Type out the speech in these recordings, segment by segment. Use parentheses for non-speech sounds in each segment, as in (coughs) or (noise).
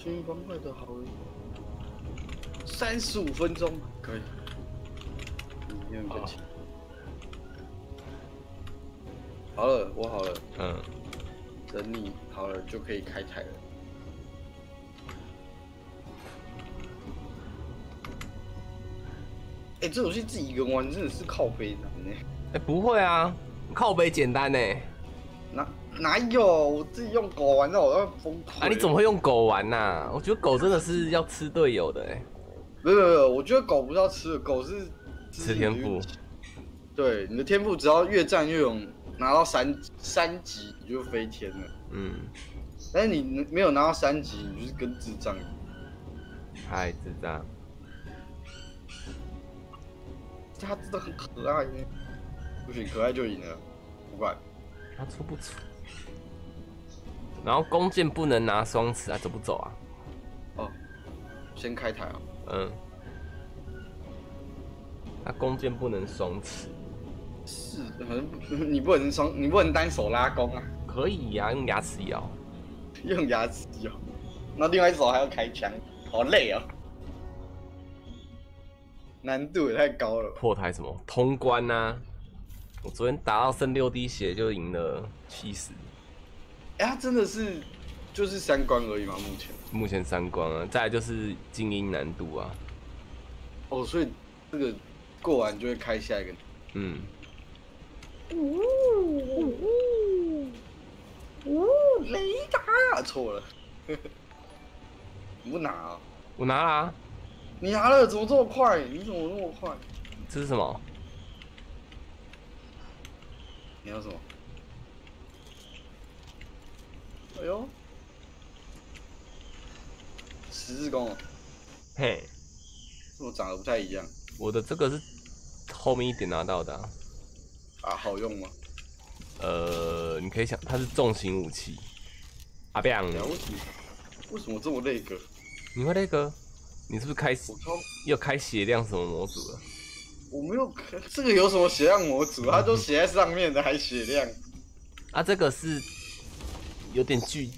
幸运方块的好人，三十五分钟可以，嗯，有点更轻。好了，我好了，嗯，等你好了就可以开台了。哎、这游戏自己一个人玩真的是靠背难呢、哎、不会啊，靠背简单呢。哪哪有？我自己用狗玩的我要崩溃。啊，你怎么会用狗玩呐、我觉得狗真的是要吃队友的哎。没有没有没有，我觉得狗不是要吃的，狗是吃天赋。对，你的天赋只要越战越勇，拿到三三级你就飞天了。嗯，但是你没有拿到三级，你就是跟智障一样。太智障。他真的很可爱呢。不行，可爱就赢了，不管。他出不出？然后弓箭不能拿双持啊，走不走啊？哦，先开台啊。嗯，那弓箭不能双持，是，好像 (laughs) 你不能双，你不能单手拉弓啊，可以呀、用牙齿咬。用牙齿咬。那另外一手还要开枪，好累哦。难度也太高了。破台什么通关呐、我昨天打到剩六滴血就赢了，气死！哎、他真的是就是三关而已嘛，目前。目前三关啊，再来就是精英难度啊，哦，所以这个过完就会开下一个。嗯，雷达错了，你不拿啊？我拿啦、你拿了，怎么这么快？你怎么那么快？这是什么？你要什么？哎呦，十字弓哦，嘿，怎么长得不太一样我的这个是后面一点拿到的啊、啊？好用吗？呃，你可以想它是重型武器。阿亮，了为什么？为什么这么那个？你会那个？你是不是开我超又开血量什么模组了？我没有开这个有什么血量模组？它都写在上面的，还血量？啊，这个是有点聚，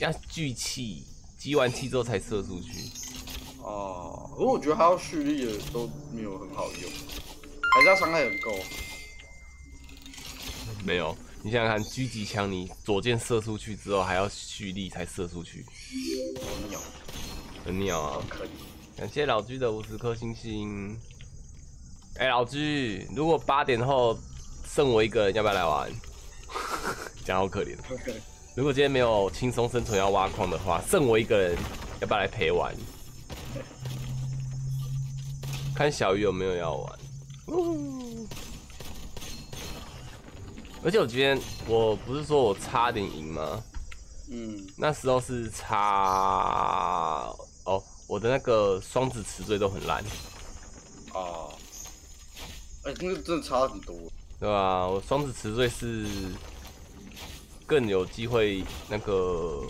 要聚气，集完气之后才射出去。哦，可是我觉得它要蓄力的都没有很好用，还是要伤害很够。没有，你想想看，狙击枪你左键射出去之后还要蓄力才射出去，好鸟，很鸟啊！可以。感谢老居的五十颗星星。哎、老居，如果八点后剩我一个人，要不要来玩？(laughs) 讲好可怜。(laughs) 如果今天没有轻松生存要挖矿的话，剩我一个人，要不要来陪玩？看小鱼有没有要玩。而且我今天我不是说我差点赢吗？嗯，那时候是差哦，我的那个双子词缀都很烂，哦，哎、那个真的差很多。对吧、我双子词缀是更有机会那个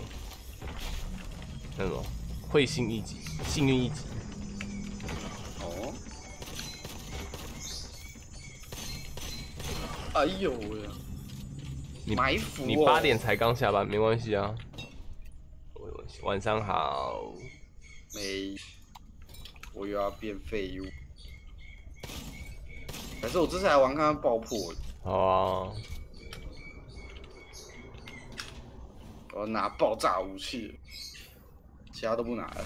那什么会幸一级，幸运一级。哦，哎呦喂！你埋伏、哦，你八点才刚下班，没关系啊。我晚上好，没，我又要变废物。还是我这次来玩看看爆破的，好啊。我拿爆炸武器，其他都不拿了。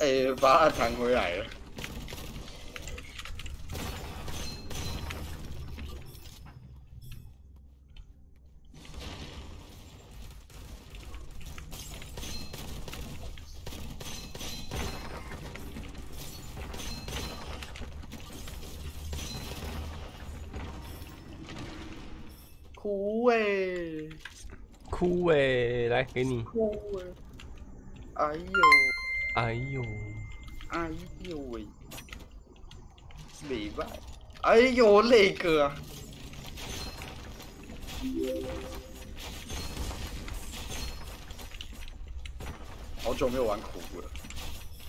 哎、把它弹回来了。哭哎、哭哎、来给你。哭哎、哎呦，哎呦，哎呦喂，没办，哎呦那个啊，好久没有玩苦了。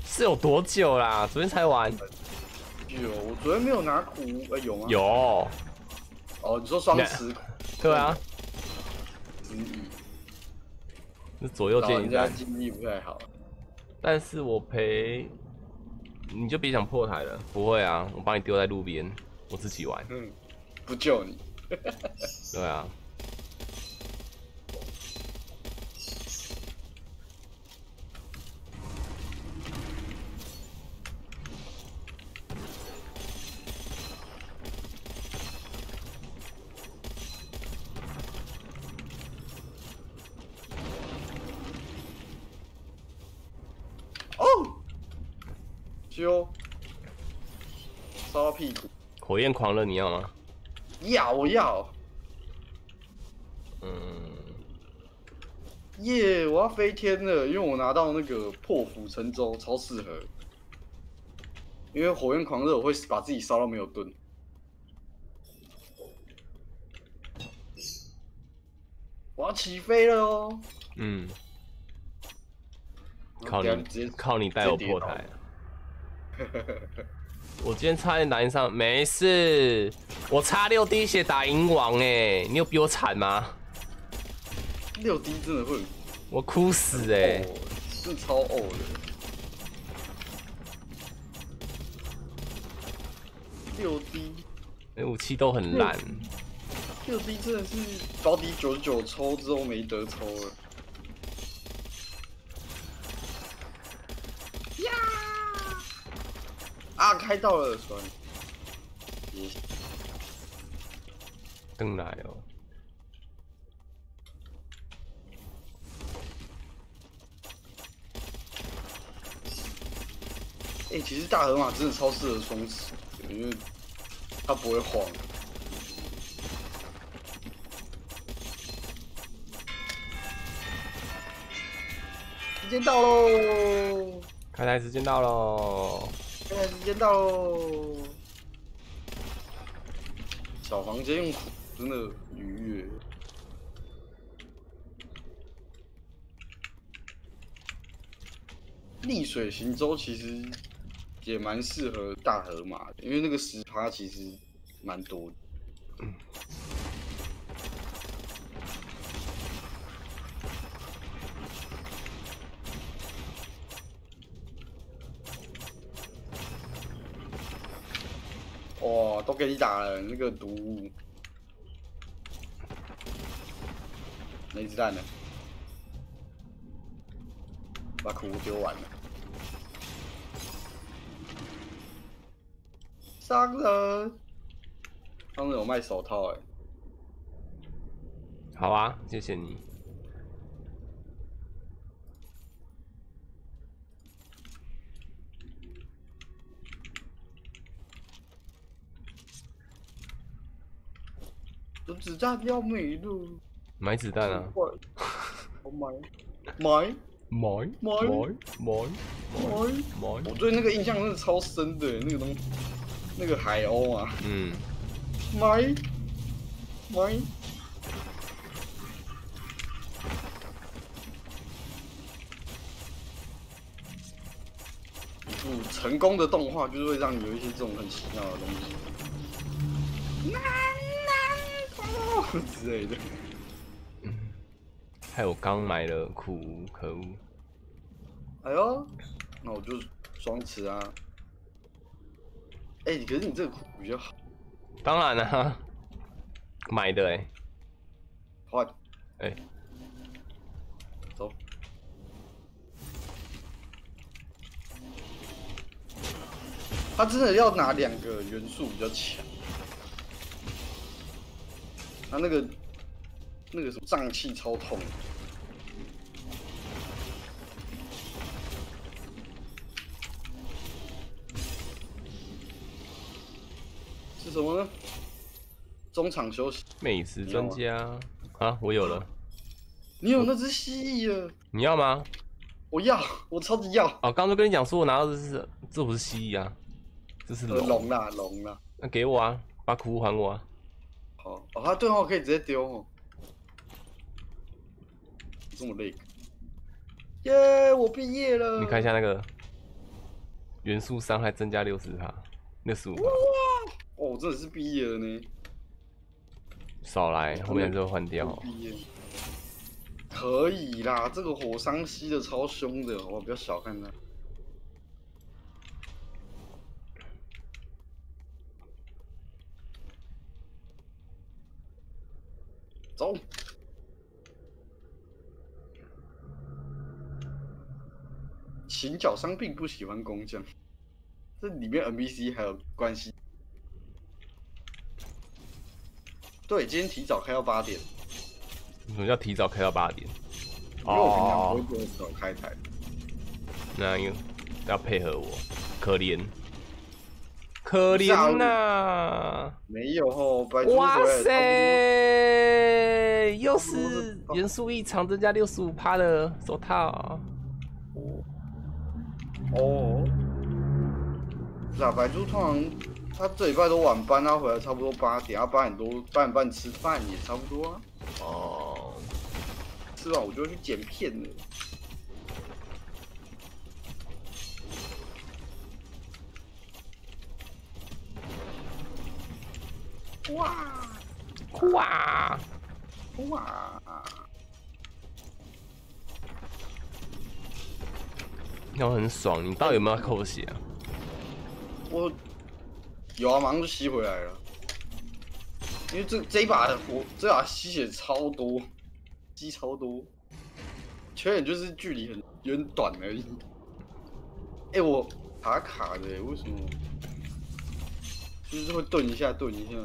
是有多久啦？昨天才玩。有，我昨天没有拿苦，呃，有吗？。有，哦，你说双持苦？对啊，记，那左右键应该不太好。但是我赔，你就别想破台了，不会啊，我把你丢在路边，我自己玩。嗯，不救你。对啊。屁股。火焰狂热你要吗？要我要，嗯，耶我要飞天了，因为我拿到那个破釜沉舟，超适合。因为火焰狂热我会把自己烧到没有盾。我要起飞了哦！嗯，靠你靠你带我破台。(laughs) 我今天差点打赢上，没事，我差六滴血打赢王哎，你有比我惨吗？六滴真的会我哭死哎、哦，是超呕的。六 D，欸，武器都很烂，六滴真的是保底九十九抽之后没得抽了。呀！啊，开到了，酸。也更来哦。哎、其实大河马真的超适合双持，因为它不会晃。时间到喽！开台时间到喽，现在时间到喽！小房间用苦真的愉悦。逆水行舟其实也蛮适合大河马的，因为那个十趴其实蛮多的。哇，都给你打了那个毒物，没子弹了，把苦丢完了。商人，商人有卖手套哎、好啊，谢谢你。子弹要没了，买子弹啊！我买。买。买。买。买。买。我对那个印象真的超深的，那个东，那个海鸥啊，嗯，买。买。一部成功的动画就是会让你有一些这种很奇妙的东西，之类的。害我刚买的苦，可恶！哎呦，那我就双持啊。哎、可是你这个苦比较好，当然了、啊，买的哎、换哎、走。他真的要拿两个元素比较强，他那个那个什么胀气超痛，是什么呢？中场休息。美食专家啊，我有了，你有那只蜥蜴啊，你要吗？我要，我超级要。哦，刚刚就跟你讲说，我拿到的是这不是蜥蜴啊，这是呃龙。龙啦，龙啦。那给我啊，把苦物还我啊！好，哦，他对哦，可以直接丢哦。这么累。耶，我毕业了。你看一下那个元素伤害增加六十帕，六十五帕，哦，我真的是毕业了呢。少来，后面就会换掉。毕业。可以啦，这个火伤吸的超凶的，我不要小看它。走。行脚商并不喜欢工匠，这里面 NPC 还有关系。对，今天提早开到八点。什么叫提早开到八点？因为我平常不会这么早开台。那要要配合我，可怜，可怜呐！没有哦，哇塞，又是元素异常增加六十五趴的手套。哦，是啊，白猪通常他这礼拜都晚班，他回来差不多八点，他八点多八点半吃饭也差不多啊。哦，吃完我就去剪片了。哇哇哇！那我很爽，你到底有没有扣血啊？我有啊，马上就吸回来了。因为这这一把我这把吸血超多，吸超多，缺点就是距离很有点短而已。哎，我卡卡的，为什么？就是会顿一下，顿一下。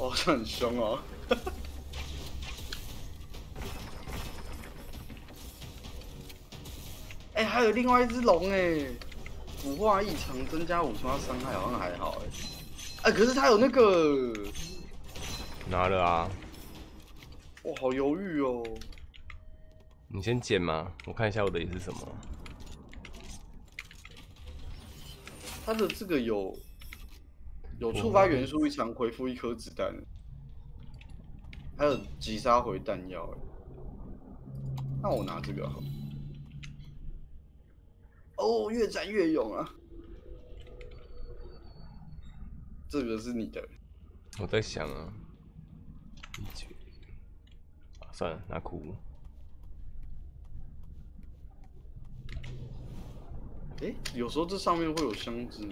哦，很凶哦！哎，还有另外一只龙哎，腐化异常，增加五十伤害，好像还好哎。哎，可是他有那个拿了啊！我，好犹豫哦！你先捡嘛，我看一下我的也是什么。他的这个有。有触发元素异常回复一颗子弹，还有击杀回弹药。那我拿这个好。哦，越战越勇啊！这个是你的。我在想啊，算了，拿苦。哎，有时候这上面会有箱子，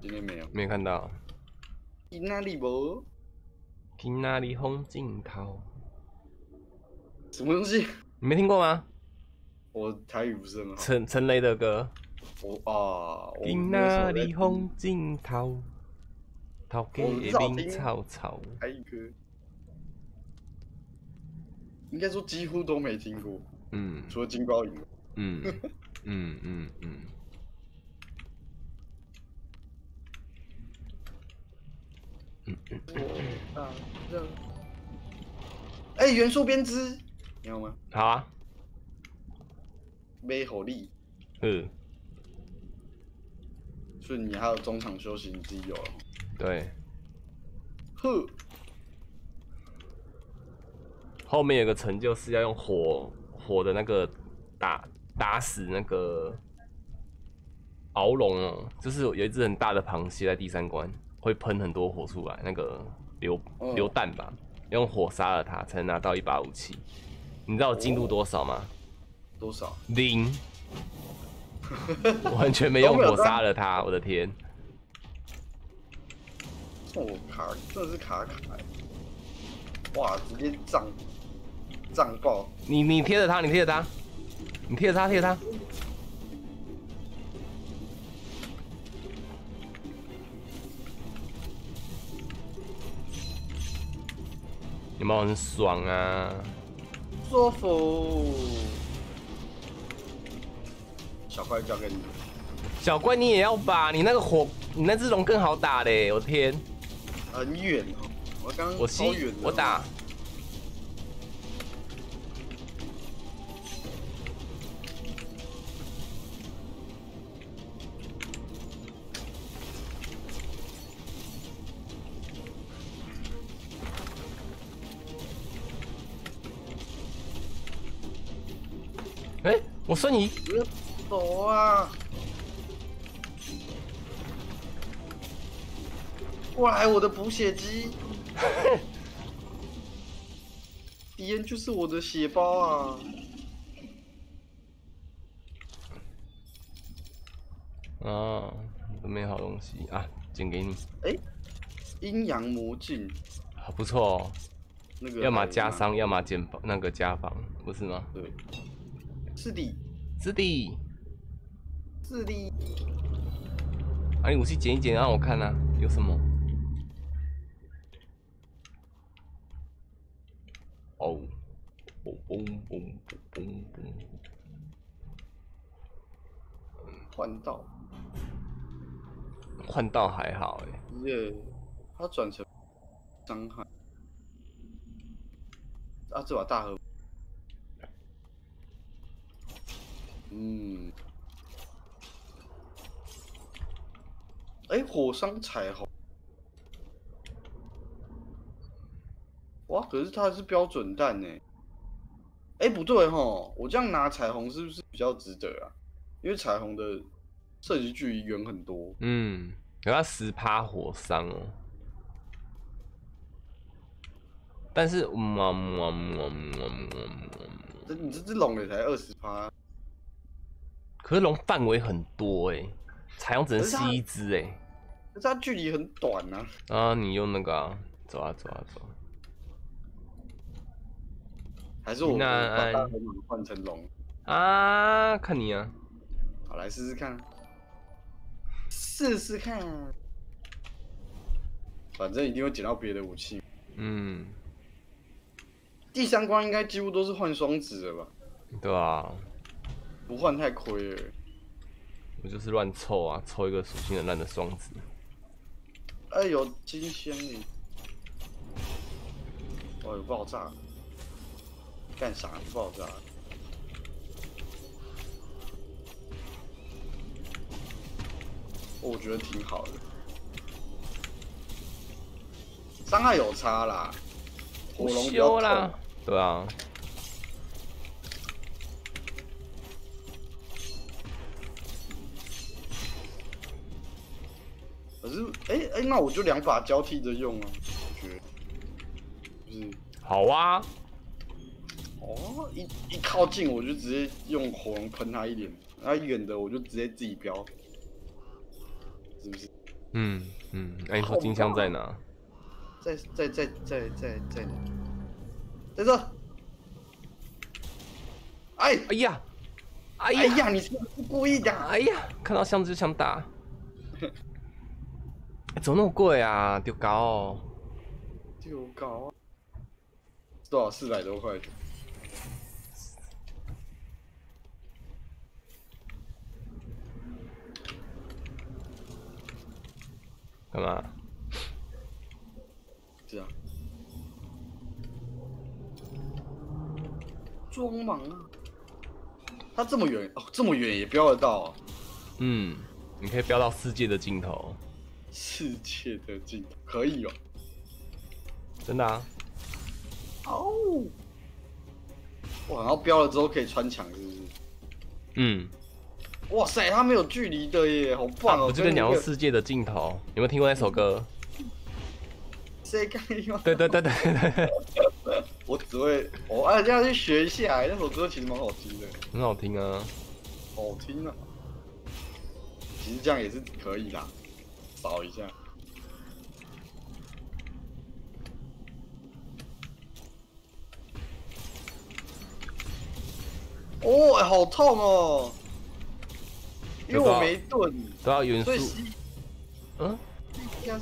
今天没有，没看到。去哪里无？去哪里风镜头？什么东西？你没听过吗？我台语不是很好。陈陈雷的歌。我啊。去哪里风镜头？头家面草草。台语歌。应该说几乎都没听过。嗯。除了金包银。嗯嗯嗯 (laughs) 嗯。我 (coughs) 啊，这哎，元素编织，你要吗？好啊，没火力。嗯，所以你还有中场休息，你自己有了。对。哼。后面有个成就是要用火火的那个打打死那个鳌龙哦，就是有一只很大的螃蟹在第三关。会喷很多火出来，那个流流弹吧，用火杀了它才能拿到一把武器。你知道我进度多少吗？多少？零，(laughs) 完全没用火杀了他，我的天！哦，卡，真的是卡卡，哇，直接涨涨爆！你你贴着他，你贴着他，你贴着他，贴着它。有没有很爽啊？舒服。小怪交给你，小怪你也要把，你那个火，你那只龙更好打嘞！我天，很远哦，我刚我心我打。哎，我说你。走啊！过来，我的补血机。敌人就是我的血包啊！啊，都没好东西啊，捡给你，哎、阴阳魔镜，好不错哦。那个要么加伤，要么减防，那个加防，不是吗？对，是的，是的，是的。啊，你武器捡一捡，让我看啊，有什么？哦，嘣嘣嘣嘣嘣，换道，换道还好哎，耶，他转成伤害。啊，这把大河，嗯，哎、火伤彩虹，哇，可是它是标准弹呢。哎、不对吼，我这样拿彩虹是不是比较值得啊？因为彩虹的射击距离远很多。嗯，有它十趴火伤哦。但是，这你这只龙也才二十趴，可是龙范围很多哎，彩虹只能吸一只哎。可是它距离很短呐、啊。啊，你用那个啊，走啊走啊走啊。还是我把大河马换成龙？啊，看你啊，好，来试试看，试试看。反正一定会捡到别的武器。嗯，第三关应该几乎都是换双子的吧？对啊，不换太亏了。我就是乱凑啊，凑一个属性很烂的双子。哎呦，金仙女！哦，有爆炸！干啥？爆炸！哦我觉得挺好的，伤害有差啦，火龙比较修啦痛，对啊，可是，哎、哎、那我就两把交替着用啊，我觉得，就是好啊，哦，一一靠近我就直接用火龙喷他一脸，那远的我就直接自己飙，是不是？嗯嗯，哎、你说金枪在哪？在在在在在在哪？在这。哎哎呀，哎哎呀，呀，你是不是故意的啊？哎呀，看到箱子就想打。(laughs) 怎么那么贵啊？丢高哦。丢高啊！多少？四百多块。干嘛？这样。装忙啊！他这么远哦，这么远也飙得到、嗯，你可以飙到世界的尽头，世界的尽头可以哦。真的啊。哦，哇，然后标了之后可以穿墙，是不是？嗯，哇塞，它没有距离的耶，好棒哦！我就跟你讲那个说世界的尽头，有没有听过那首歌？谁干吗？对对对对对对，(laughs) 我只会，我哎，这样去学一下，那首歌其实蛮好听的，很好听啊。好听啊。其实这样也是可以的，扫一下。哦，哎好痛哦！因为我没盾，都要元素。嗯，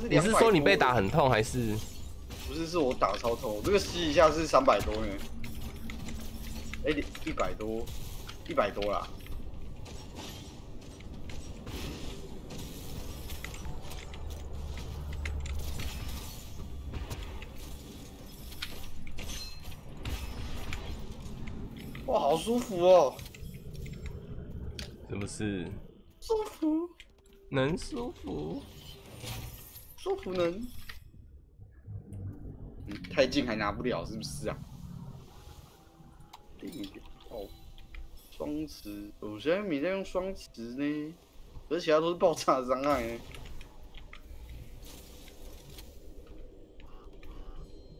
你是说你被打很痛，还是？不是，是我打超痛，这个吸一下是三百多呢。哎、一百多，一百多啦。哇，好舒服哦，是不是？舒服，能舒服？舒服能。嗯，太近还拿不了，是不是啊？哦，双持，我现在没在用双持呢，而且它都是爆炸伤害呢。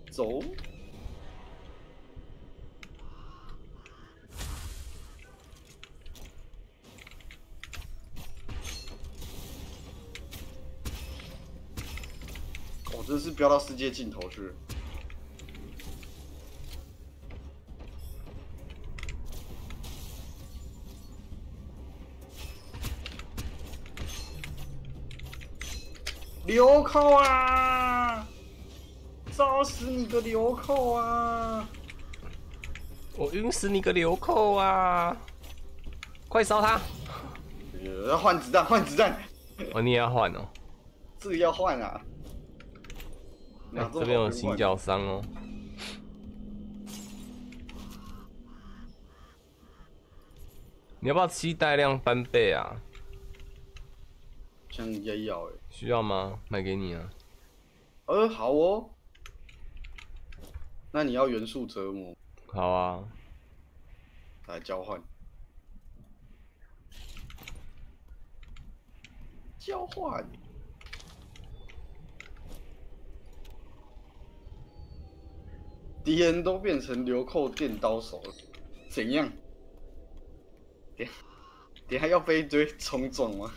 走。真是飙到世界尽头去了。流寇啊！烧死你个流寇啊！我晕死你个流寇啊！快烧他！呃要换子弹，换子弹，哦，你也要换哦。这个要换啊！这边有行脚伤哦。你要不要期待量翻倍啊？像也要哎。需要吗？买给你啊。呃，好哦。那你要元素折磨好啊，来交换，交换。敌人都变成流寇电刀手了，怎样？等等下要被一堆冲撞吗？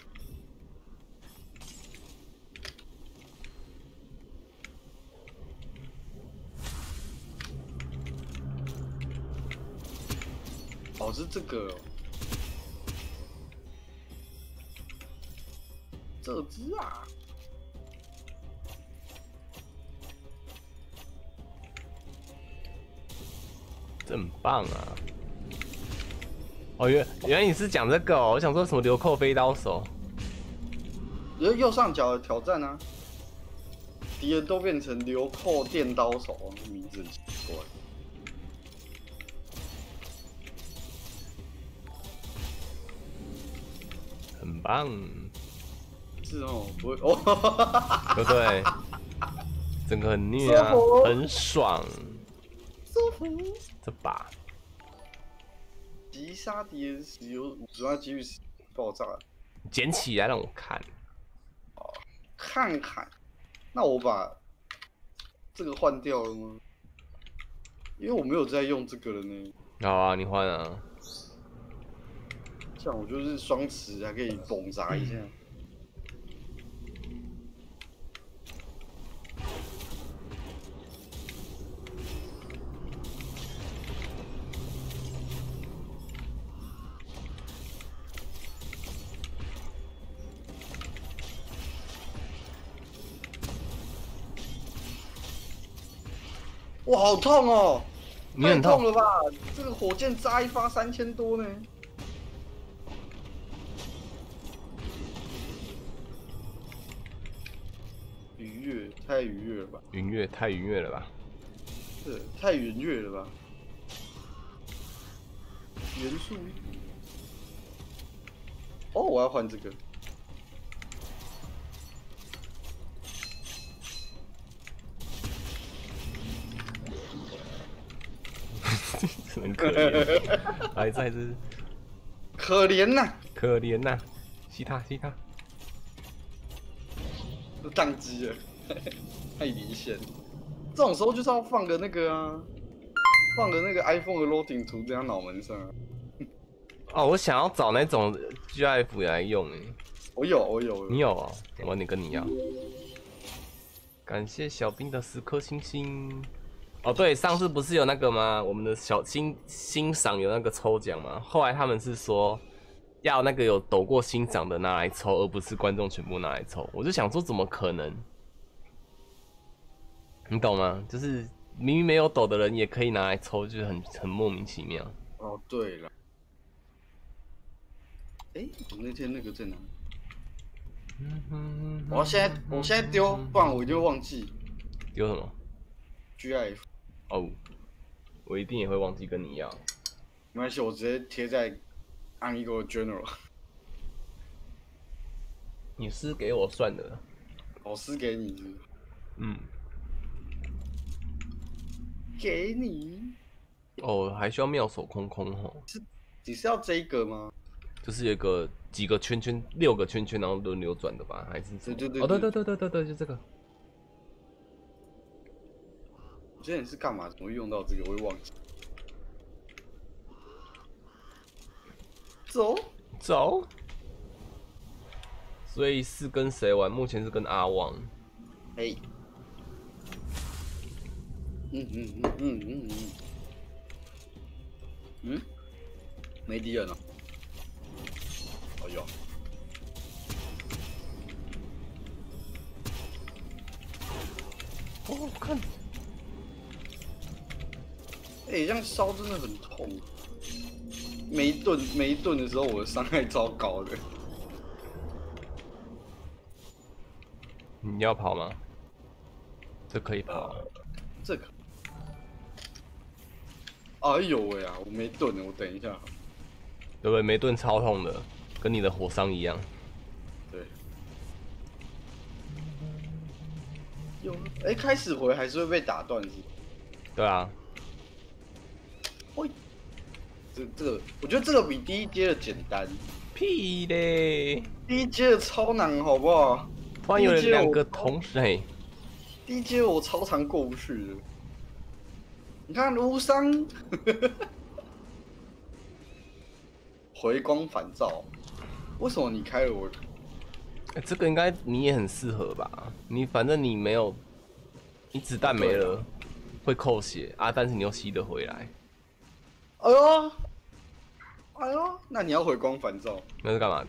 哦，是这个、哦，这只啊，这很棒啊。哦，原原来你是讲这个哦，我想说什么流扣飞刀手。右右上角的挑战啊，敌人都变成流扣电刀手，名字很奇怪。很棒，是哦，不会哦，对不对？整个很虐啊，(laughs) 很爽。这把击杀敌人时有五十万几率死爆炸，捡起来让我看。哦看看。那我把这个换掉了吗？因为我没有在用这个了呢。好啊，你换啊。这样我就是双持，还可以蹦砸一下。哇，好痛哦！太你很痛痛了吧？这个火箭扎一发三千多呢。愉悦，太愉悦了吧？云悦太云悦了吧？是太愉悦了吧？元素。哦，我要换这个。(laughs) 很可怜，还在这可怜呐、可怜呐、吸他吸他。都宕机了，(laughs) 太离线。这种时候就是要放个那个啊，放个那个 iPhone 的 loading 图在他脑门上啊。(laughs) 哦，我想要找那种 GIF 来用诶。我有，我有，你有哦，我你跟你要。感谢小兵的十颗星星。哦，对，上次不是有那个吗？我们的小欣欣赏有那个抽奖吗？后来他们是说要那个有抖过欣赏的拿来抽，而不是观众全部拿来抽。我就想说，怎么可能？你懂吗？就是明明没有抖的人也可以拿来抽，就是很很莫名其妙。哦，对了，哎、我那天那个在哪？我要现在，我现在丢，不然我就会忘记。丢什么？GIF 哦，我一定也会忘记跟你要。没关系，我直接贴在按一个 journal。你是给我算的？我是给你。嗯，给你。哦，还需要妙手空空哦。是，你是要这个吗？就是一个几个圈圈，六个圈圈，然后轮流转的吧？还是？对对对。哦，对对对对对对，就这个。我之前是干嘛？怎么会用到这个？我也忘记。走走。所以是跟谁玩？目前是跟阿旺。哎。嗯嗯嗯嗯嗯嗯。嗯？没敌人了。哎呦！哦，看。哎，这样烧真的很痛。每一顿每一顿的时候，我的伤害超高的。你要跑吗？这可以跑。这个。哎呦喂啊！我没盾呢，我等一下。对不对？没盾超痛的，跟你的火伤一样。对。有哎，开始回还是会被打断是？对啊。喂，这这个，我觉得这个比第一阶的简单。屁嘞！第一阶的超难，好不好？突然有两个同时哎。第一阶我超常过不去的。你看无伤。(laughs) 回光返照，为什么你开了我？这个应该你也很适合吧？你反正你没有，你子弹没了会扣血啊，但是你又吸得回来。哎呦，哎呦，那你要回光返照？那是干嘛的？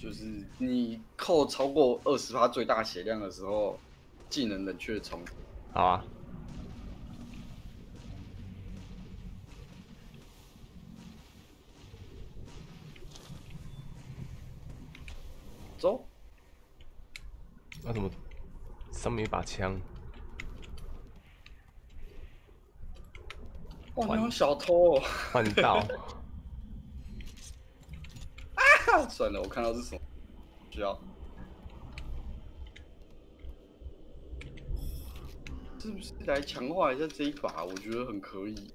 就是你扣超过二十发最大血量的时候，技能冷却重。好啊。走。那怎么？上面一把枪。哇，你有小偷哦！换到。(laughs) 啊！算了，我看到是什么？需要。是不是来强化一下这一把？我觉得很可以。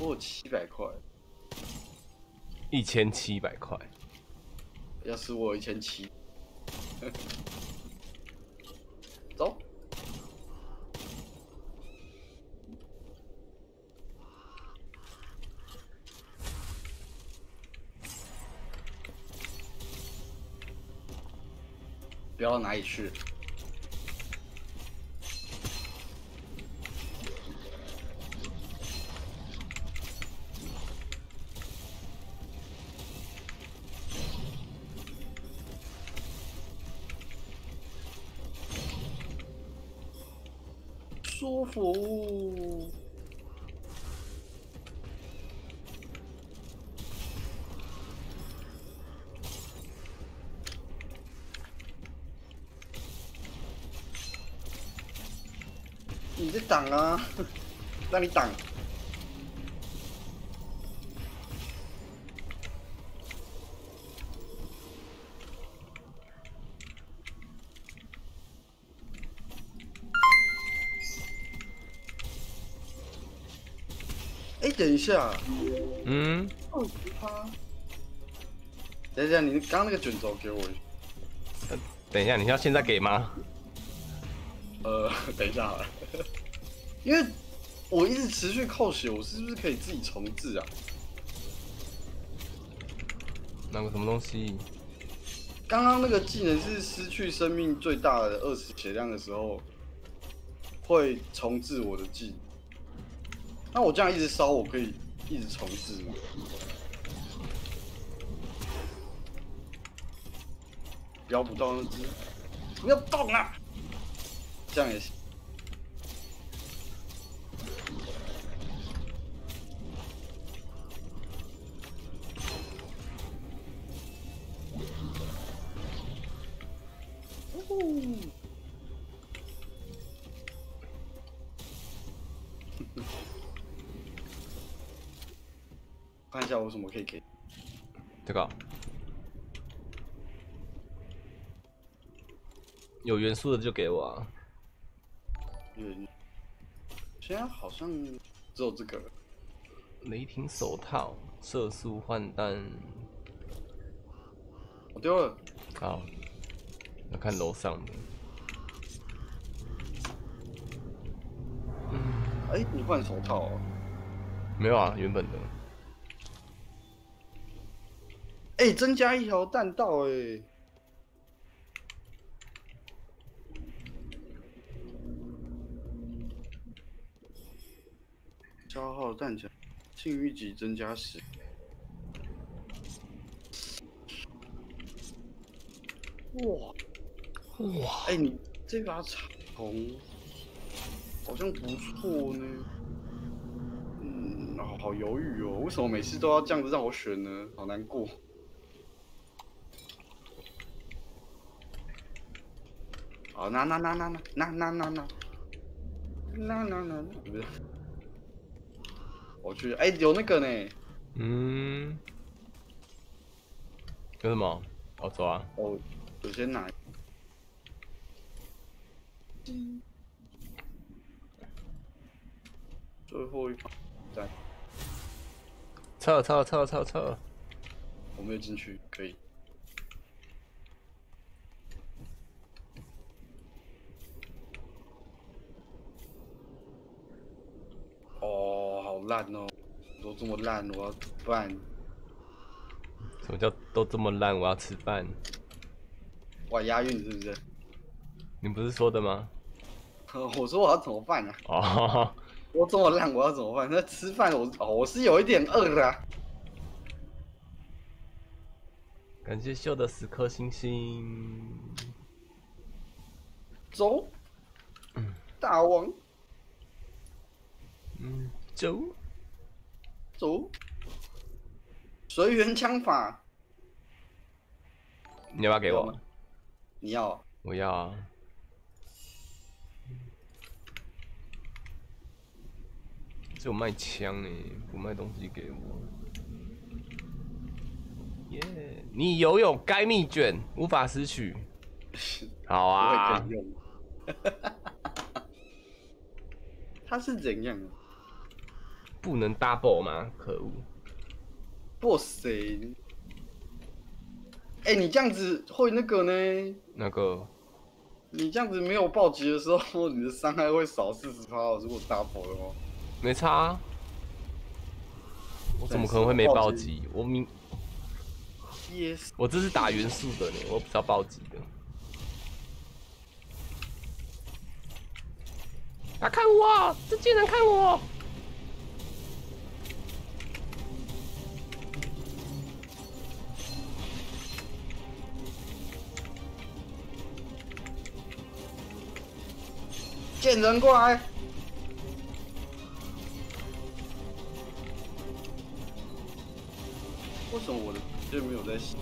我有七百块。一千七百块，要是我一千七，(laughs) 走，不要哪里去。舒服。挡啊，让你挡。哎，等一下，嗯，等一下，你刚刚那个卷轴给我，等一下，你要现在给吗？呃，等一下好了，因为我一直持续扣血，我是不是可以自己重置啊？那个什么东西？刚刚那个技能是失去生命最大的二十血量的时候，会重置我的技。那我这样一直烧，我可以一直重置吗？摇不到那只，不要动啊！这样也行。可以给，这个有元素的就给我啊。嗯，现在好像只有这个。雷霆手套，射速换弹。我丢了，好，要看楼上的。哎、你换手套、哦？没有啊，原本的。哎、增加一条弹道、哎。消耗弹夹，幸运值增加十。哇哇，哎、你这把彩虹好像不错呢。嗯，好好犹豫哦，为什么每次都要这样子让我选呢？好难过。好，那那那那那那那那那那那那不是，我去，哎、有那个呢，嗯，有什么？我走啊。哦，我先拿。最后一把，在，撤撤撤撤撤！我没有进去，可以。哦，好烂哦！都这么烂，我要怎么办？什么叫都这么烂？我要吃饭。哇，押韵是不是？你不是说的吗？(laughs) 我说我要怎么办啊？哦，我这么烂，我要怎么办？那吃饭我哦，我是有一点饿的、啊。(laughs) 感谢秀的十颗星星。走，大王，嗯，走。走，随缘枪法，你要不要给我？你要？我要啊。只有卖枪呢，不卖东西给我。耶、你游泳该密卷，无法失去。(laughs) 好我啊。(laughs) 他是怎样啊？不能 double 吗？可恶！哇塞！哎、你这样子会那个呢？那个你这样子没有暴击的时候，你的伤害会少四十趴哦。如果 double 的话，没差啊、我怎么可能会没暴击？我明 yes，我这是打元素的呢，我不是要暴击的。他看我，这贱人看我！见人过来。为什么我的这没有在洗？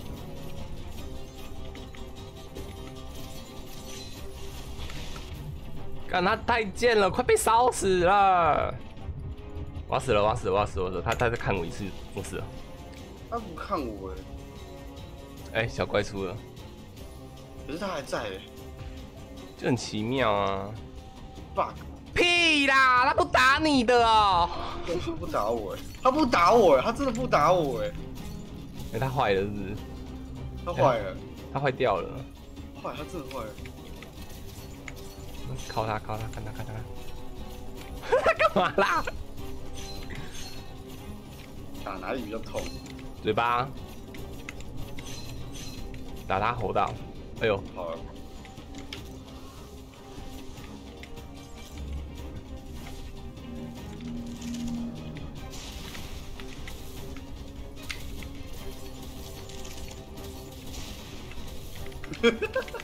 干他太贱了，快被烧死了！我要死了，我要死了，我要死了！我死了他他在看我一次，我死了。他不看我哎，哎、小怪出了，可是他还在哎就很奇妙啊！，bug，屁啦，他不打你的哦！他不打我哎，他不打我哎，他真的不打我哎，哎、他坏了是不是？他坏了，他坏掉了。坏，他真的坏了。靠他，靠他，看他，看他，他 (laughs) 干嘛啦？打哪里比较痛？嘴巴，打他喉道。哎呦，好了，ハハハハ!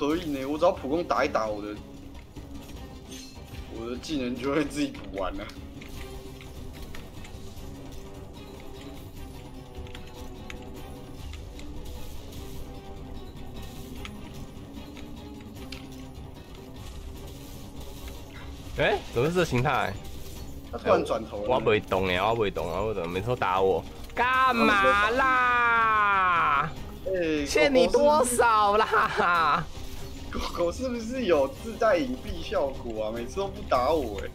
可以呢，我只要普攻打一打，我的我的技能就会自己补完了。哎，怎么是这形态？他突然转头了。我不会动呢，我不会动啊！为什么没次打我？干嘛啦？欠你多少啦？狗狗是不是有自带隐蔽效果啊？每次都不打我哎、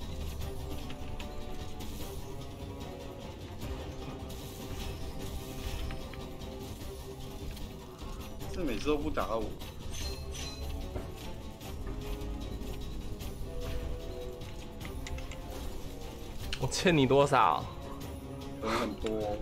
是每次都不打我。我欠你多少？很多。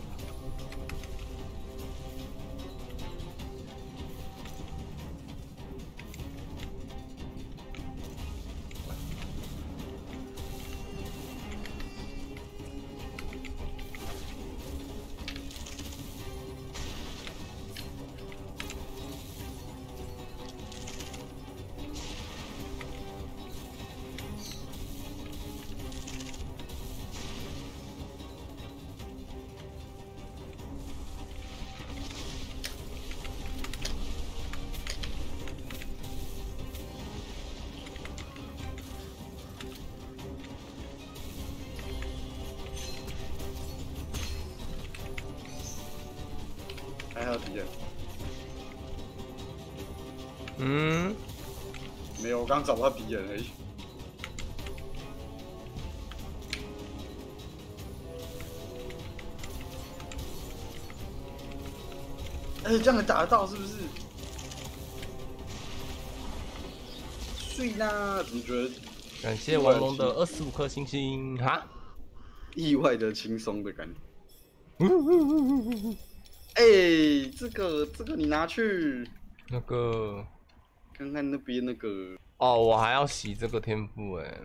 刚找不到敌人而已。哎、这样打得到是不是？碎啦！怎么觉得感谢王龙的二十五颗星星哈。意外的轻松的感觉？哎、这个这个你拿去那个看看那边那个，哦，我还要洗这个天赋哎，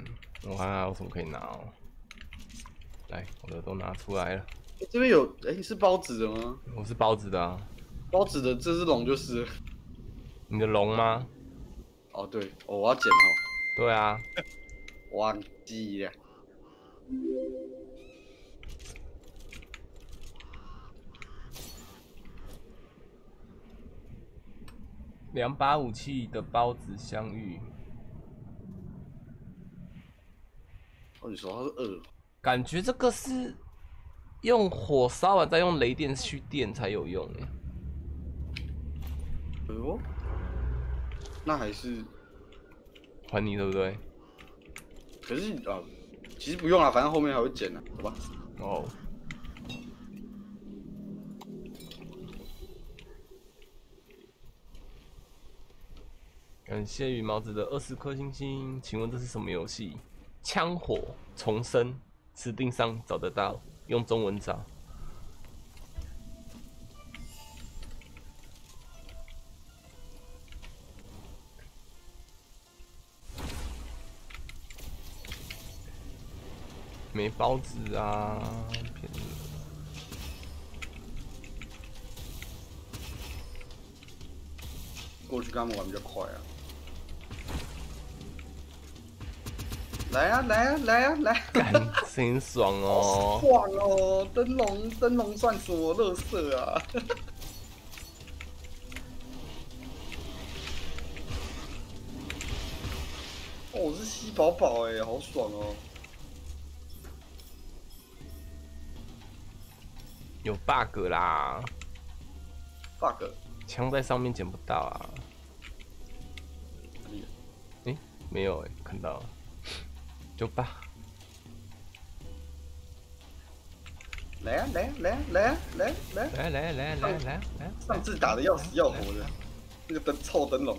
我看看还有什么可以拿哦。来，我的都拿出来了。哎这边有哎、是包子的吗？我是包子的啊，包子的这只龙就是你的龙吗？哦，对，哦，我要剪哦，对啊，忘记了。两把武器的包子相遇，哦，你说他是二，感觉这个是用火烧完再用雷电去电才有用哎。哎呦，那还是，还你对不对？可是啊，其实不用啦，反正后面还会剪呢，好吧？哦，感谢羽毛子的二十颗星星，请问这是什么游戏？枪火重生，指定上找得到，用中文找。没包子啊，骗你！过去跟他们玩比较快啊。来啊来啊来啊来啊！干，真爽哦！爽哦！灯笼灯笼算什么乐色啊？(laughs) 哦，我是吸饱饱哎，好爽哦！有 bug 啦，bug，枪在上面捡不到啊。哪里诶、没有诶、看到了，就吧。来啊来啊来啊来啊来啊来啊！来来来来来来，上次打的要死要活的，那个灯臭灯笼。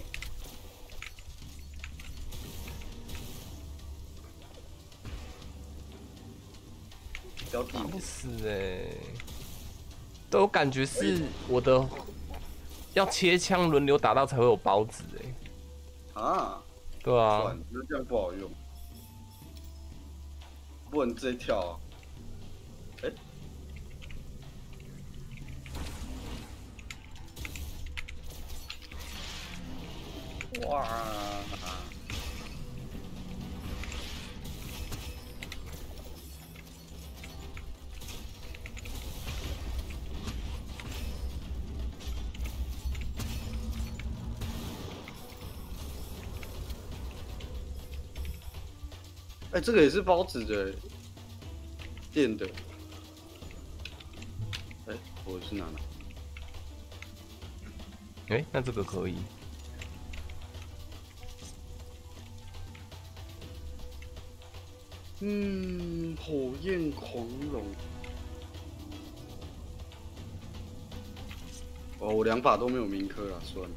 打不死诶、都有感觉是我的要切枪轮流打到才会有包子诶、啊，对啊这样不好用，不能直接跳啊。哎、哇！哎、这个也是包子的，电的。哎、我是哪哪？哎、那这个可以。嗯，火焰狂龙。哦，我两把都没有铭刻啊，算了。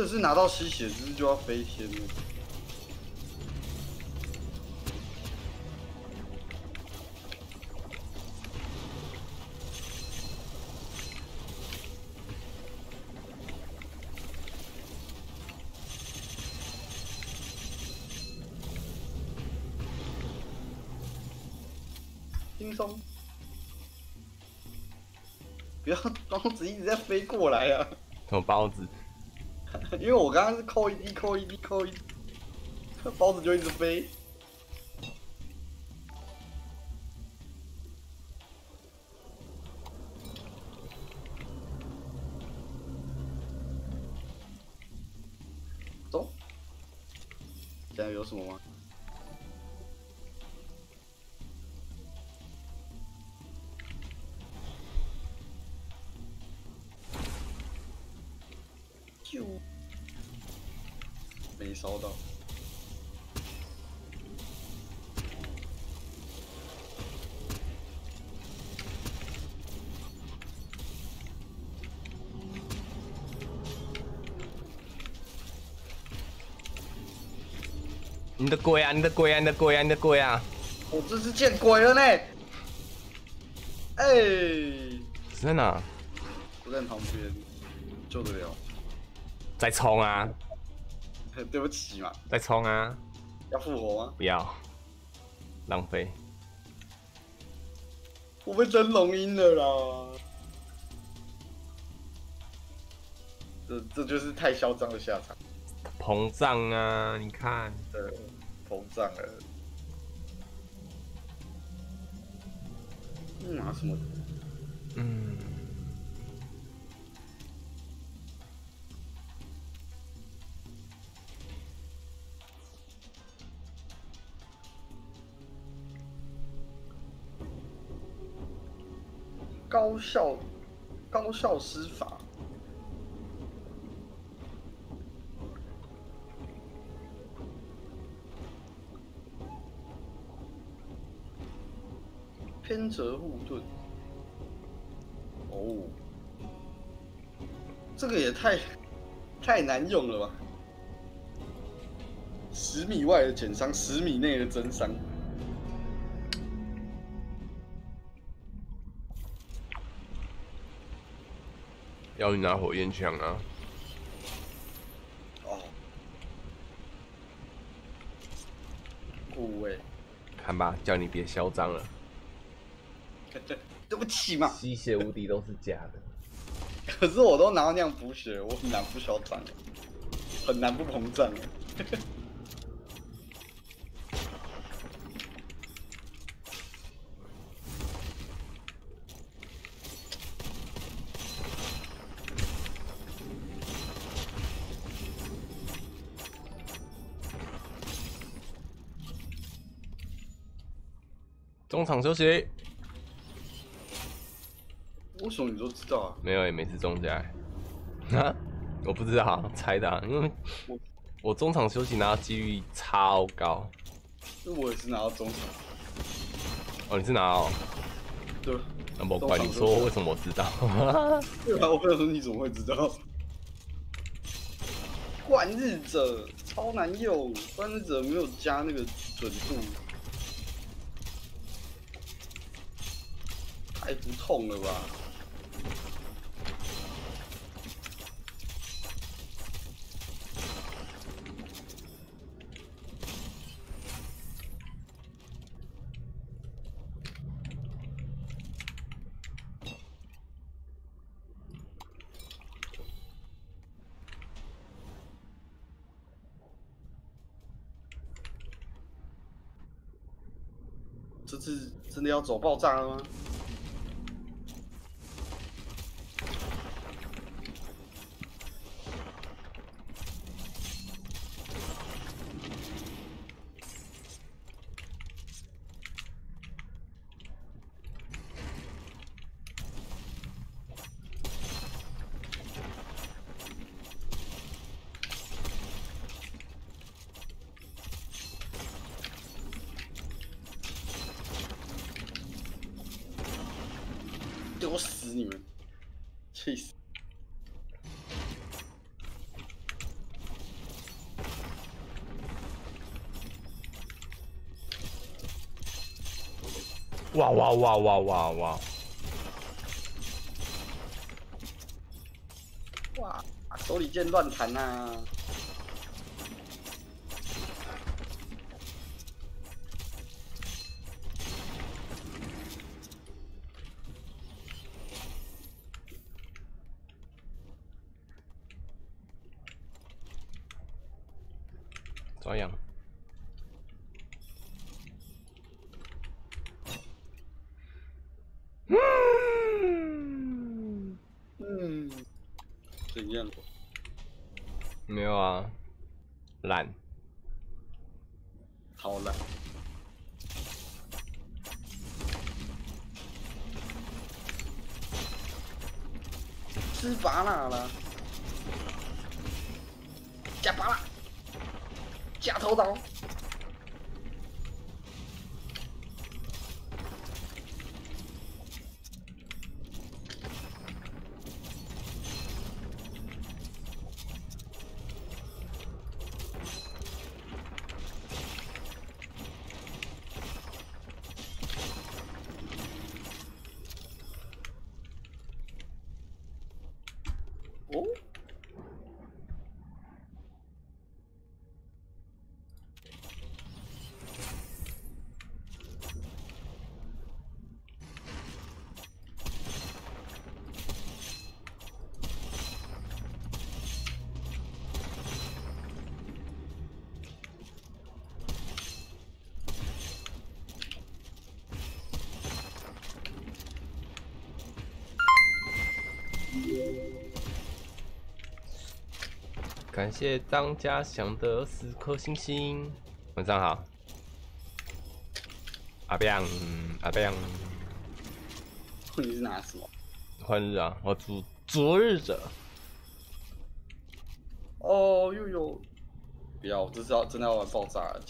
这是拿到吸血之就要飞天了。包子一直在飞过来啊！什么包子？(laughs) 因为我刚刚是扣一滴扣一滴扣一滴，包子就一直飞。你的鬼啊！你的鬼啊！你的鬼啊！你的鬼啊！我这是见鬼了呢！哎、是在哪？我在旁边，救得了。再冲啊！对不起嘛，再冲啊！要复活吗？不要，浪费。我被真龙阴了啦！这这就是太嚣张的下场，膨胀啊！你看，对，膨胀了。嗯，拿什么？嗯，高效高效施法。偏折护盾。哦，这个也太太难用了吧！十米外的减伤，十米内的增伤。要你拿火焰枪啊！哦，护卫，看吧，叫你别嚣张了。(laughs) 对不起嘛。吸血无敌都是假的。可是我都拿到那样补血，我很难不嚣张，很难不膨胀。中场休息。为什么你都知道啊？没有，也没次中奖。(laughs) 啊？我不知道，猜的、啊，因为我我中场休息拿到几率超高。因为我也是拿到中场，哦，你是拿哦？对那我怪你说为什么我知道？(laughs) 对啊，我想说你怎么会知道？幻日者超难用，幻日者没有加那个准度，太不痛了吧？这次真要走爆炸了吗？丢死你们！气死！哇哇哇哇哇哇！手里剑乱弹呐！抓痒。嗯，怎样？没有啊，懒。好了，吃拔蜡了，加拔蜡，加头刀。哦，感谢张家祥的四颗星星，晚上好。阿亮，阿亮，你是拿什么？换日啊！我主昨日者，哦，又有，不要，我这是要真的要玩爆炸了。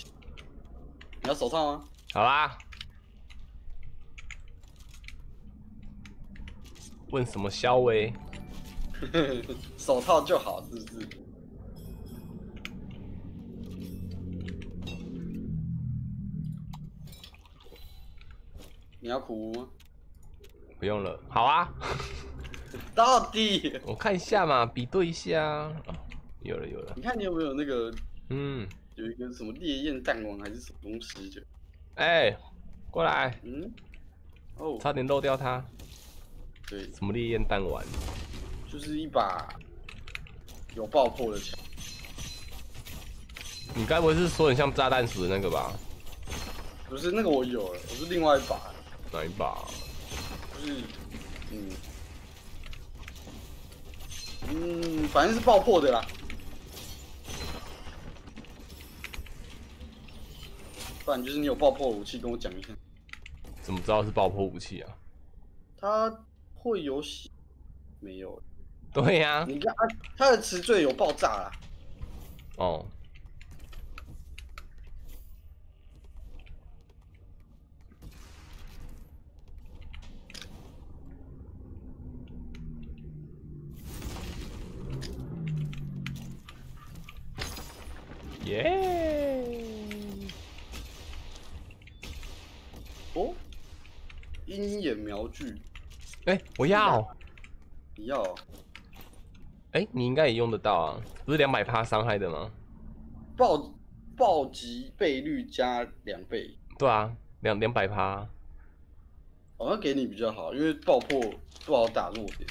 你要手套吗？好啦。问什么肖威？(laughs) 手套就好，是不是？你要哭吗？不用了，好啊。到底？我看一下嘛，比对一下。哦，有了有了。你看你有没有那个？嗯，有一个什么烈焰弹王还是什么东西的？哎，过来。嗯。哦。差点漏掉它。对。什么烈焰弹丸？就是一把有爆破的枪。你该不会是说很像炸弹死的那个吧？不是，那个我有了，我是另外一把。哪一把？就是，嗯，嗯，反正是爆破的啦。不然就是你有爆破武器，跟我讲一下。怎么知道是爆破武器啊？它会有血？没有。对呀。你看啊，它的词缀有爆炸啦。哦。耶！哦，鹰眼瞄具。哎，我要。你要？哎，你应该也用得到啊，不是两百趴伤害的吗？暴暴击倍率加两倍。对啊，两两百趴。好像给你比较好，因为爆破不好打弱点。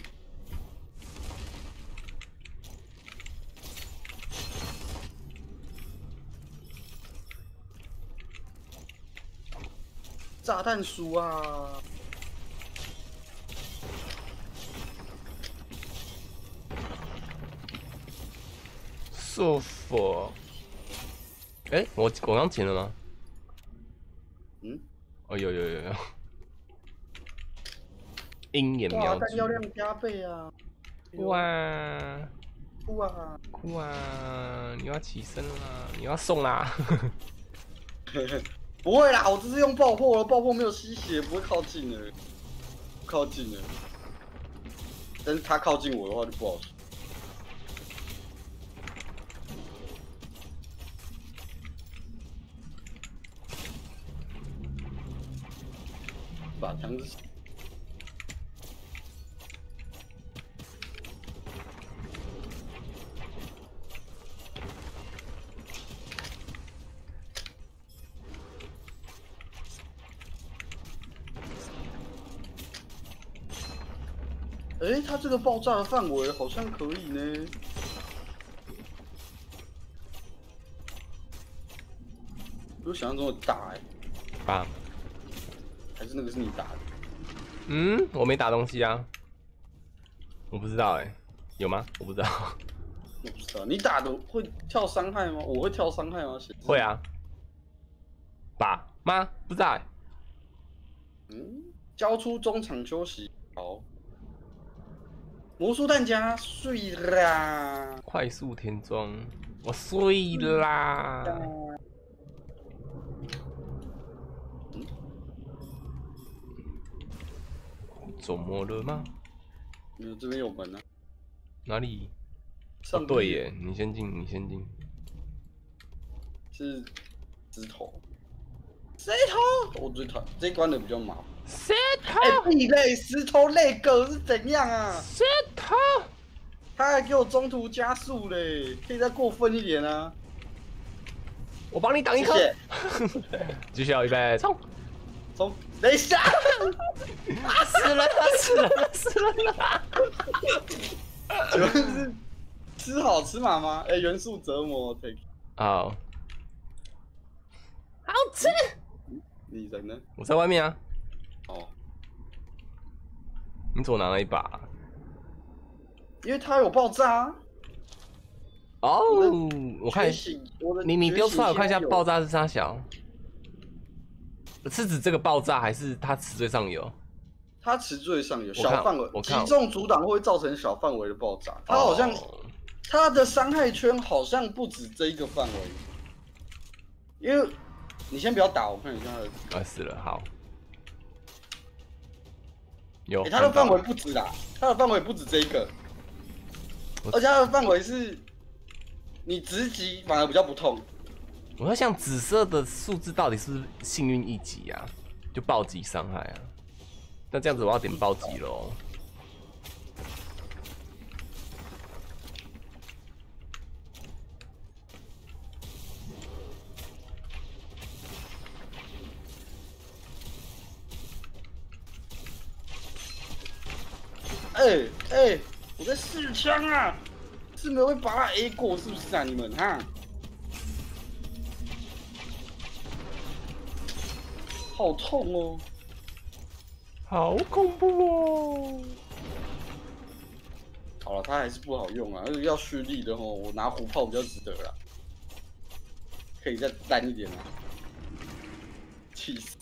炸弹鼠啊！so for，哎、我我刚停了吗？嗯，哦，有有有有，鹰眼哇，瞄具弹药，量加倍啊！哇，酷啊！酷啊！你要起身啦，你要送啦，(laughs) 不会啦，我只是用爆破了，爆破没有吸血，不会靠近的，不靠近的。但是他靠近我的话就不好说。把枪子哎，它这个爆炸的范围好像可以呢。比我想象中的大哎，啊，还是那个是你打的？嗯，我没打东西啊，我不知道哎、有吗？我不知道，我不知道，你打的会跳伤害吗？我会跳伤害吗？会。啊，把吗？不在、欸，嗯，交出中场休息。好。魔术弹夹碎啦！快速填装，我碎啦。怎么了吗？没有，这边有门啊。哪里？上哦，对耶，你先进，你先进。是石头。石头，我最讨厌这一关的比较麻烦。石头，哎、地雷石头类狗是怎样啊？石头，他还给我中途加速嘞，可以再过分一点啊！我帮你挡一颗。谢谢。继续，预备，冲！冲等一下，(laughs) 死人了，死人了，死人了！请问是吃好吃满吗？哎、元素折磨，take。好，好吃。你人呢？我在外面啊，哦，你怎么拿了一把？因为它有爆炸啊。哦，我看，我你你丢出来，我看一下爆炸是啥小？是指这个爆炸，还是它词缀上有？它词缀上有小范围我，看击中阻挡会造成小范围的爆炸。它好像哦它的伤害圈好像不止这一个范围，因为你先不要打，我看一下它的，啊死了，好。有诶，它的范围不止啦，它的范围不止这一个，而且它的范围是，你直击反而比较不痛。我在想紫色的数字到底是不是幸运一级啊？就暴击伤害啊？那这样子我要点暴击喽。哎、哎、我在试枪啊，是没有会把它 A 过是不是啊？你们哈？好痛哦！好恐怖哦！好了，它还是不好用啊，要蓄力的哦，我拿虎炮比较值得啦，可以再单一点啊！气死！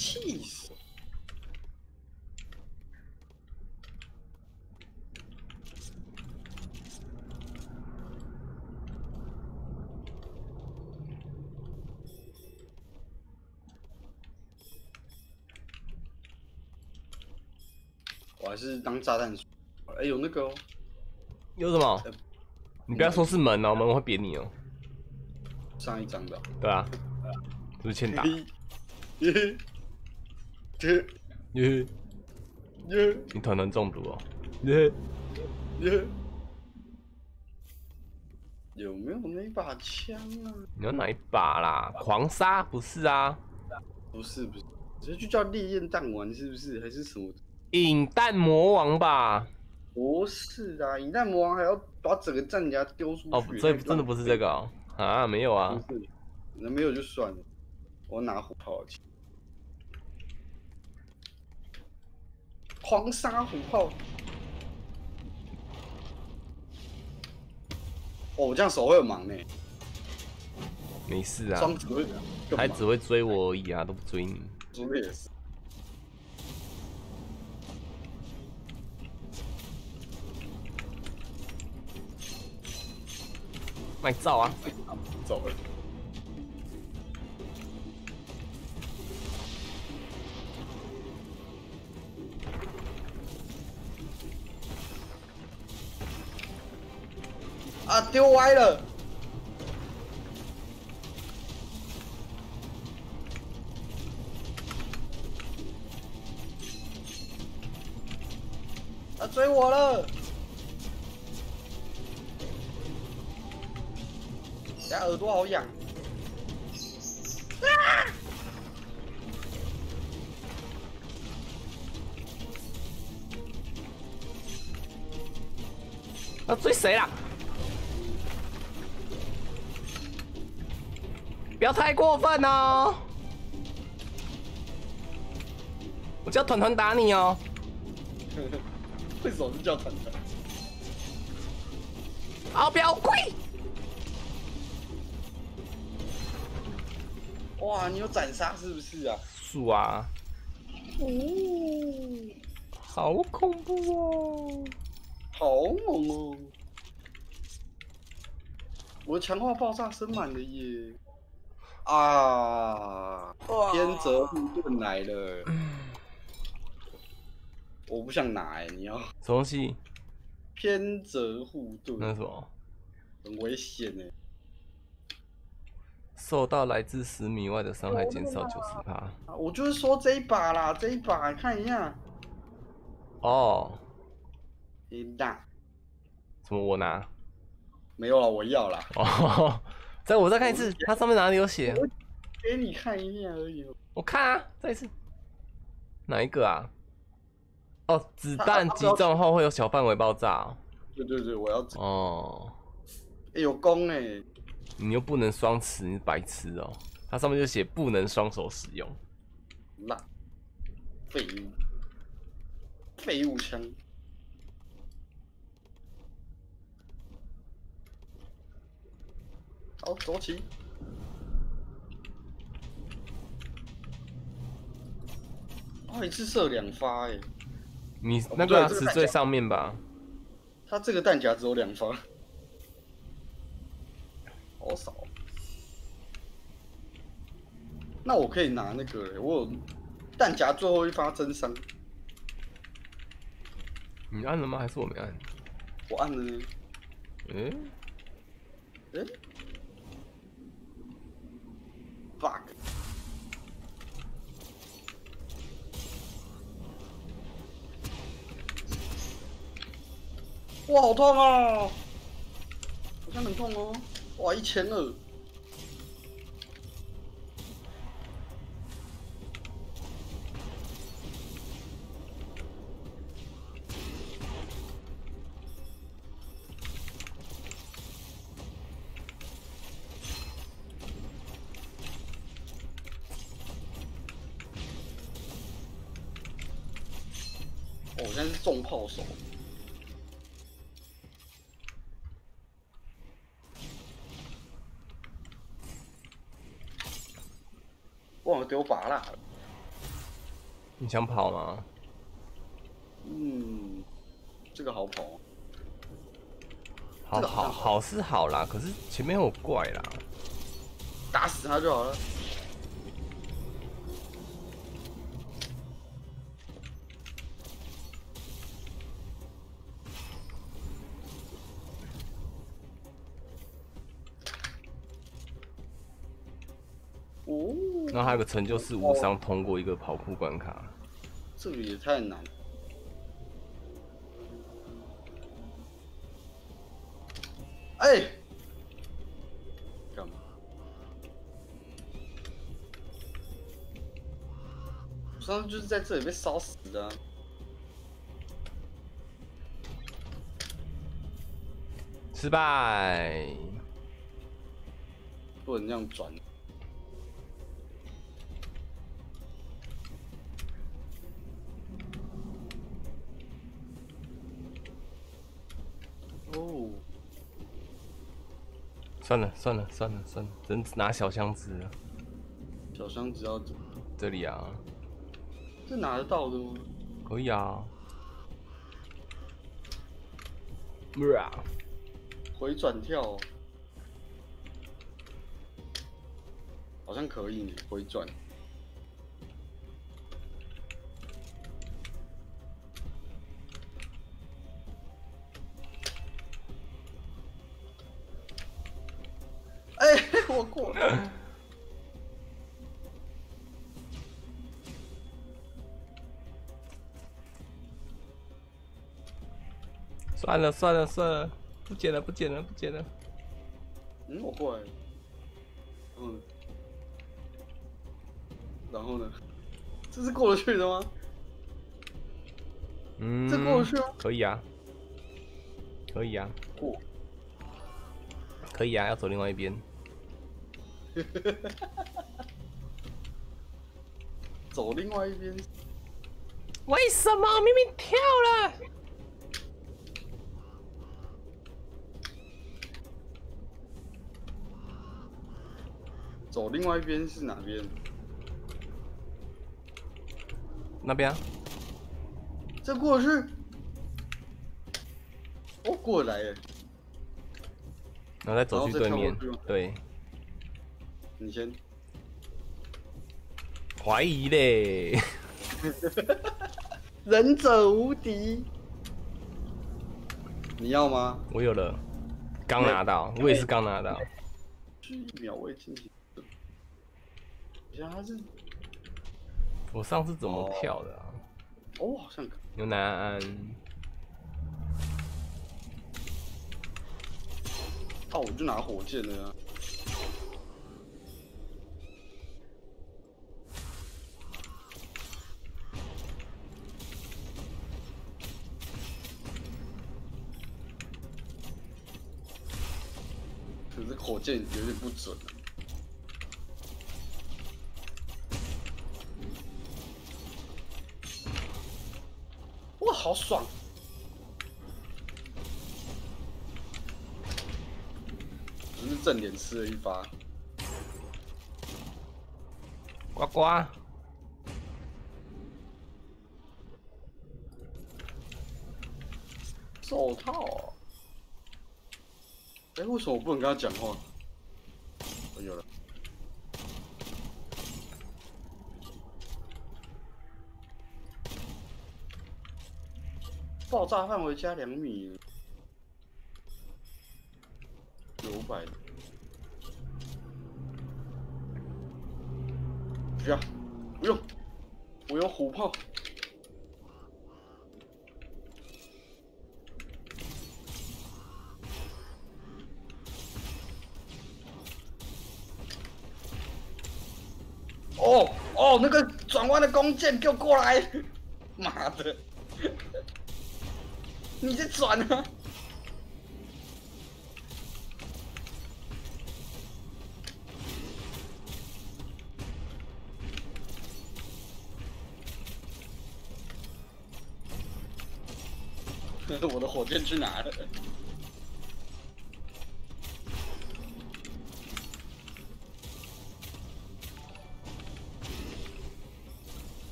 气死！我还是当炸弹鼠。哎、有那个哦，有什么？你不要说是门哦，门我会扁你哦。上一张的哦。对啊，是不是欠打？(laughs) 嘿耶耶耶，你可能中毒哦。耶，耶！有没有那把枪啊？你要哪一把啦？狂杀不是啊？不是不是，这就叫烈焰弹丸是不是？还是什么？影弹魔王吧？不是啊，影弹魔王还要把整个战甲丢出去。哦，这真的不是这个哦，啊，没有啊，不是，那没有就算了，我拿火炮去，狂沙虎炮。哦，我这样手会很忙呢。没事啊，双子会，还只会追我而已啊，都不追你。说的也是。卖照啊！走了。啊！丢歪了。他追我了。呀，耳朵好痒！啊！追谁啦？不要太过分哦！我叫团团打你哦！(laughs) 为什么是叫团团？好，不要跪！哇，你有斩杀是不是啊？是啊。哦，好恐怖哦！好猛哦！我的强化爆炸升满了耶！啊！天泽护盾来了。我不想拿哎，你要？什么东西？偏泽护盾。那什么？很危险哎。受到来自十米外的伤害减少九十趴。我就是说这一把啦，这一把看一下。哦。你拿？怎么？我拿？没有了，我要了。哦。再我再看一次，它上面哪里有写？给你看一面而已。我看啊，再一次。哪一个啊？哦，子弹击中后会有小范围爆炸。对对对，我要。哦。有弓哎。你又不能双持，你白痴哦！它上面就写不能双手使用。那废物，废物枪。好，走起。哦，一次射两发哎。你那个是最上面吧？他这个弹夹只有两发。好少，那我可以拿那个，我有弹夹最后一发真伤。你按了吗？还是我没按？我按了呢。诶？诶哇，好痛啊！好像很痛哦。哇，一千二！炮手。忘了丢拔了。你想跑吗？嗯，这个好跑。好好好是好啦，可是前面有怪啦。打死他就好了。然后还有个成就是无伤通过一个跑酷关卡，这个也太难。哎，干嘛？我上次就是在这里被烧死的。失败。不能这样转。算了算了算了算了，只能拿小箱子了。小箱子要怎么这里啊，这拿得到的吗？可以啊。啊，回转跳哦、好像可以，回转。算了算了算了，不捡了不捡了不捡了。嗯，我过来了。嗯，然后呢？这是过得去的吗？嗯，这过得去吗？可以啊，可以啊，过。可以啊，要走另外一边。(laughs) 走另外一边。为什么明明跳了？走另外一边是哪边？那边啊，这过得去？哦，过来耶！然后再走去对面。对，你先。怀疑嘞。(laughs) 忍者无敌。你要吗？我有了，刚拿到，我也是刚拿到。一秒未进行。是我上次怎么跳的啊？哦，好像可有南安，哦，我就拿火箭了呀。可是火箭有点不准。哇，好爽！只是正脸吃了一发，呱呱，手套、哦。哎、为什么我不能跟他讲话？我有了。爆炸范围加两米，九百。不要，不用，我有虎炮。哦哦，那个转弯的弓箭，给我过来！(laughs) 妈的，你在转啊！(laughs) 我的火箭去哪了？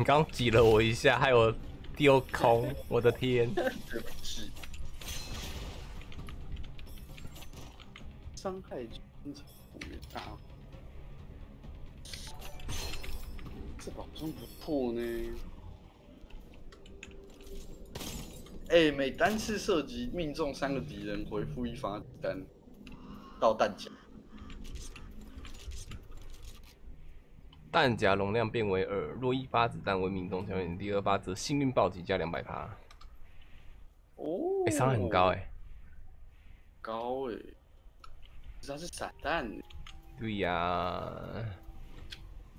你刚挤了我一下，害我丢空，我的天！伤害真的越大，这把好像不错呢。哎、每单次射击命中三个敌人，回复一发子弹到弹夹。弹夹容量变为二，若一发子弹为命中条件，第二发则幸运暴击加两百趴。哦，哎、伤害很高哎、高哎、可是它是散弹欸，对呀、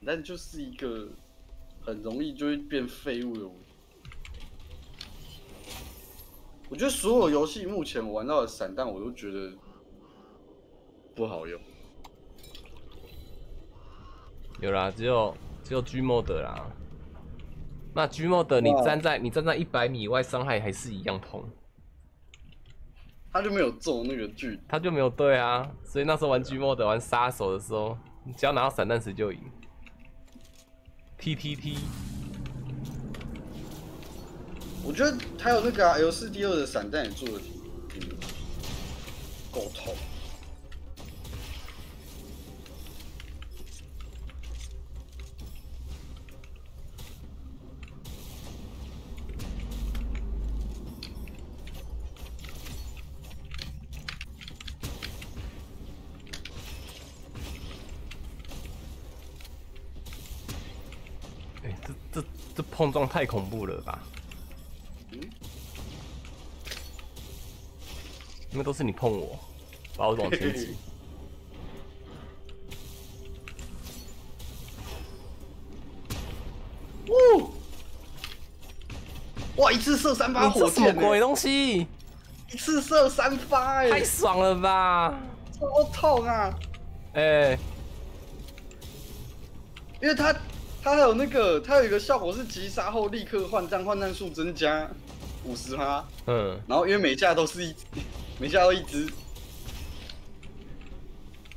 但就是一个很容易就会变废物的武器。我觉得所有游戏目前我玩到的散弹，我都觉得不好用。有啦，只有只有 G mode 啦。那 G mode 你站在你站在一百米以外，伤害还是一样痛，他就没有中那个距。他就没有对啊。所以那时候玩 G mode 玩杀手的时候，你只要拿到散弹石就赢。T T T，我觉得还有那个、啊、L 四 D 二的散弹也做的挺挺够痛。哎、这这这碰撞太恐怖了吧？嗯，因为都是你碰我，把我往前挤。(laughs) 哦，哇！一次射三发你火箭、这什么鬼欸，东西？一次射三发、欸，太爽了吧！超痛啊！哎、因为它它还有那个，它有一个效果是击杀后立刻换弹，换弹数增加五十趴，嗯，然后因为每架都是一每架都一只，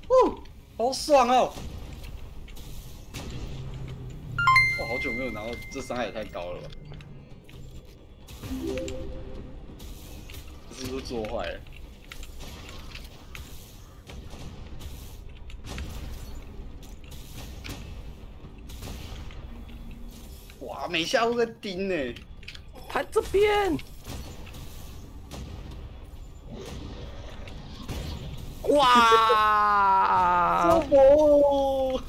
哦，好爽哦！哇，好久没有拿到，这伤害也太高了吧？这是不是做坏了？哇，每下都在盯呢。他这边，哇！哦！(laughs)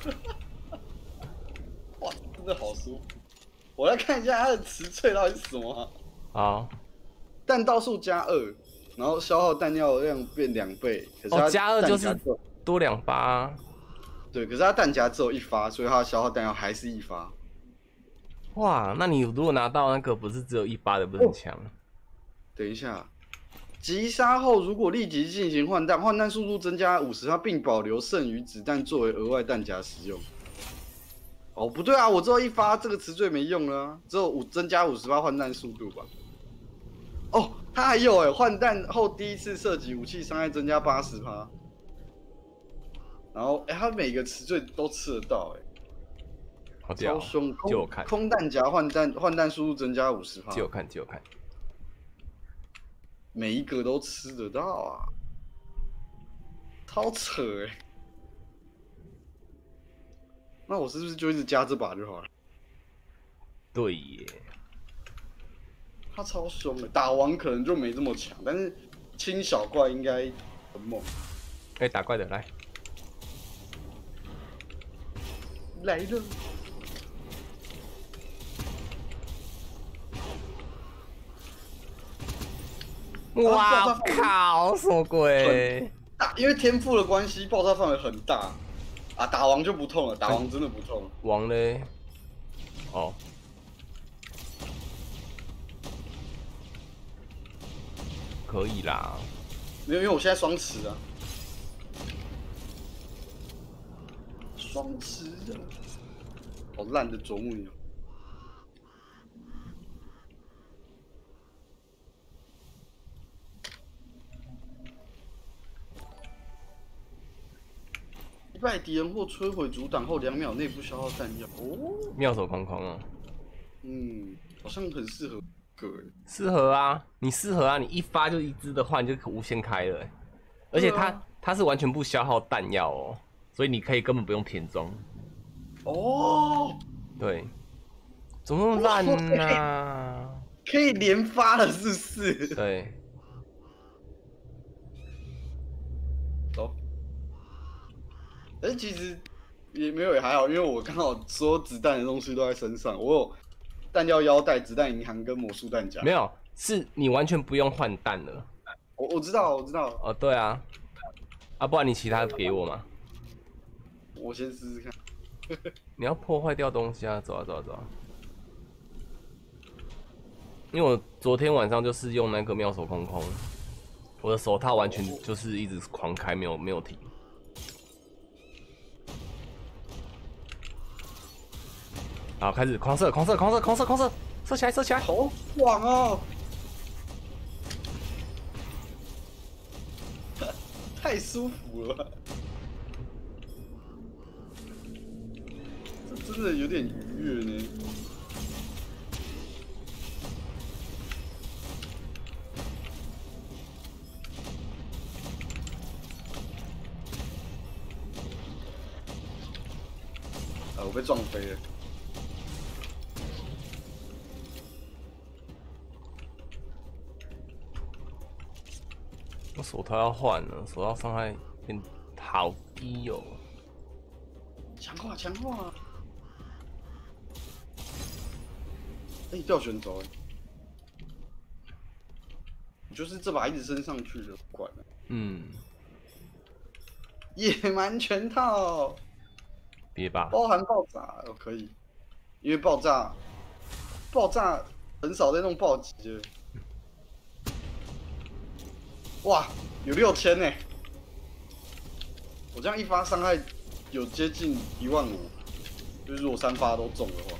哇，真的好舒服。我来看一下它的词缀到底是什么啊、好，弹道数加二，然后消耗弹药量变两倍。可是它哦，加二就是多两发，对，可是它弹夹只有一发，所以它的消耗弹药还是一发。哇！那你如果拿到那个不是只有一发的，不是很强？等一下，击杀后如果立即进行换弹，换弹速度增加五十，它并保留剩余子弹作为额外弹夹使用。哦，不对啊，我只有一发，这个词最没用了啊、只有五增加五十发换弹速度吧。哦，它还有哎，换弹后第一次射击武器伤害增加八十发。然后哎，它每个词缀都吃得到哎，好屌超！凶！借我看，空弹夹换弹换弹速度增加五十趴。借我看，借我看。每一个都吃得到啊，超扯哎、那我是不是就一直加这把就好了？对耶，他超凶的，打王可能就没这么强，但是清小怪应该很猛。哎、打怪的来，来了，哇靠，什么鬼？大因为天赋的关系，爆炸范围很大啊。打王就不痛了，打王真的不痛。王嘞？哦，可以啦。没有，因为我现在双持啊，双持的，好烂的啄木鸟。败敌人或摧毁阻挡后两秒内不消耗弹药。哦，妙手框框啊，嗯，好像很适合个人。适合啊，你适合啊，你一发就一支的话，你就可无限开了欸，而且它啊它是完全不消耗弹药哦，所以你可以根本不用填装。哦，对，怎么那么烂呢、可以连发了，是不是？对，但是其实也没有也还好，因为我刚好所有子弹的东西都在身上，我有弹药腰带、子弹银行跟魔术弹夹。没有，是你完全不用换弹了。我我知道，我知道，哦，对啊，啊，不然你其他给我嘛。我先试试看。(laughs) 你要破坏掉东西啊！走啊走啊走啊！因为我昨天晚上就是用那个妙手空空，我的手套完全就是一直狂开，没有没有停。好，开始狂射，狂射，狂射，狂射，狂射，射起来，射起来！好爽哦！(laughs) 太舒服了，这真的有点愉悦呢。啊，我被撞飞了。我手套要换了，手套伤害变好低哦。强化，强化！哎、掉选轴哎！你就是这把一直升上去的，不管了。嗯，野蛮拳套别吧，包含爆炸，哦可以，因为爆炸，爆炸很少在弄暴击的。哇，有六千呢！我这样一发伤害有接近一万五，就是如果三发都中的话。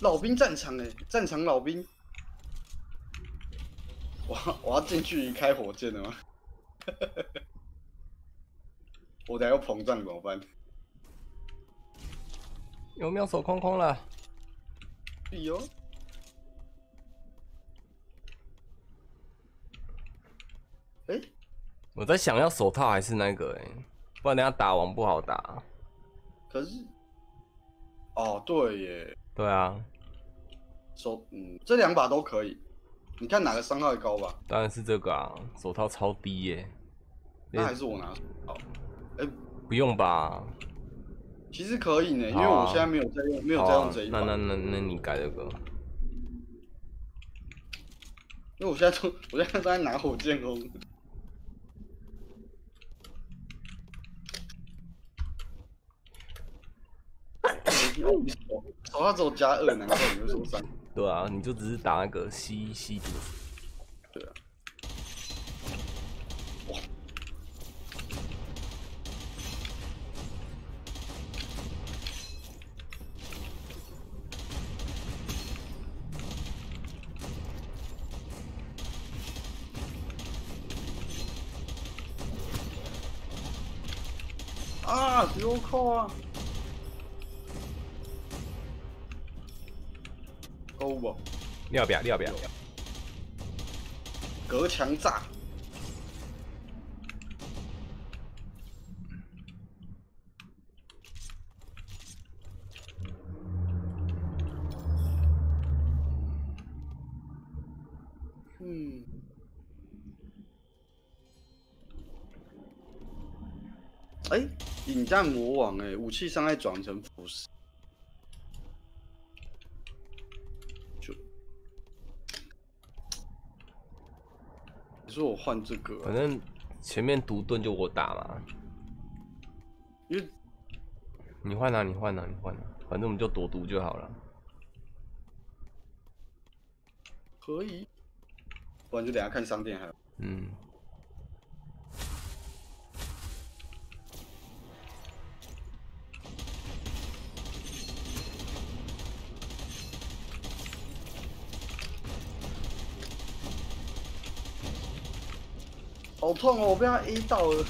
老兵战场哎，战场老兵，我我要近距离开火箭了吗？(laughs) 我等下要膨胀怎么办？有没有手空空了。哎呦，哎、我在想要手套还是那个哎、不然等下打王不好打。可是，哦对耶，对啊，手嗯这两把都可以，你看哪个伤害高吧？当然是这个啊，手套超低耶、那还是我拿好，哎、不用吧？其实可以呢，因为我现在没有在用，没有在用这一把，那那那那你改这个，因为我现在都我现在都在拿火箭轰。手 (laughs) 手套只有加二，难怪你会受伤。对啊，你就只是打那个吸吸毒。对啊。啊！丢扣啊！勾吧，要不要？你要不要？隔墙炸。嗯。哎、引战魔王哎、武器伤害转成腐蚀，你说我换这个啊、反正前面独盾就我打嘛，因为你换啊，你换啊，你换啊，反正我们就躲毒就好了。可以，不然就等下看商店还有。嗯，好痛哦！我被他 A 到了。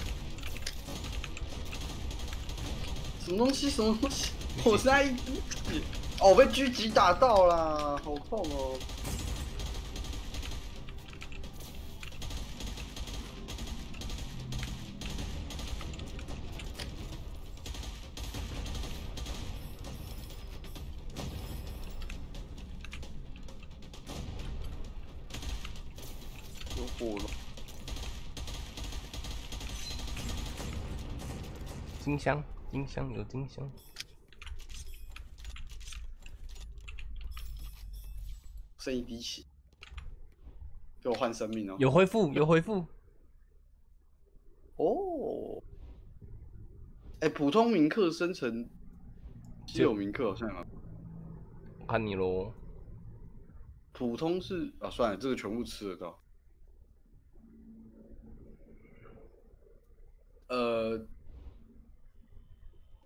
什么东西？什么东西？我现在一只血。哦，我被狙击打到了，好痛哦！金香，金香有金香。剩一滴血，给我换生命哦。有恢复，有恢复。哦。哎，普通名客生成稀有名客好像啊。看你喽。普通是啊，算了，这个全部吃得到。呃，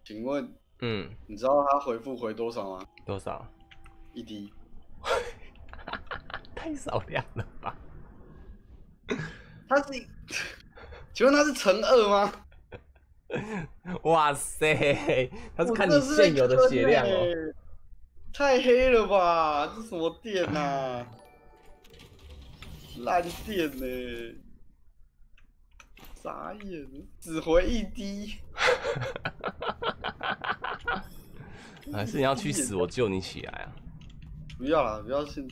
请问，嗯，你知道他回复回多少吗？多少？一滴。(laughs) 太少量了吧？(laughs) 他是，请问他是乘二吗？(laughs) 哇塞，他是看你现有的血量哦。太黑了吧？这什么店呐？烂店呢？傻眼，只回一滴。(laughs) 还是你要去死，我救你起来啊！(laughs) 不要啦，不要现。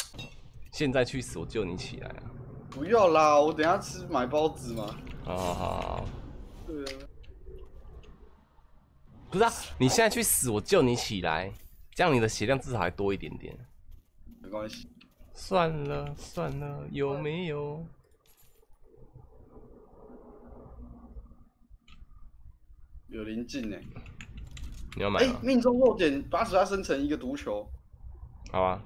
(tsk) 现在去死，我救你起来啊！不要啦，我等下吃买包子嘛。好好好。对啊。不是啊，你现在去死，我救你起来，这样你的血量至少还多一点点。没关系。算了算了，有没有？有灵境呢。你要买吗？命中弱点八十，它生成一个毒球。好啊。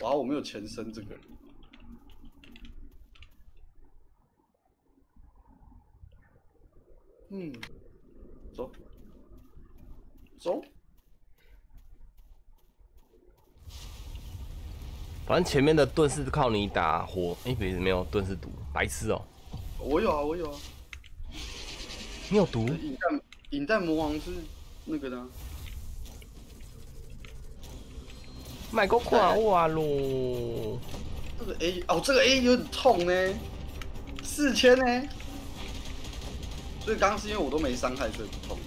哇，我没有前身这个。嗯，走，走。反正前面的盾是靠你打火，哎，没没有盾是毒，白痴哦。我有啊，我有啊。你有毒？影弹魔王是那个的。买个矿哇喽！这个 A 哦，这个 A 有点痛呢，四千呢。所以刚刚是因为我都没伤害，所以不痛，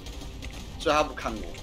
所以他不看我。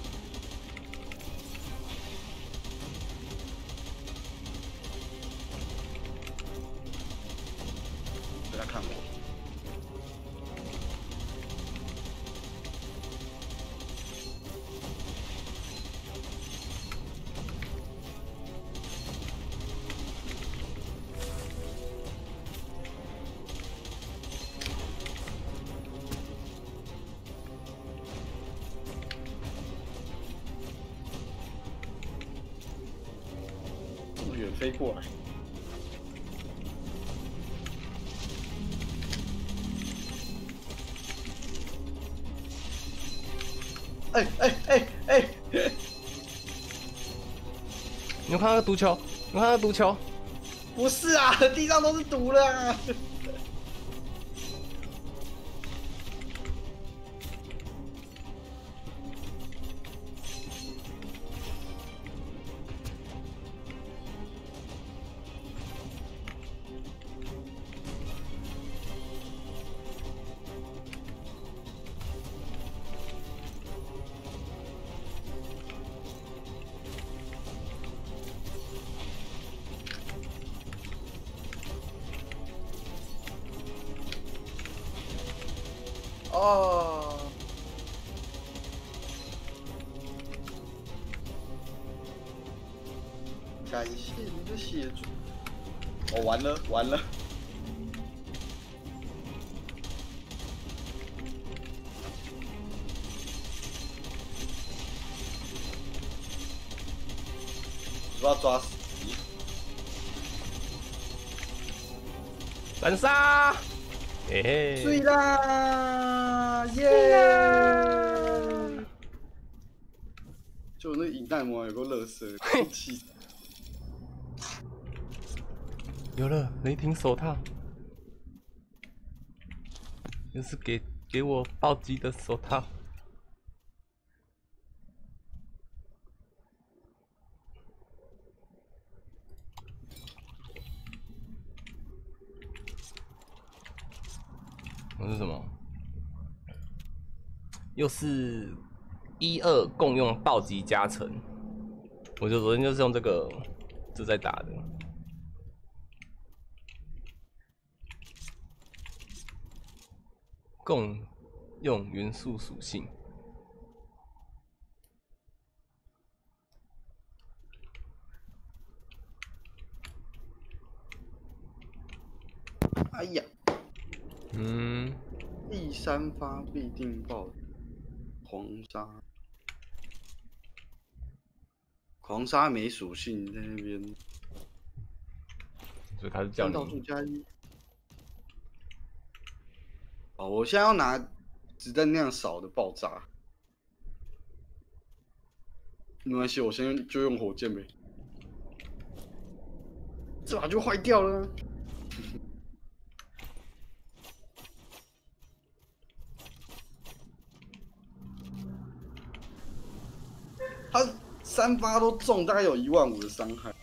毒球？我看到毒球？不是啊，地上都是毒了。雷霆手套，又是给给我暴击的手套。我是什么？又是一二共用暴击加成，我就昨天就是用这个，就在打的。共用元素属性。哎呀，嗯，第三发必定爆狂杀，狂杀没属性在那边，所以他是叫你加一。哦，我现在要拿子弹量少的爆炸，没关系，我先就用火箭呗。这把就坏掉了。(laughs) 他三发都中，大概有一万五的伤害。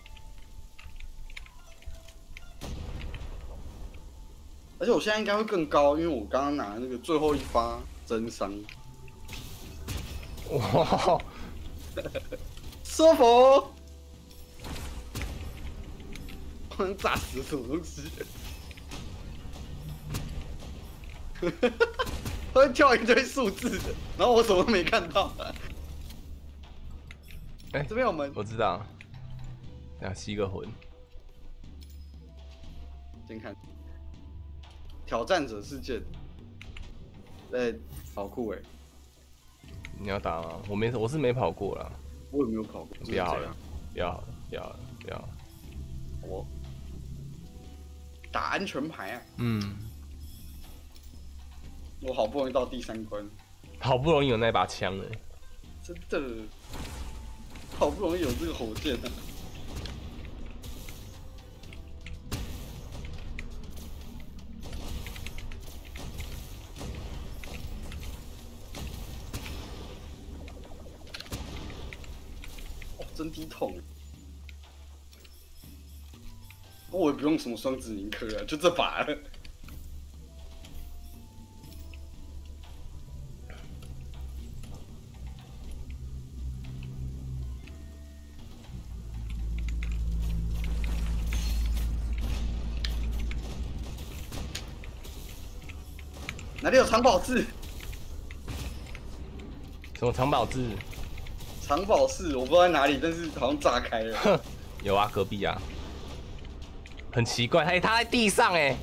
而且我现在应该会更高，因为我刚刚拿那个最后一发真伤，哇，(laughs) 舒服。我能炸死什么东西？(laughs) 会跳一堆数字，然后我什么都没看到。哎这边有门，我知道，要吸个魂，先看挑战者事件。哎、好酷哎！你要打吗？我没，我是没跑过啦，我也没有跑过，不要好了不要好了，不要好了，不要好了。我打安全牌啊！嗯，我好不容易到第三关，好不容易有那把枪了，真的好不容易有这个火箭啊！什么双子宁克啊，就这把了。哪里有藏宝室？什么藏宝志？藏宝室我不知道在哪里，但是好像炸开了。哼，(laughs) 有啊，隔壁啊，很奇怪，哎，他在地上哎，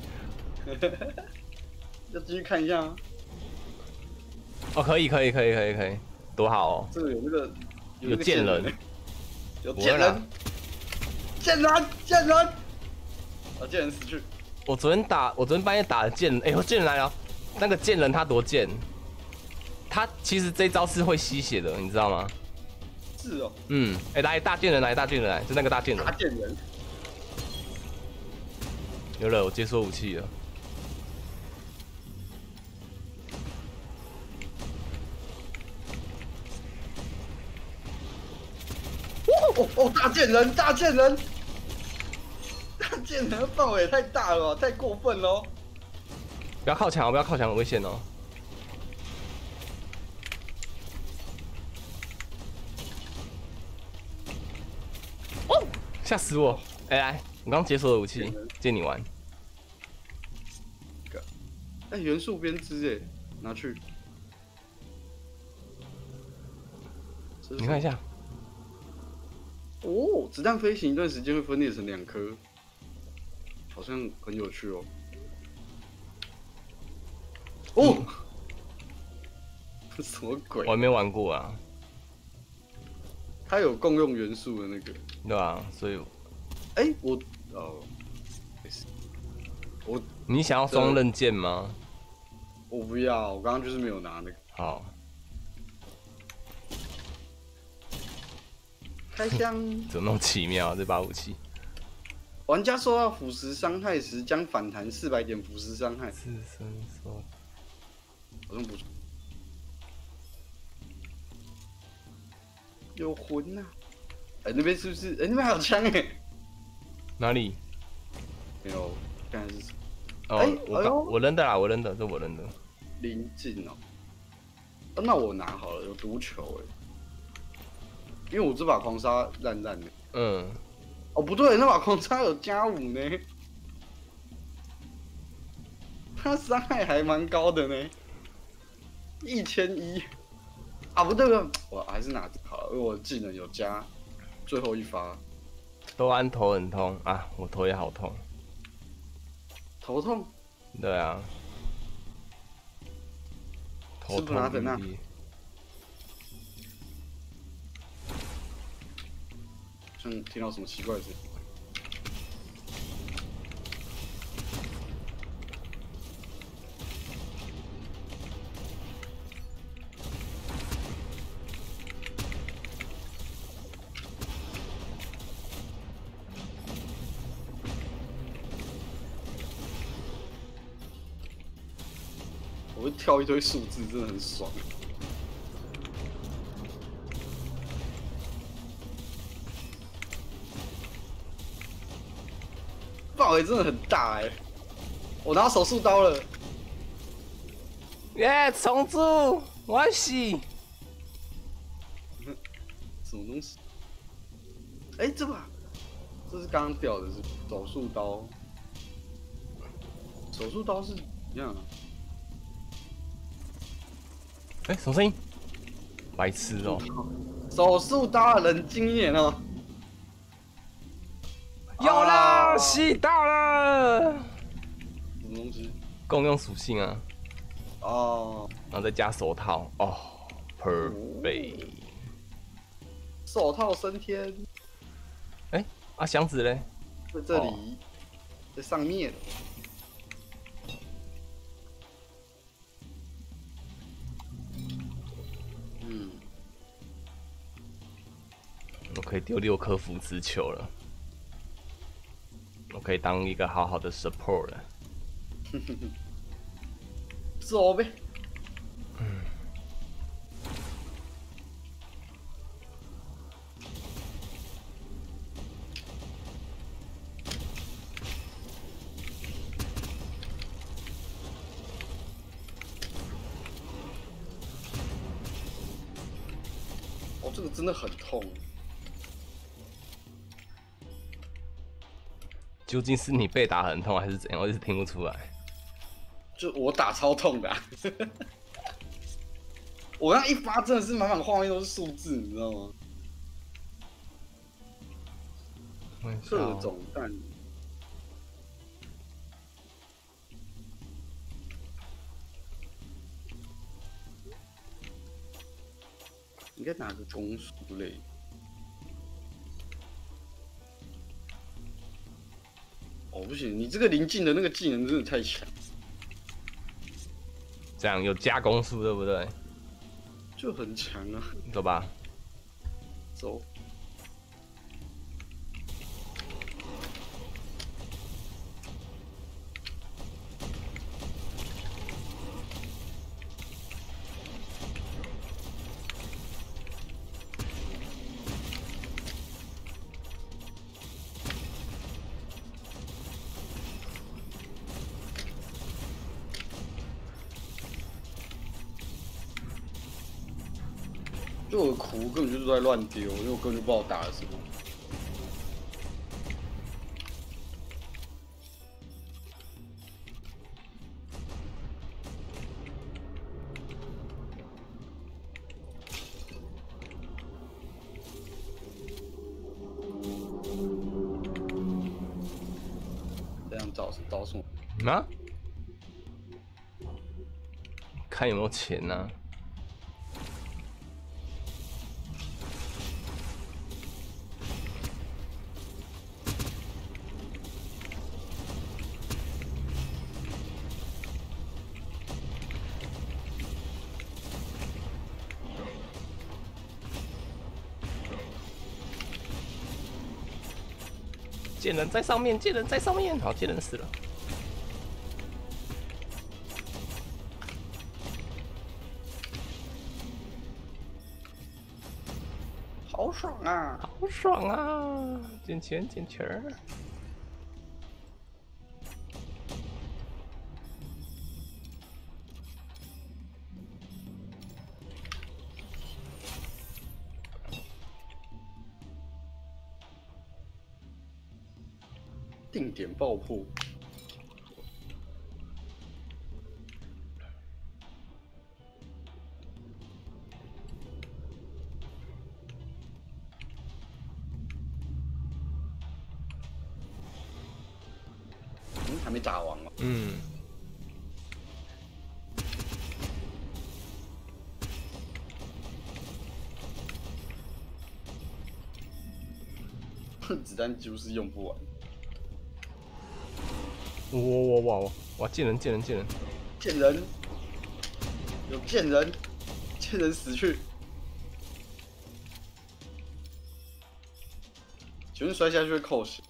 (laughs) 要继续看一下吗？哦，可以，可以，可以，可以，可以，多好哦，这个有那个有那个剑人。欸，有剑人，剑人，剑人，啊，剑人死去。我昨天打，我昨天半夜打的剑人，哎、呦，剑人来了，那个剑人他多贱，他其实这招是会吸血的，你知道吗？是哦，嗯，哎、来大剑人来，大剑人来，就那个大剑人。大，剑人，有了，我解锁武器了，哦哦哦，大贱人，大贱人，大贱人的范围也太大了，太过分了哦。不要靠墙，不要靠墙，很危险哦。哦，吓死我！哎、来，我刚解锁的武器，借你玩。哎，元素编织哎，拿去。你看一下，哦，子弹飞行一段时间会分裂成两颗，好像很有趣哦。哦，这 (laughs) 什么鬼我？还没玩过啊，它有共用元素的那个。对啊、所以哎、我哦，我你想要双刃剑吗？我不要，我刚刚就是没有拿那个好，开箱。(laughs) 怎么那么奇妙、啊、这把武器？玩家受到腐蚀伤害时，将反弹四百点腐蚀伤害，自身说好像不错。有魂呐、哎、那边是不是？哎、那边还有枪哎、哪里？没有，看是哦，哎我、哎我扔的啦，我扔的，这我扔的。临近哦。啊那我拿好了，有毒球哎、因为我这把狂杀烂烂的。嗯，哦，不对，那把狂杀有加五呢，他伤害还蛮高的呢。一千一啊！不对不对，我还是拿好了，因为我技能有加最后一发。都安头很痛啊，我头也好痛。头痛？对啊。头痛拿等啊！像听到什么奇怪的声音。跳一堆数字，真的很爽。范围真的很大哎！我拿手术刀了。耶，重铸，我洗。(laughs) 什么东西？哎，这把，这是刚刚掉的，是手术刀。手术刀是一样。哎，什么声音？白痴哦！手术刀，冷静一点哦。有了，吸到了。什么东西？共用属性啊。哦。然后再加手套哦，perfect。手套升天。哎，啊箱子嘞？在这里，在上面。我可以丢六颗腐殖球了，我可以当一个好好的 support 了。(laughs) 走呗。嗯。哦，这个真的很痛。究竟是你被打很痛，还是怎样？我一直听不出来。就我打超痛的，(laughs) 我刚一发真的是满满画面都是数字，你知道吗？各种弹，应该拿个中速类。哦，不行，你这个临近的那个技能真的太强。这样有加攻速，对不对？就很强啊。走吧。走。在乱丢，因为我根本就不知道打了什么。这样找找什么？啊？看有没有钱呢？剑人在上面，剑人在上面，好，剑人死了，好爽啊，好爽啊，捡钱捡钱。定点爆破。还没打完吗嗯。(laughs) 子弹就是用不完。哇哇哇哇哇！贱人贱人贱人！贱人，有贱人，贱人死去。请问摔下去会扣血？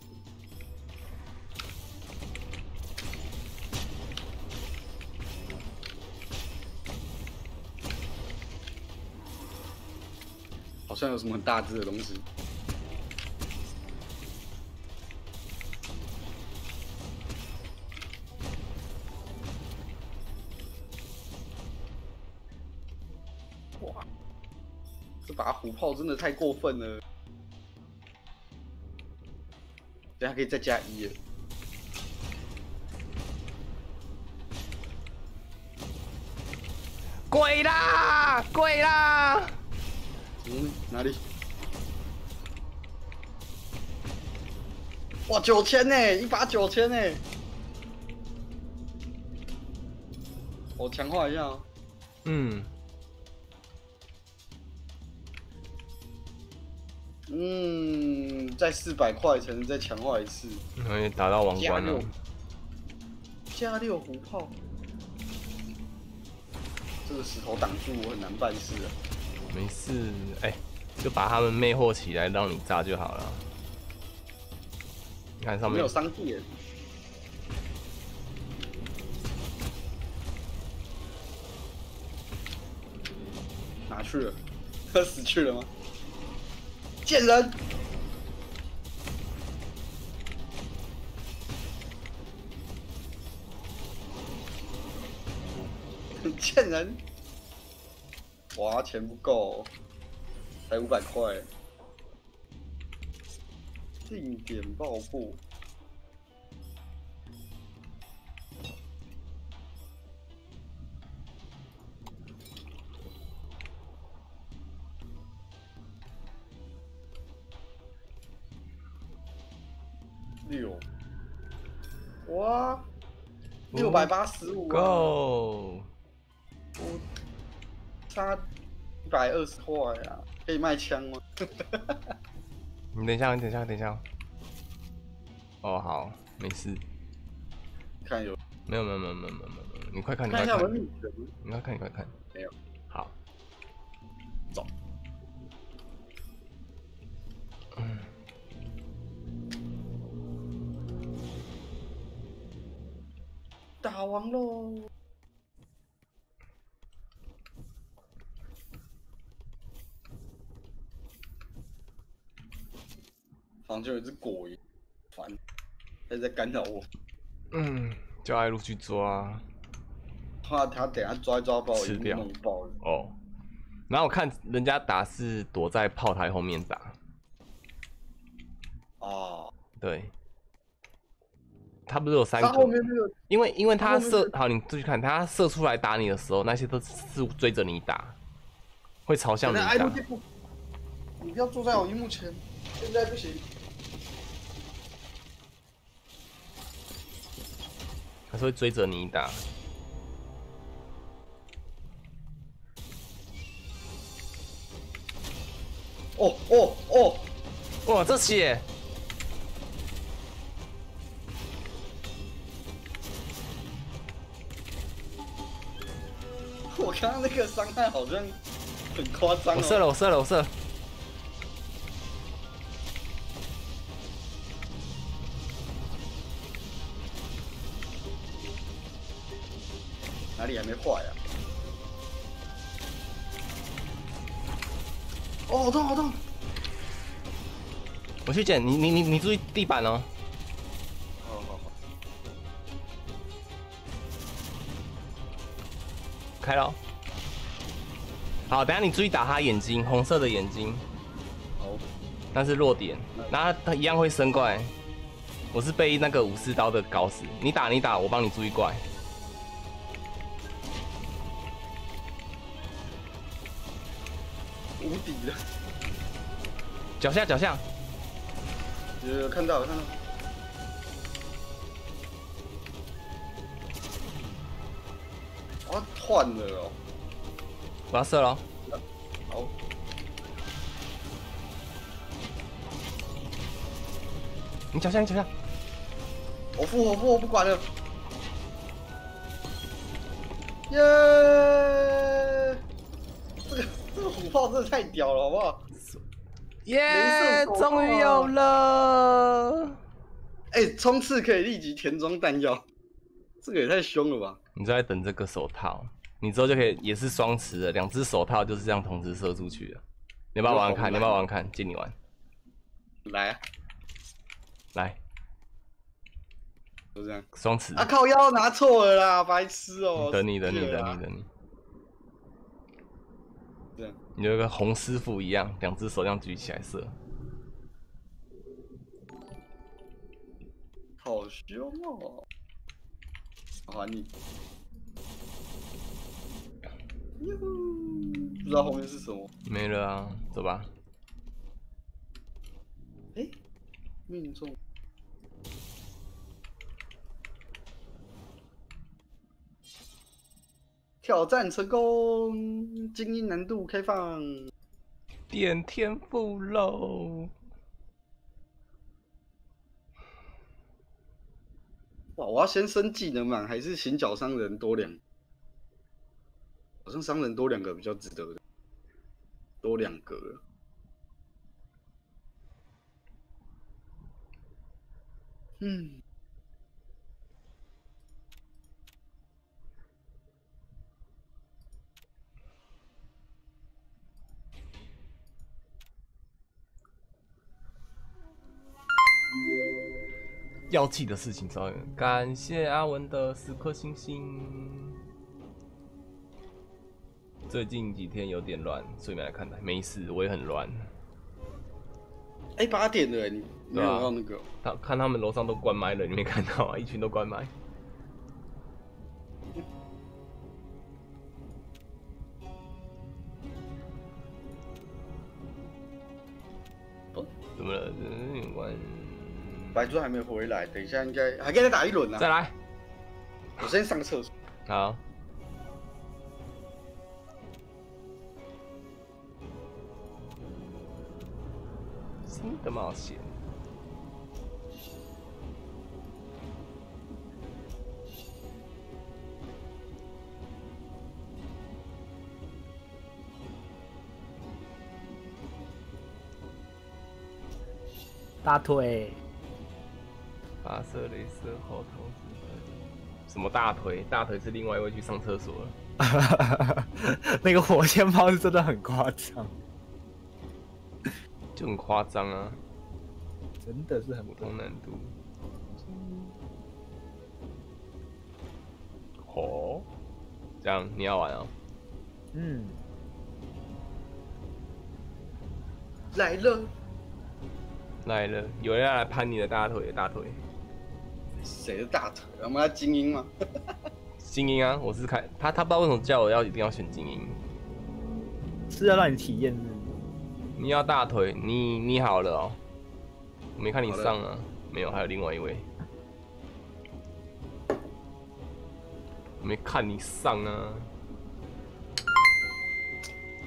好像有什么很大只的东西。炮真的太过分了。等下可以再加一了。鬼啦！鬼啦！嗯，哪里？哇，九千呢，一把九千呢。我强化一下哦。嗯，嗯，再四百块才能再强化一次。然后也打到王冠了六。，加六胡炮。这个石头挡住我很难办事啊。没事，哎、就把他们魅惑起来，让你炸就好了。你看上面没有商地。哪去了？他 (laughs) 死去了吗？贱人！贱人！哇，钱不够，才五百块。定点爆破。六，哇，六百八十五啊！Go，我差一百二十块啊，可以卖枪吗？你 (laughs) 等一下，你等一下，等一下。哦，好，没事，看有，没有没有没有没有没有没有，你快看，你快看看一下我，的女神。你快看，你快看。没有，好，走。嗯打完喽！房间有一只果蝇，烦，它在干扰我。嗯，叫艾露去抓。怕他等下抓一抓把我 (laughs) 吃掉弄爆了。哦，然后我看人家打是躲在炮台后面打，哦，对。他不是有三个？因为因为他射好，你注意看，他射出来打你的时候，那些都是追着你打，会朝向你打你不要坐在我荧幕前，现在不行。他是会追着你打。哦哦哦，哇，这血！(laughs) 我刚刚那个伤害好像很夸张哦。我射了，我射了，我射了。里还没坏啊？哦，好痛好痛！我去捡你，你你你注意地板哦。好好好，开了。好，等下你注意打他眼睛，红色的眼睛，好，那是弱点，然后他一样会升怪。我是被那个武士刀的搞死，你打你打，我帮你注意怪。无底的。脚下脚下，有看到看到。我，换了哦，我要射了。好。你脚下你脚下，我复活复活不管了。耶、yeah!！这个虎炮真的太屌了，好不好？耶终于有了。哎、冲刺可以立即填装弹药，这个也太凶了吧！你就在等这个手套，你之后就可以也是双持的，两只手套就是这样同时射出去的。你要不要玩玩看？你要不要玩玩看？借你玩，来啊，来就这样。双持。啊靠腰拿错了啦，白痴哦、等你，等你，等你，等你。你就跟洪师傅一样，两只手这样举起来射。好凶哦！我还你。哟，不知道后面是什么。没了啊，走吧。哎、命中。挑战成功，精英难度开放。点天赋喽！哇，我要先升技能满，还是行脚商人多两？好像商人多两个比较值得的，多两个。嗯，要记的事情稍微，感谢阿文的十颗星星。最近几天有点乱，所以没来看的。没事，我也很乱。哎，八点了，你没有对啊要那个？他看他们楼上都关麦了，你没看到啊？(laughs) 一群都关麦。哦怎么了？嗯关。白猪还没回来，等一下应该还可以再打一轮呢、再来。我先上个厕所。好。新的冒险。大腿，发射镭射后头什么大腿？大腿是另外一位去上厕所了，(laughs) 那个火箭炮是真的很夸张，就很夸张啊！真的是很普通难度。哦，这样你要玩啊？嗯，来了，来了，有人要来攀你的大腿，大腿。谁的大腿？我们要精英吗？精英啊，我是看他，他不知道为什么叫我要一定要选精英。是要让你体验你要大腿，你你好了哦，我没看你上啊，没有，还有另外一位，我没看你上啊。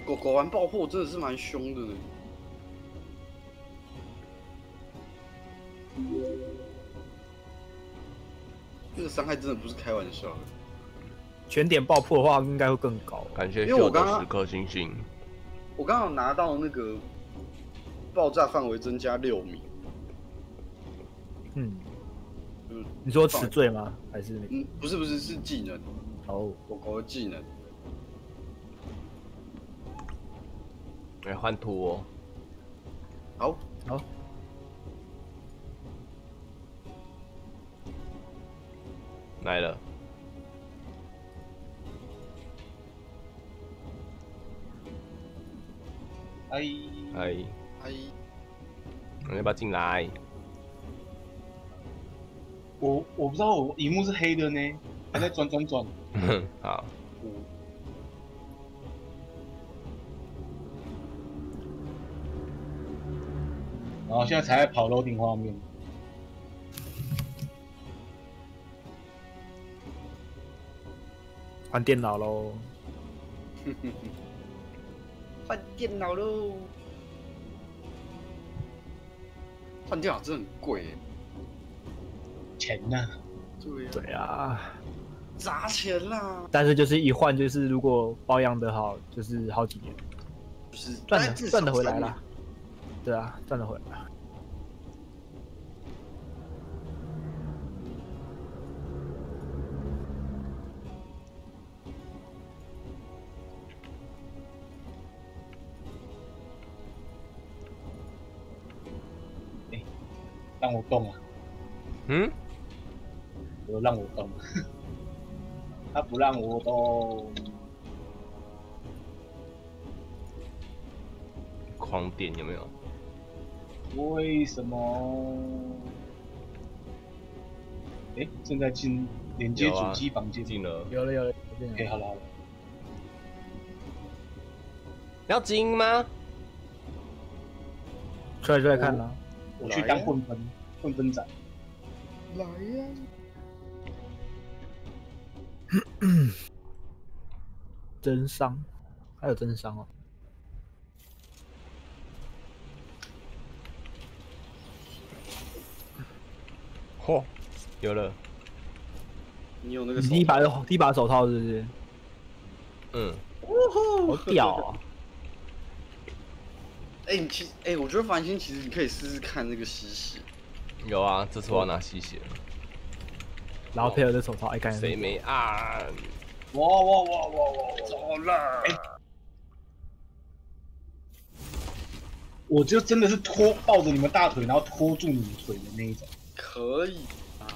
狗狗玩爆破真的是蛮凶的呢。这个伤害真的不是开玩笑的。全点爆破的话，应该会更高。感谢因为我秀的刚刚十颗星星，我刚好拿到那个爆炸范围增加六米，嗯，嗯你说词缀吗？还是那个？嗯，不是不是是技能，哦，狗狗的技能。来换图哦。好，好，来了，哎，哎，哎，你要不要进来？我我不知道我荧幕是黑的呢，还在转转转。(laughs) 好，我然后现在才在跑 loading 画面。(laughs) 换电脑喽。换电脑喽！换电脑真的很贵耶，钱呢？对呀、对啊，砸钱啦！但是就是一换就是如果保养的好，就是好几年，就是赚的赚的回来三啦。对啊，赚的回来。让我动啊！嗯，有让我动，(laughs) 他不让我动。狂点有没有？为什么？哎，正在进连接主机房间。进了。有了有了，有 OK，了好了好了。要金吗？出来出来看啦。我去当混分混分仔。来呀、(coughs) 真伤，还有真伤哦。嚯，有了。你有那个你第一把的第一把手套是不是？嗯，好屌啊！(laughs) 哎、你其实哎、我觉得繁星其实你可以试试看那个吸血，有啊，这次我要拿吸血了。然后配合这手套，哎，干谁没按？哇哇哇哇哇哇！走了。我就真的是拖抱着你们大腿，然后拖住你们腿的那一种。可以啊，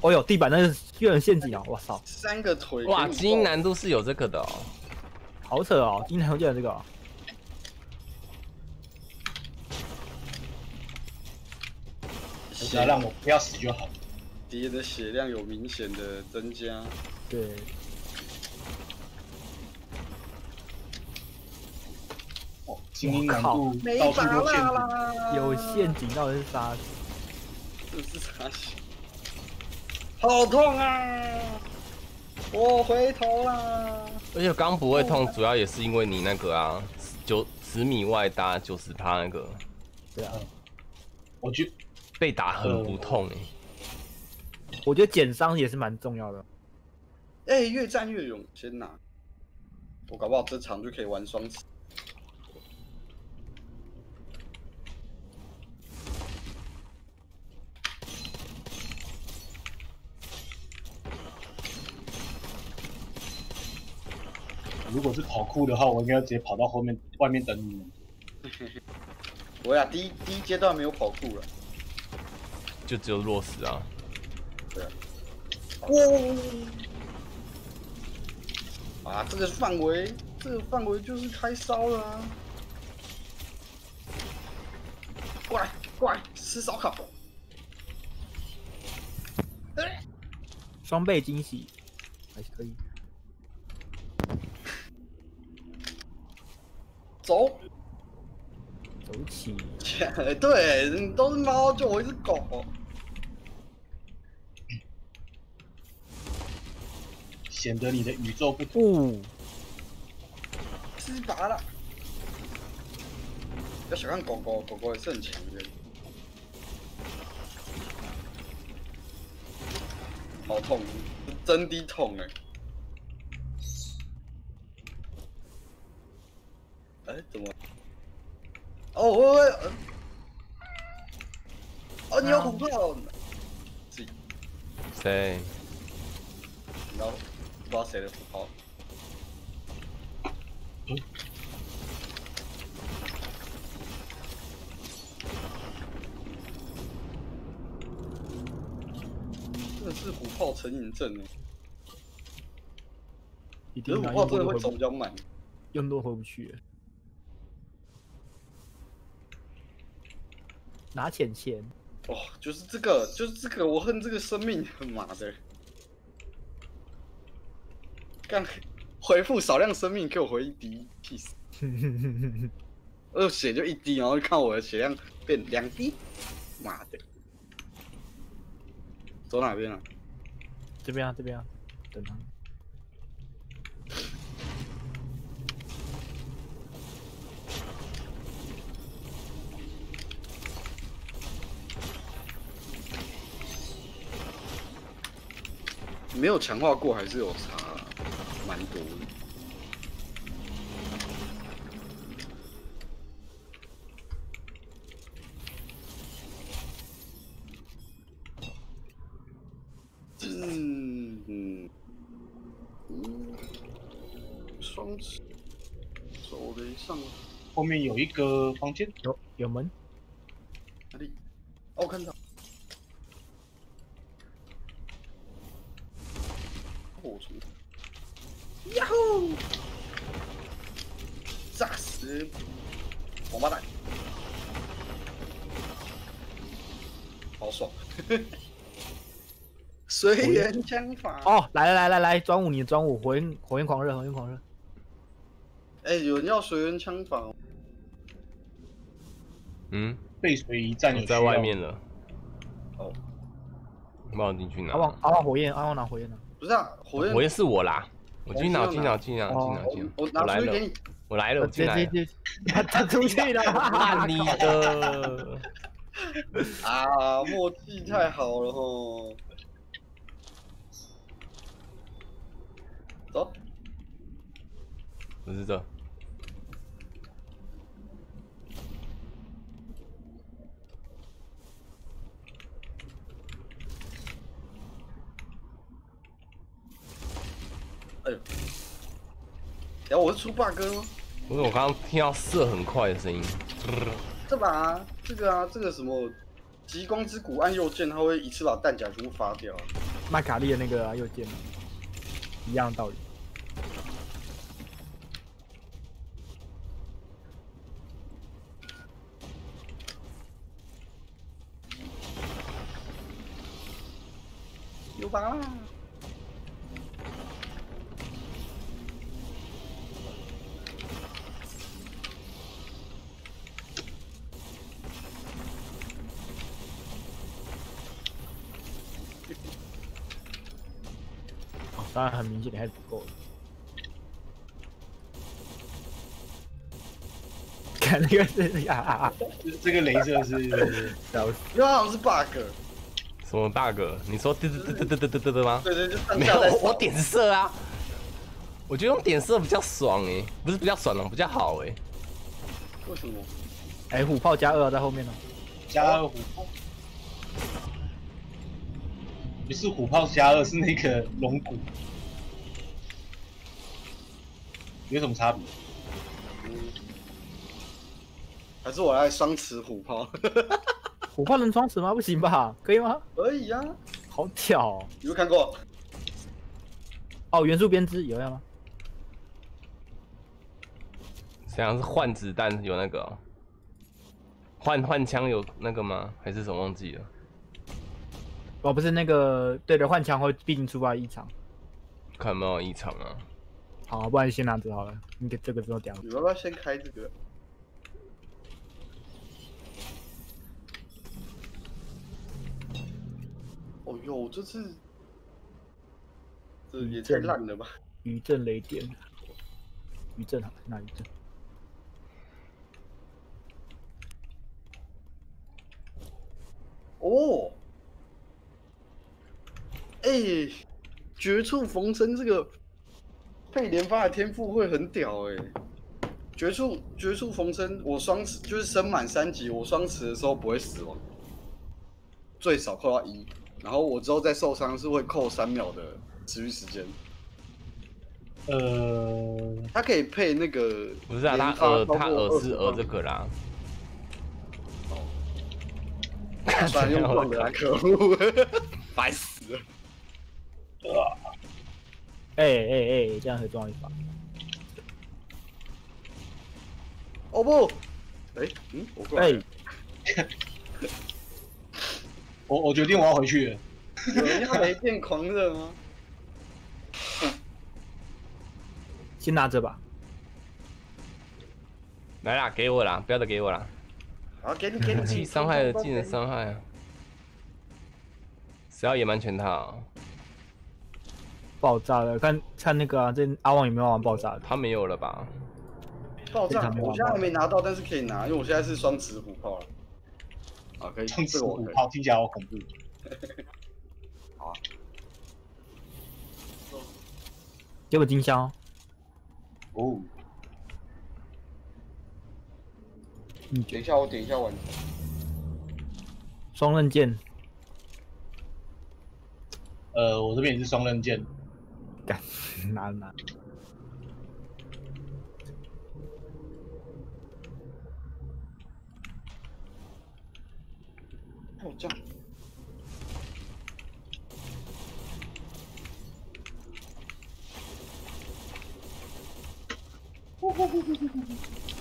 哦呦，地板那是越人陷阱啊！我操，三个腿哇，给你精英难度是有这个的哦。好扯哦！今天竟然这个哦，只要让我不要死就好。敌人的血量有明显的增加。对，哦，精英难度到处都陷阱。啦有陷阱到底是啥？这是啥血？好痛啊！我回头啦！而且刚不会痛，主要也是因为你那个啊，九十米外搭九十趴那个对啊，我觉被打很不痛哎、我觉得减伤也是蛮重要的。哎、越战越勇，先拿。我搞不好这场就可以玩双持。如果是跑酷的话，我应该直接跑到后面外面等你们。(laughs) 我呀，第一第一阶段没有跑酷了。就只有落死啊。哇！啊，这个范围，这个范围就是开烧了啊！过来，过来，吃烧烤。双倍惊喜，还是可以。走，走起，(laughs) 对，你都是猫，就我一只狗。显得你的宇宙不同。不，吃拔了。不要小看狗狗，狗狗也是很强的。好痛，真的痛哎、哎、怎么？哦，喂喂，呃哦，你有虎炮，自己，谁？然后不知道谁的虎炮。真的是虎炮成瘾症哎，一可是定啊，虎炮真的会走比较慢。用多回不去了。拿钱钱，哦，就是这个，就是这个，我恨这个生命，妈的！刚回复少量生命给我回一滴气死我有血就一滴然后看我的血量变两滴。妈的。走哪边啊？这边啊这边啊。等他。没有强化过还是有差蛮多的。嗯嗯嗯，双子手雷上后面有一个房间，有有门，哪里？哦，我看到。火虫，呀吼！炸死王八蛋，好爽！(laughs) 随缘枪法。哦，来来来来来，专武你的专武，火焰火焰狂热，火焰狂热，哎、有人要随缘枪法哦。嗯，背水一战有在外面了，哦，帮我进去拿阿。旺阿旺火焰，阿旺拿火焰呢？不是啊，火焰。火焰是我啦，我进了进了进了进了进了我来了我来了我进来了。(laughs) 他出去了。(laughs) (laughs) 怕你的啊默契太好了吼。走。我是这。哎呦，然后我是出 bug 吗？不是我刚刚听到射很快的声音，这把、啊、这个啊，这个什么极光之谷按右键，它会一次把弹夹全部发掉。麦卡利的那个啊右键，一样的道理。有吧？当然很明显，你还是不够的。(laughs) 看那个是啊啊啊！这这个镭射是 (laughs) 笑死！因为好像是 bug。什么 bug？你说嘚嘚嘚嘚嘚嘚嘚嘚吗？对对，就没有，我我点射啊。我觉得用点射比较爽诶，不是比较爽哦，比较好诶。为什么？哎，虎炮加二在后面呢。加二虎炮，不是虎炮加二，是那个龙骨，有什么差别？嗯，还是我来双持虎炮？(laughs) 虎炮能双持吗？不行吧？可以吗？可以啊，好屌哦！有没有看过？哦，元素编织有要吗？这样是换子弹有那个哦换换枪有那个吗？还是什么忘记了？哦，不是那个，对的，换枪会必定出发异常。看有没有异常啊？好，不然你先拿着好了，你给这个之后讲。你要不要先开这个？哦哟，这次这也太烂了吧！余震雷电，余震好，那余震。哦，哎、绝处逢生这个配连发的天赋会很屌哎、绝处绝处逢生，我双持就是升满三级，我双持的时候不会死亡，最少扣到一，然后我之后再受伤是会扣三秒的持续时间。呃，他可以配那个不是啊，他耳他超过20耳是耳磅这个啦。(laughs) 突然用撞的啊，可恶，(laughs) 白死了。(laughs) 哎哎哎，这样可以撞一把。哦不，哎、嗯，我过来哎了，我我决定我要回去了。有人要雷电狂热吗？(laughs) 先拿着吧。来啦，给我啦，不要再给我啦。好，给你给你，(laughs) 技伤害的技能伤害啊。谁要野蛮全套？爆炸了，看看那个啊，这阿旺有没有玩爆炸的？他没有了吧？爆炸我现在还没拿到，但是可以拿，因为我现在是双持虎炮了。啊，可以，冲刺这个我可以。虎炮听起来好恐怖。(laughs) 好给我金香，哦，你等一下，我等一下完。双刃剑，呃，我这边也是双刃剑，干拿拿。(laughs) 哦，这样。哇，一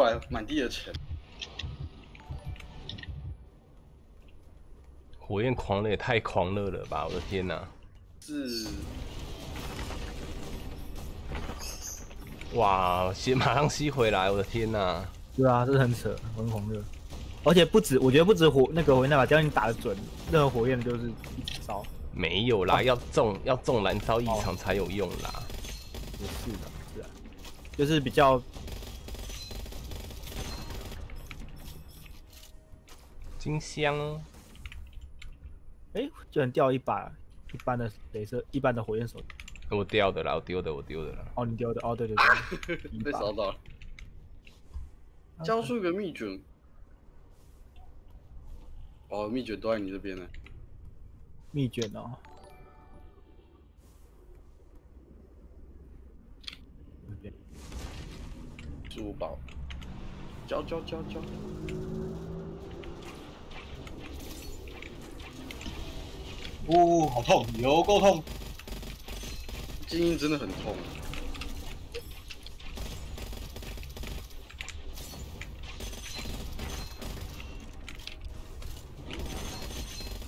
过来满地的钱，火焰狂热也太狂热了吧！我的天哪、是哇，吸马上吸回来！我的天哪、对啊，这是很扯，很狂热。而且不止，我觉得不止火那个火焰那把，只要你打得准，任何火焰就是一直烧。没有啦，要中要中燃烧异常才有用啦。也是的，是啊，就是比较金香，哎，居然掉一把一般的镭射，一般的火焰手。我掉的啦，我丢的，我丢的啦。哦，你丢的哦，对对对，(laughs) 一被把烧到了。教出一个秘诀。哦，秘诀都在你这边呢。秘卷哦。这边珠宝，教教教教。哦，好痛，有够痛，精英真的很痛。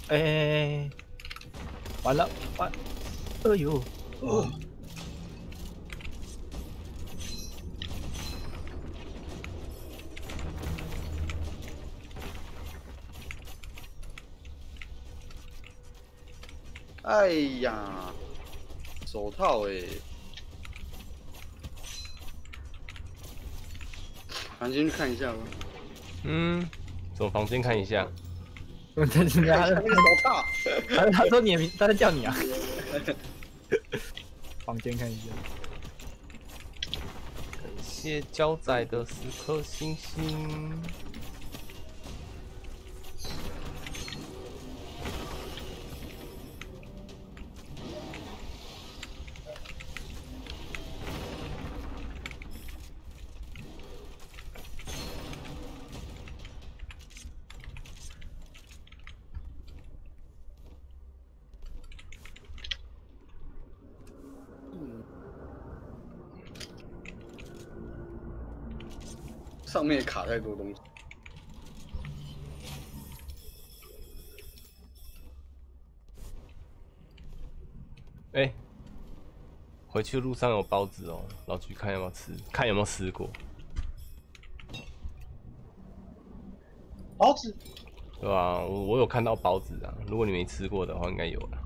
哎哎哎哎，完了完，哎呦，哦，哎呀，手套哎、咱先去看一下吧。嗯，走房间看一下。但 (laughs) 是他看一下那个手套。他他说你的名，他在叫你啊。(laughs) 房间看一下，感谢交仔的十颗星星。卡太多东西。哎、回去路上有包子哦，老去看要不要吃，看有没有吃过，包子，对啊、我我有看到包子啊，如果你没吃过的话，应该有啦。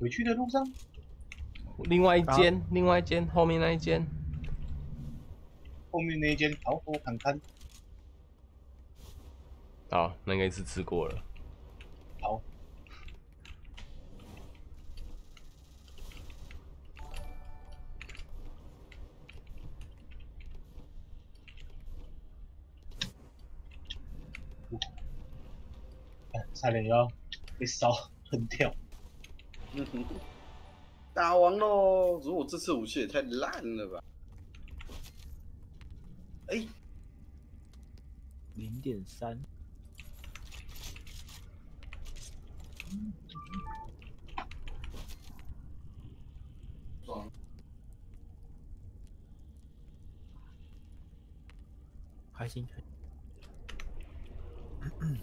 回去的路上，另外一间，另外一间，后面那一间，后面那一间好好看看，好，那应该是吃过了。好，哎差点要被烧喷掉。嗯哼，(laughs) 打完喽！如果这次武器也太烂了吧？哎、零点三，爽！开心开心。(clears throat)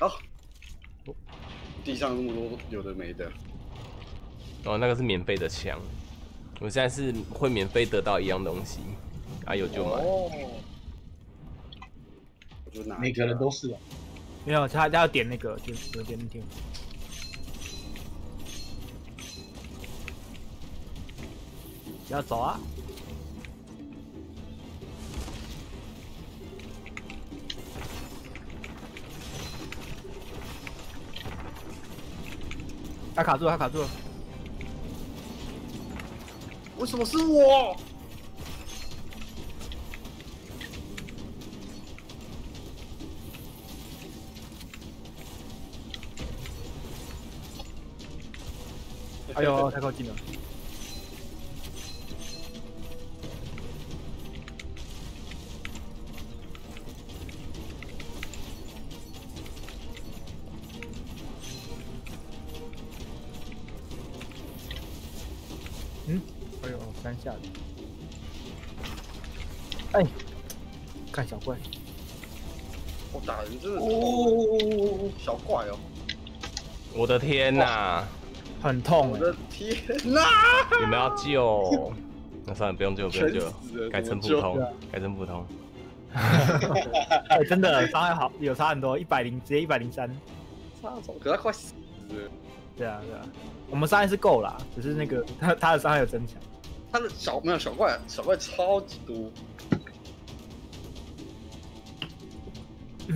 好，地上那么多有的没的，哦，那个是免费的枪，我现在是会免费得到一样东西，啊有就买。哦，我就拿每个人都是啊。没有，他他要点那个天有点点。要走啊！他卡住了，他卡住了。为什么是我？哎呦，太靠近了！下的。哎，看小怪，我打人真的哦，小怪哦！我的天哪、很痛哎、我的天哪！有没有要救？那算了，不用救，不用救改成普通改成普通。(laughs) (laughs) 哎，真的伤害好，有差很多，一百零直接一百零三。差什么？可他快死了。对啊，对啊，我们伤害是够啦，只是那个他他的伤害有增强。他的小没有小怪，小怪超级多。(clears throat)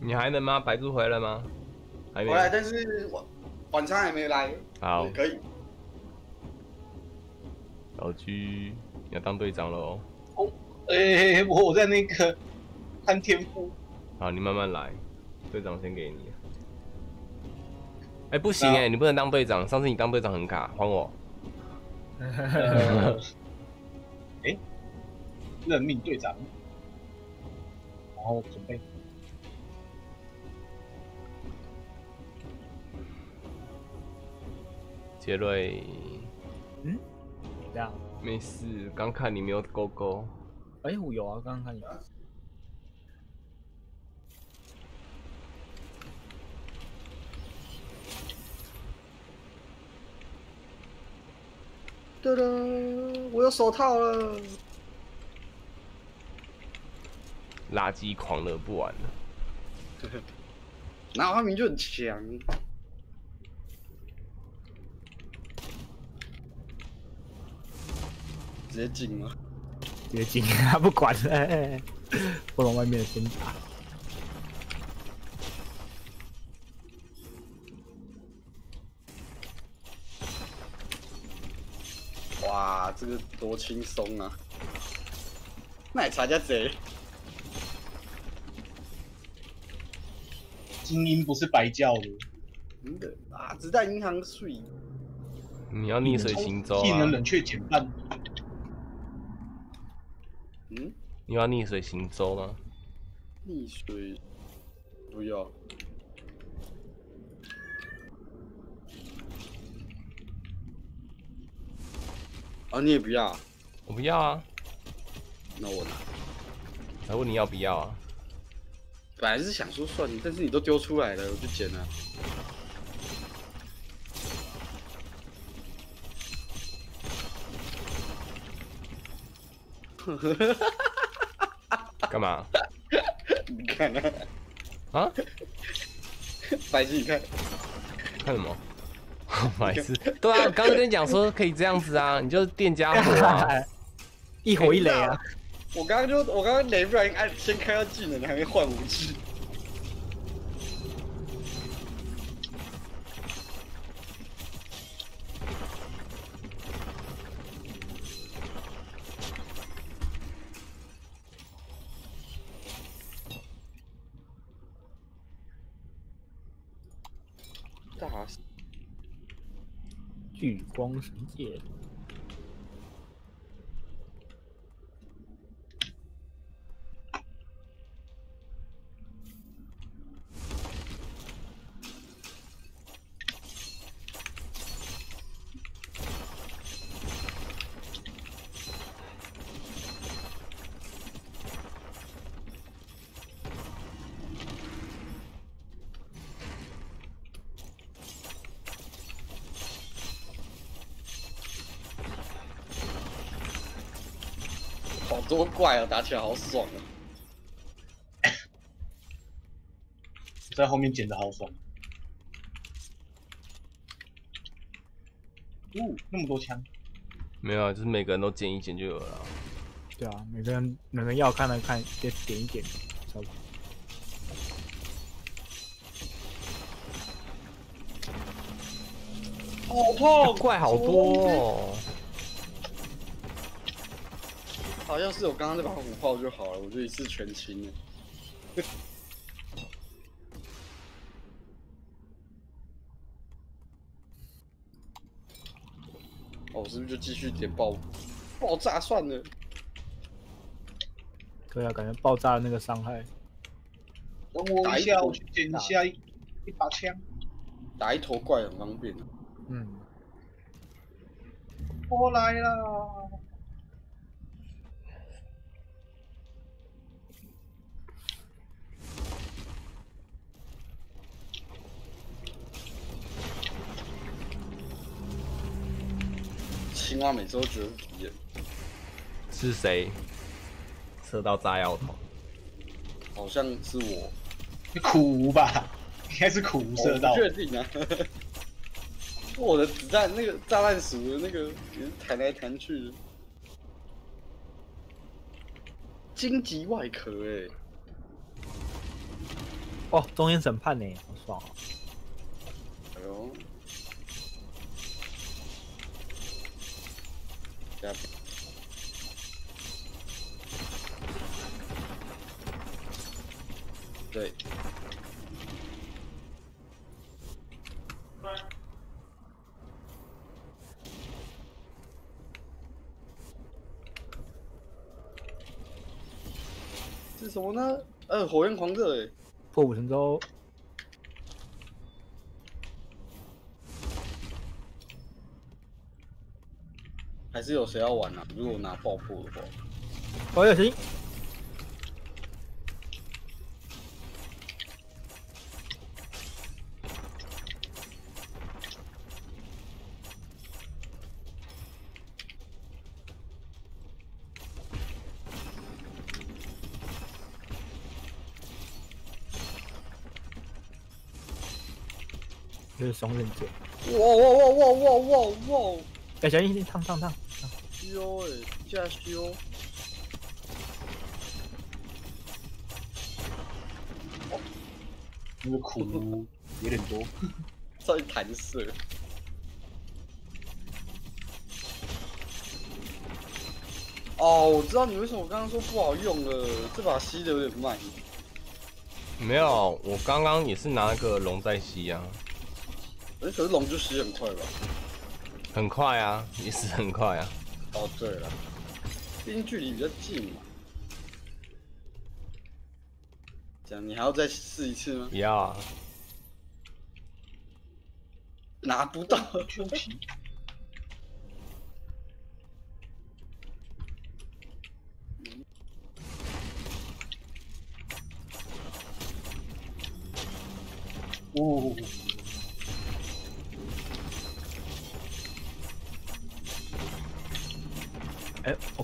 你还能吗？白猪回来吗？还没回。来，但是晚晚餐还没来。好，可以。老居，你要当队长了哦。哎、我我在那个看天赋，好，你慢慢来，队长先给你。哎、不行哎、你不能当队长。上次你当队长很卡，还我。呃，(laughs) 哎、任命队长，然后准备，杰瑞，嗯这样，没事，刚看你没有勾勾。哎、我有啊，刚刚看有。哒哒，我有手套了。垃圾狂热不玩了。(laughs) 哪有他明就很强。直接进吗？直接进，他不管了，哎哎哎不往外面的先打。哇，这个多轻松啊！奶茶加贼，精英不是白叫的，真的啊！只在银行睡，你要逆水行舟啊！技能冷却减半，嗯，你要逆水行舟吗？逆水不要。啊，你也不要？我不要啊！那我拿。还问你要不要啊？本来是想说算你，但是你都丢出来了，我就捡了。干嘛？(laughs) 你看啊，啊？白痴，你看，看什么？(laughs) 白痴。对啊，我刚刚跟你讲说可以这样子啊，你就是店家火啊。(laughs) 一火一雷啊！我刚刚就我刚刚雷不小心按先开到技能，还没换武器。大死聚光神界，怪啊，打起来好爽啊！在后面捡的好爽。哦，那么多枪，没有啊，就是每个人都捡一捡就有了啊。对啊，每个人每个人要看的看，点点一点，差不多。好痛，怪好多哦。好像是我刚刚那把五炮就好了，我就一次全清了。(laughs) 哦，我是不是就继续点爆爆炸算了？对啊，感觉爆炸的那个伤害，等我一下，我去捡一下一一把枪。打一头怪很方便啊。嗯，我来了。青蛙每次都觉得是敌人，是谁射到炸药桶？好像是我，你苦吧？应该是苦无射到我不。确定啊。我的子弹那个炸弹鼠的那个也是弹来弹去的，荆棘外壳哎、哦，中间审判呢，好爽啊。哎呦，下对，是什么呢？呃，火焰狂热哎，破釜沉舟，还是有谁要玩啊？如果拿爆破的话，我也行。这是双刃剑，哇哇哇哇哇哇哇！哎，小心烫烫烫！修哎，加修。那个苦有点多。(laughs) 稍微弹射。哦，我知道你为什么刚刚说不好用了，这把吸的有点慢。没有，我刚刚也是拿那个龙在吸啊，哎、可是龙就吸很快吧？很快啊，也是很快啊。哦，对了，毕竟距离比较近嘛。这样你还要再试一次吗？不要啊，(laughs) 拿不到。(laughs) 秋皮，哦，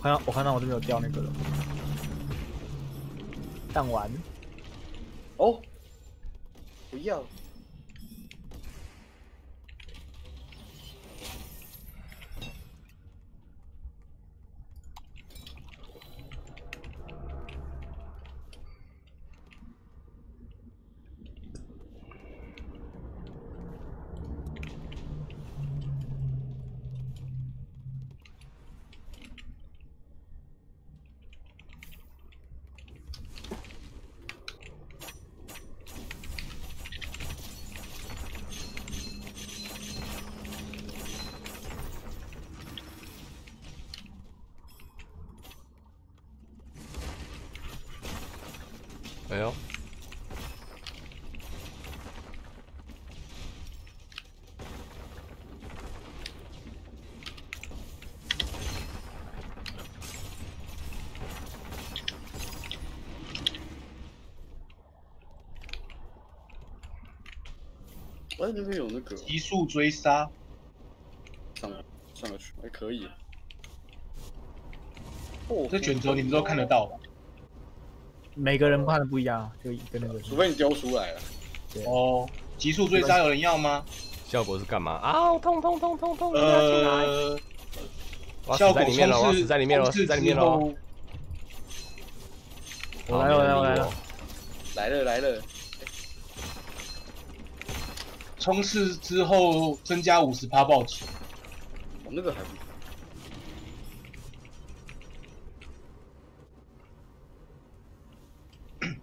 我看到我看到我这边有掉那个了，弹丸。哦，不要。哎呦，哎、那边有那个急速追杀，上上得去，还可以。哦这卷轴你们都看得到吧？每个人看的不一样，就跟那个除非你丢出来了。哦，极速追杀有人要吗？效果是干嘛啊？痛痛痛痛痛！你要去哪里？呃，我要效果死在里面了，我要死在里面了，死在里面了。我来了我来了我来了。来了来了，冲刺之后增加五十趴暴击，我那个还不 (coughs)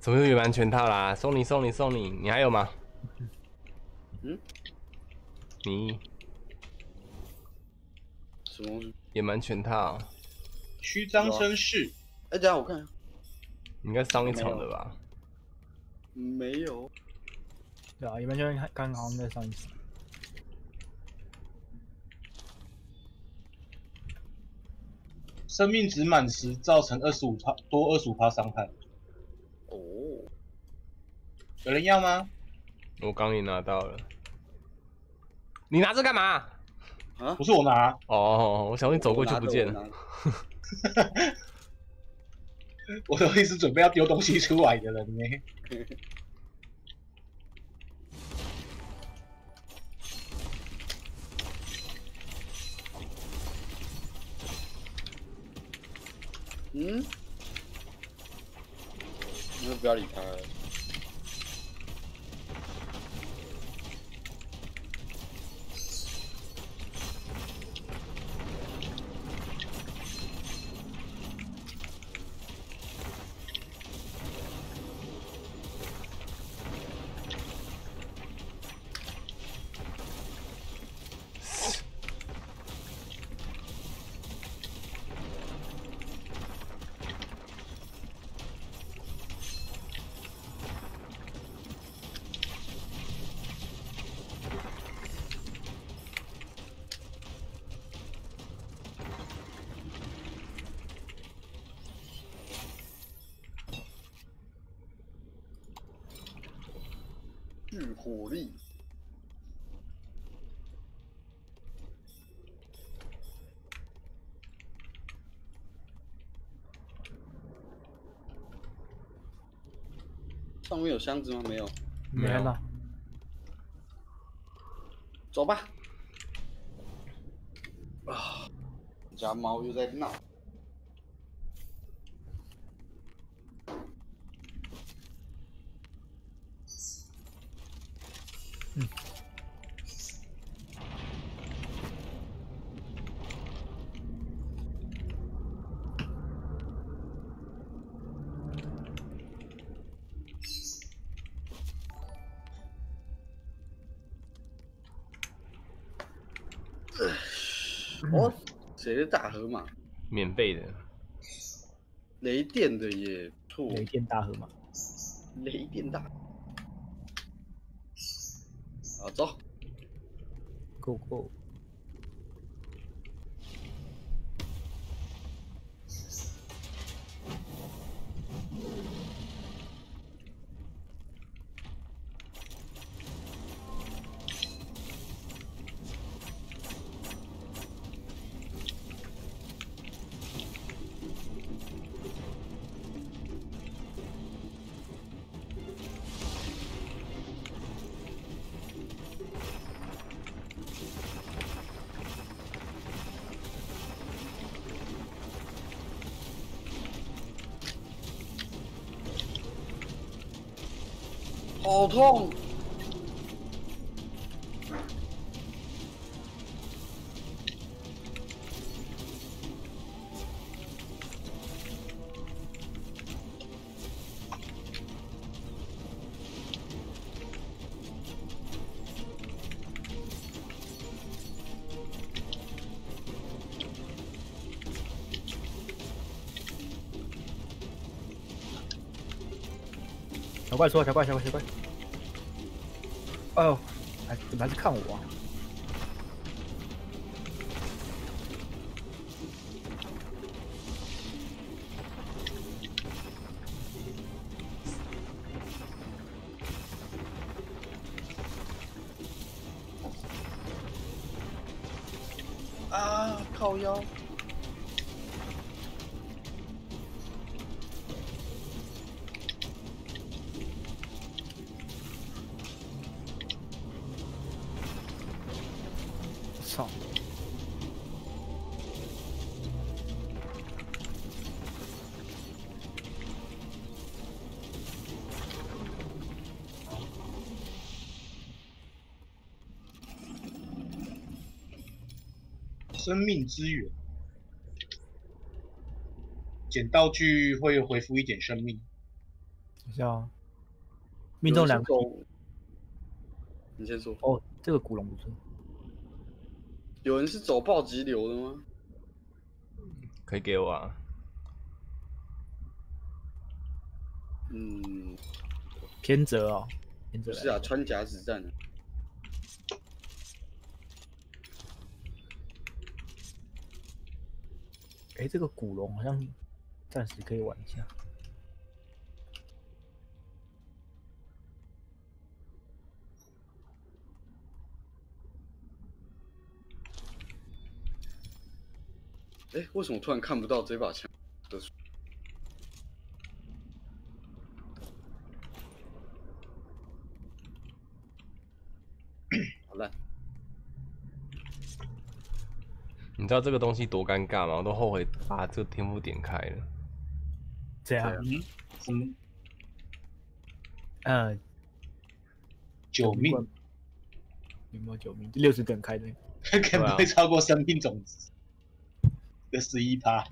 怎么又圆满全套啦？送你送你送你，你还有吗？嗯，你什么东西？圆满全套，虚张声势。哎，等一下我看一下，应该上一场的吧？没有。对啊，一般就是刚好在上一次。生命值满时造成二十五趴多二十五趴伤害，哦，有人要吗？我刚也拿到了。你拿这干嘛？啊不，是我拿，哦，我想你走过去不见了。(laughs) (laughs) 我。都一直准备要丢东西出来的人呢。嗯，你们不要理他了。巨火力，上面有箱子吗？没有。没有没看到。走吧。啊，你家猫又在闹。谁的大河马？免费的，雷电的也错，雷电大河马，雷电大。好，走。Go Go。痛！小怪说，小怪，小怪，小怪。哎呦，还怎么还是看我。生命之源，捡道具会恢复一点生命。等一下啊，命中两个你先说。哦，这个古龙不错。有人是走暴击流的吗？可以给我啊。嗯，偏折哦，偏折不是啊，穿甲子弹啊。哎，这个古龙好像暂时可以玩一下。哎，为什么突然看不到这把枪你知道这个东西多尴尬吗？我都后悔把这个天赋点开了。这样，嗯，什么嗯，九命，有没有九命？六十等开的，(laughs) 可能不会超过生命种子的十一趴，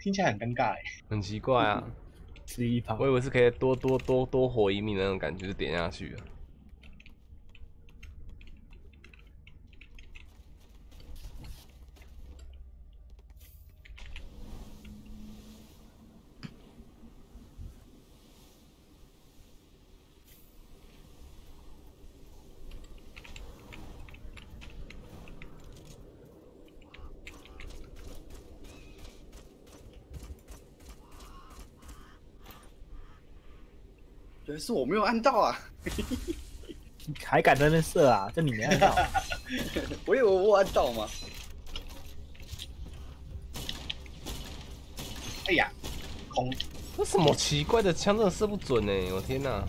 听起来很尴尬哎。很奇怪啊，十一趴我以为是可以多多多多活一命的那种感觉，就点下去了。是我没有按到啊！(laughs) 还敢在那射啊？这你没按到？我以为我有按到吗。哎呀，空，这什么奇怪的枪，真的射不准呢！我天哪！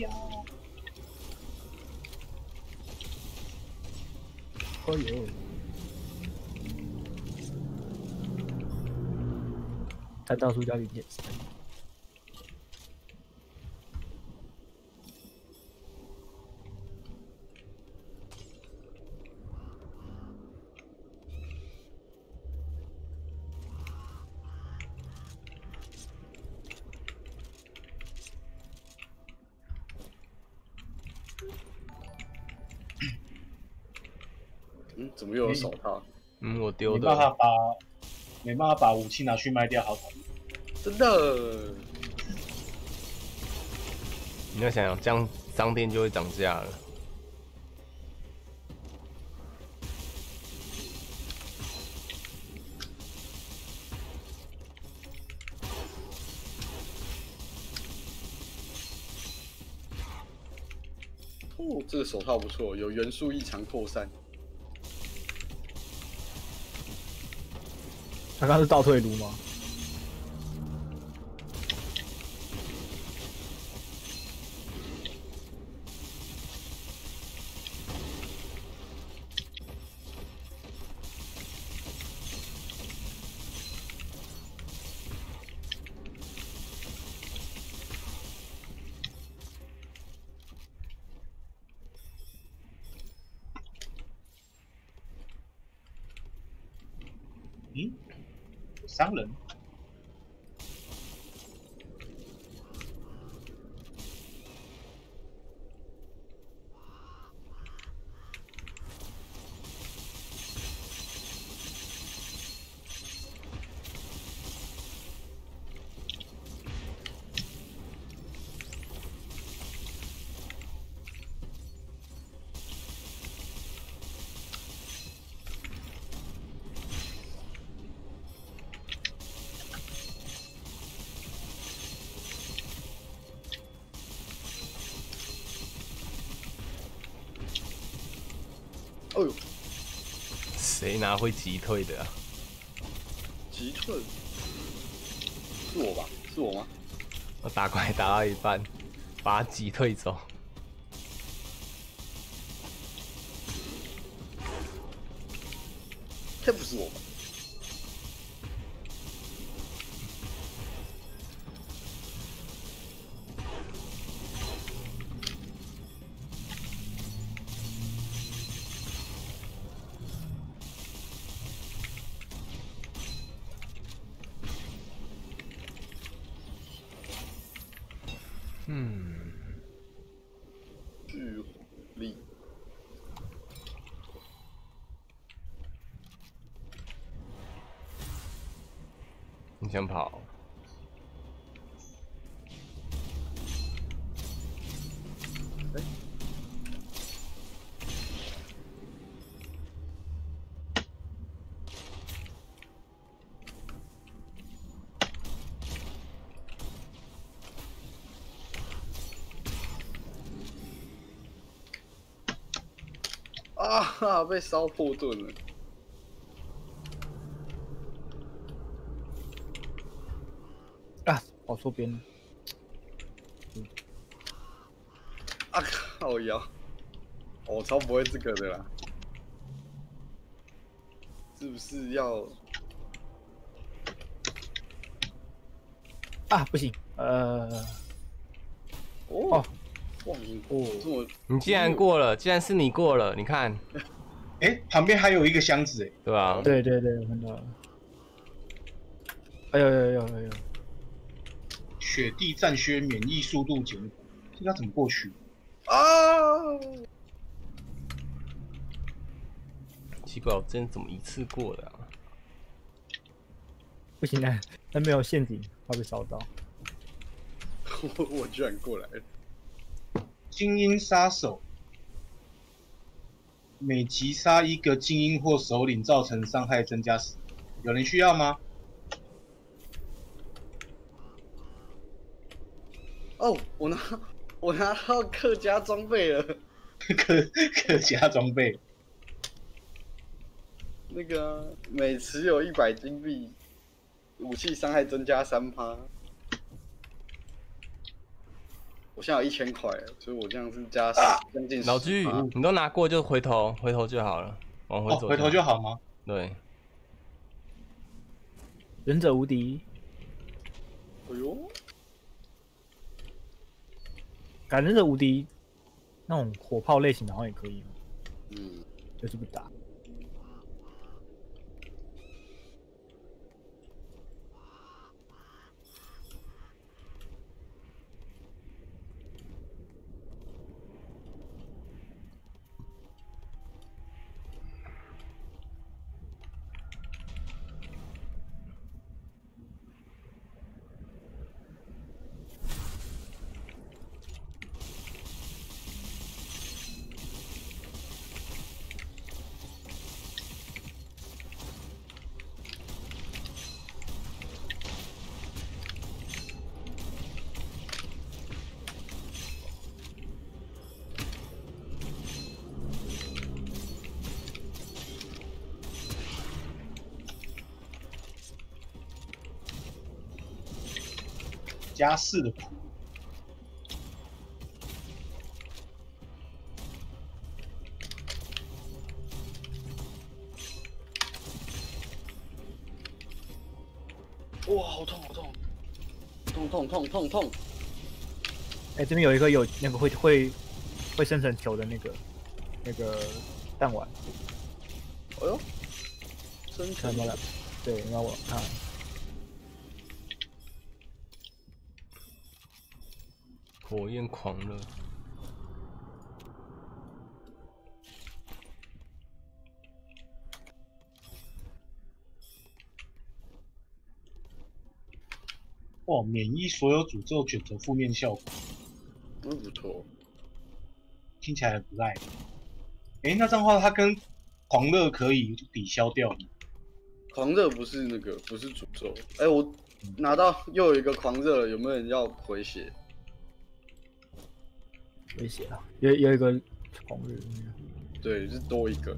呀！哎呦！他到处叫你点手套？嗯，我丢没办法的。把没办法把武器拿去卖掉，好讨厌。真的？你要想想，这样商店就会涨价了。哦，这个手套不错，有元素异常扩散。他刚是倒退撸吗？拿会急退的啊？击退，是我吧？是我吗？我打怪打到一半，把他急退走。啊，被烧破盾了。啊，跑错边了。啊靠呀，我超不会这个的啦。是不是要？啊，不行，呃，哦哦，你既然过了，既然是你过了，你看，哎，(laughs) 旁边还有一个箱子哎，对吧？对对对，我看到了。哎呦呦呦呦呦！雪地战靴免疫速度减，这个要怎么过去？啊！奇怪，我之前怎么一次过的啊？不行啊，那没有陷阱，怕被烧到。(laughs) 我我居然过来了。精英杀手，每击杀一个精英或首领，造成伤害增加十。有人需要吗？哦，我拿我拿到客家装备了，(laughs) 客客家装备，那个啊每持有一百金币，武器伤害增加三趴。我现在有一千块，所以我这样是加将近老居，你都拿过就回头，回头就好了，往回哦，走。回头就。好吗？对，忍者无敌，哎呦，改忍者无敌，那种火炮类型的好像也可以，嗯，就是不打。加四的苦，哇，好痛，好痛，痛痛痛痛痛！哎、这边有一个有那个会会会生成球的那个那个弹丸，哎呦，生成了？对，让我看。火焰狂热。哦，免疫所有诅咒，选择负面效果，真不错。听起来很不赖。哎，那这样的话，它跟狂热可以抵消掉吗？狂热不是那个，不是诅咒。哎、我拿到又有一个狂热了，有没有人要回血？威胁啊，有有一个红日，对，就是多一个。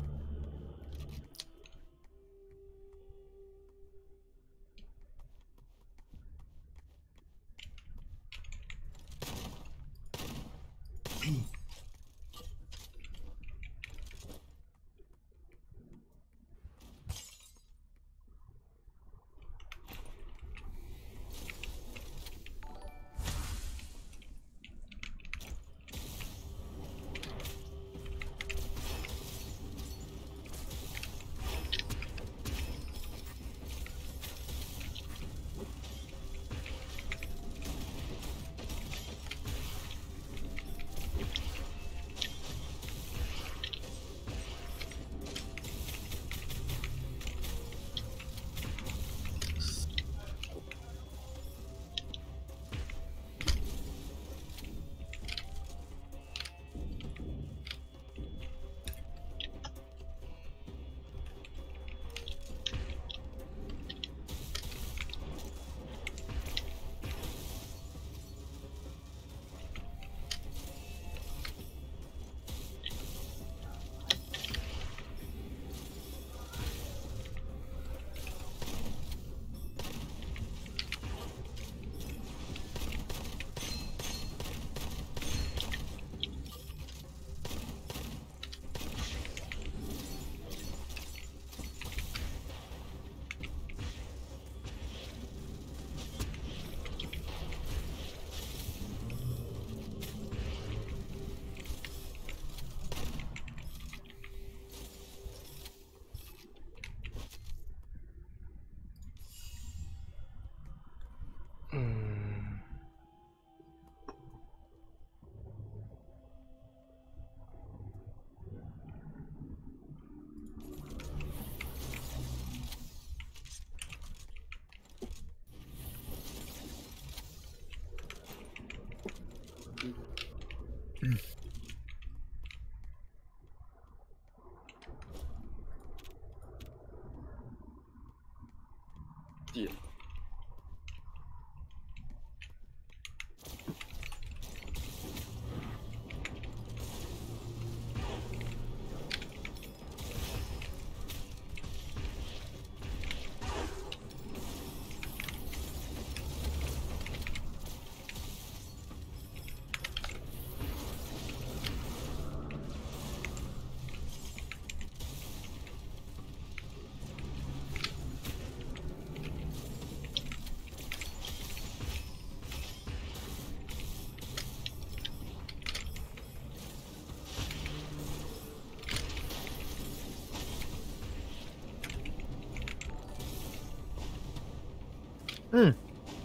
嗯，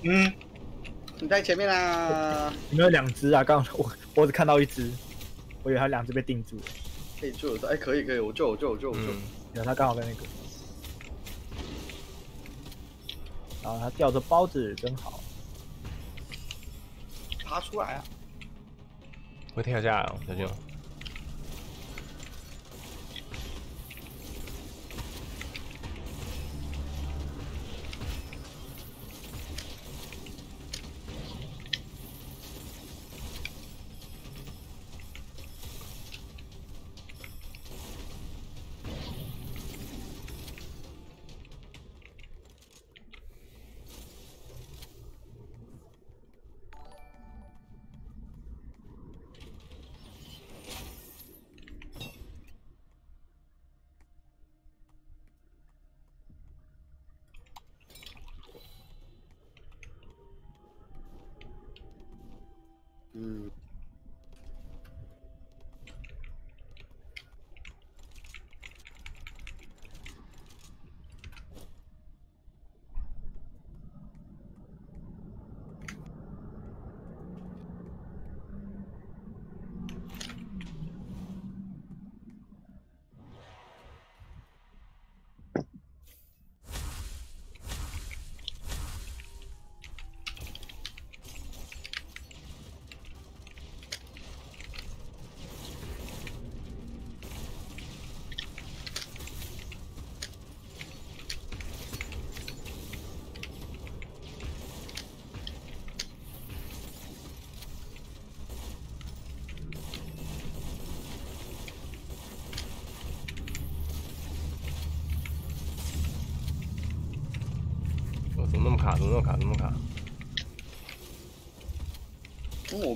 嗯，你在前面啦，有没有两只啊？刚刚我我只看到一只，我以为它两只被定住了，可以救得到，哎，可以可以，我救我救我救我救。嗯，然后它刚好在那个，然后它吊着包子真好。爬出来啊！会跳下来哦，小心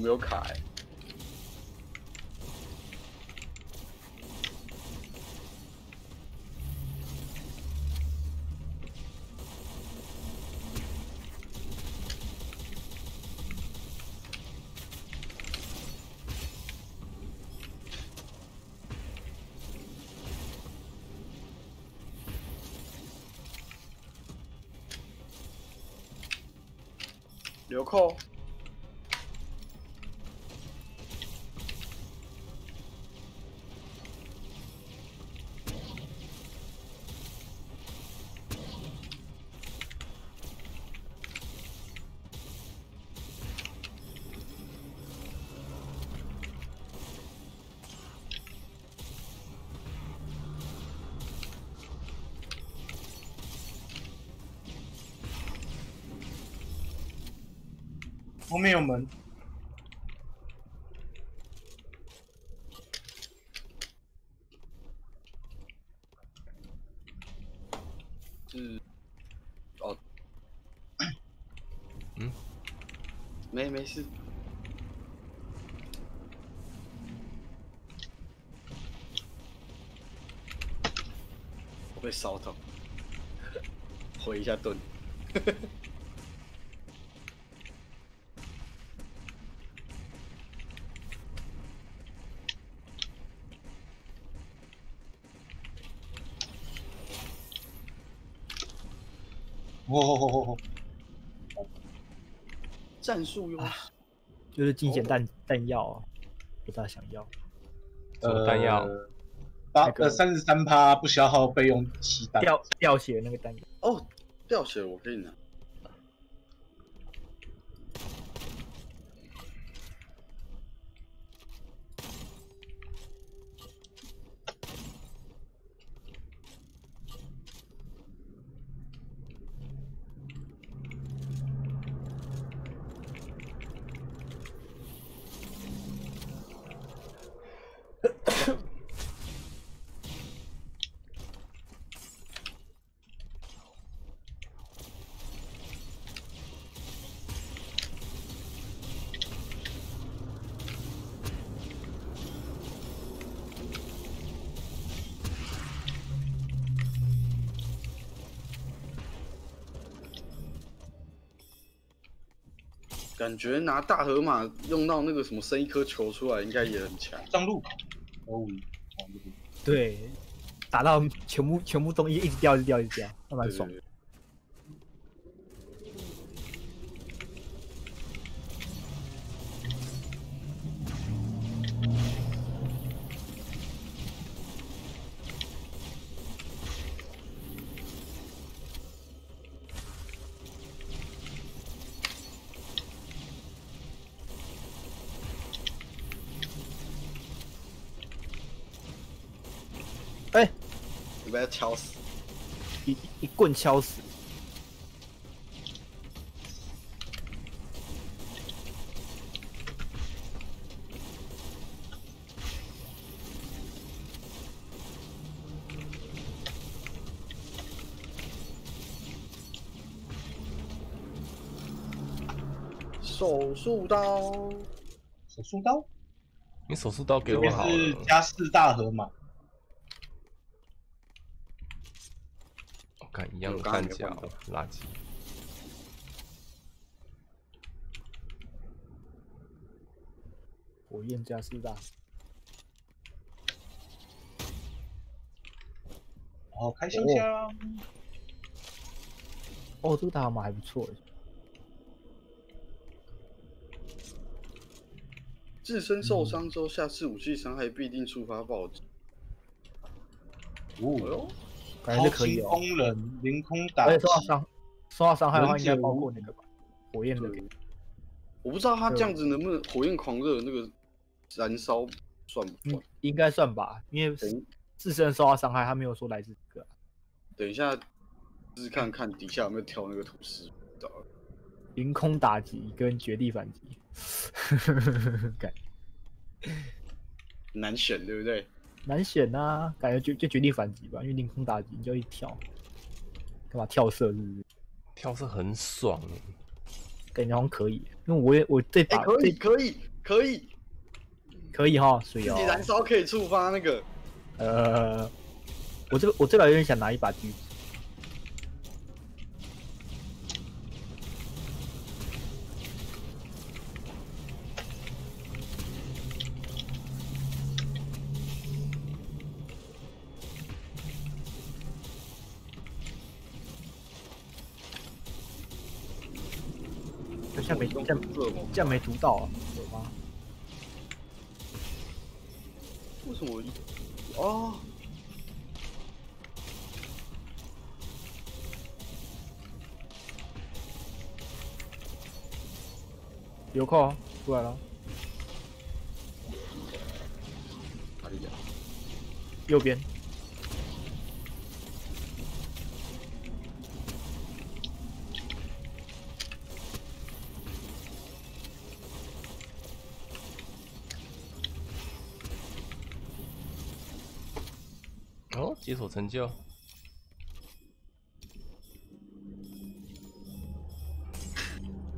没有卡哎、流扣，后面有门，是哦，嗯，没没事，我被烧到，(laughs) 回一下盾。(laughs) 哦哦哦哦，战术优势，就是精简弹弹药啊，不大想要。呃弹药？呃八个呃三十三趴不消耗备用气弹，掉掉血那个弹药，哦，掉血我可以拿。感觉拿大河马用到那个什么生一颗球出来，应该也很强。上路，对，打到全部全部东西一直掉一直掉一直掉，那蛮爽。对对对哎、你被他敲死。一一棍敲死。手术刀，手术刀，你手术刀给这边我好是。加四大河马，我看一样的我刚刚弹夹没换到，垃圾。火焰加四大，然后开箱箱，哦，这个大号码还不错。自身受伤之后，下次武器伤害必定触发暴击。哎哦，呦，感觉是可以哦。超轻工人凌空打击而且受，到伤，受到伤害的话，应该包括那个吧，火焰的。我不知道他这样子能不能火焰狂热那个燃烧算不嗯算？，应该算吧，因为自身受到伤害，他没有说来自这个啊。等一下，试试看看底下有没有跳那个图示。找了凌空打击跟绝地反击，(laughs) 感难选，对不对？难选啊，感觉就就绝地反击吧，因为凌空打击你就一跳，干嘛跳射是不是？跳射很爽欸感觉好像可以，因为我也我这哎、把、可以可以可以，可以哈，水哦自己，燃烧可以触发那个。呃，我这个我这把有点想拿一把狙，这这样没读到啊，有吗？为什么我一哦？有扣啊，出来了，哪里啊？右边。解锁成就。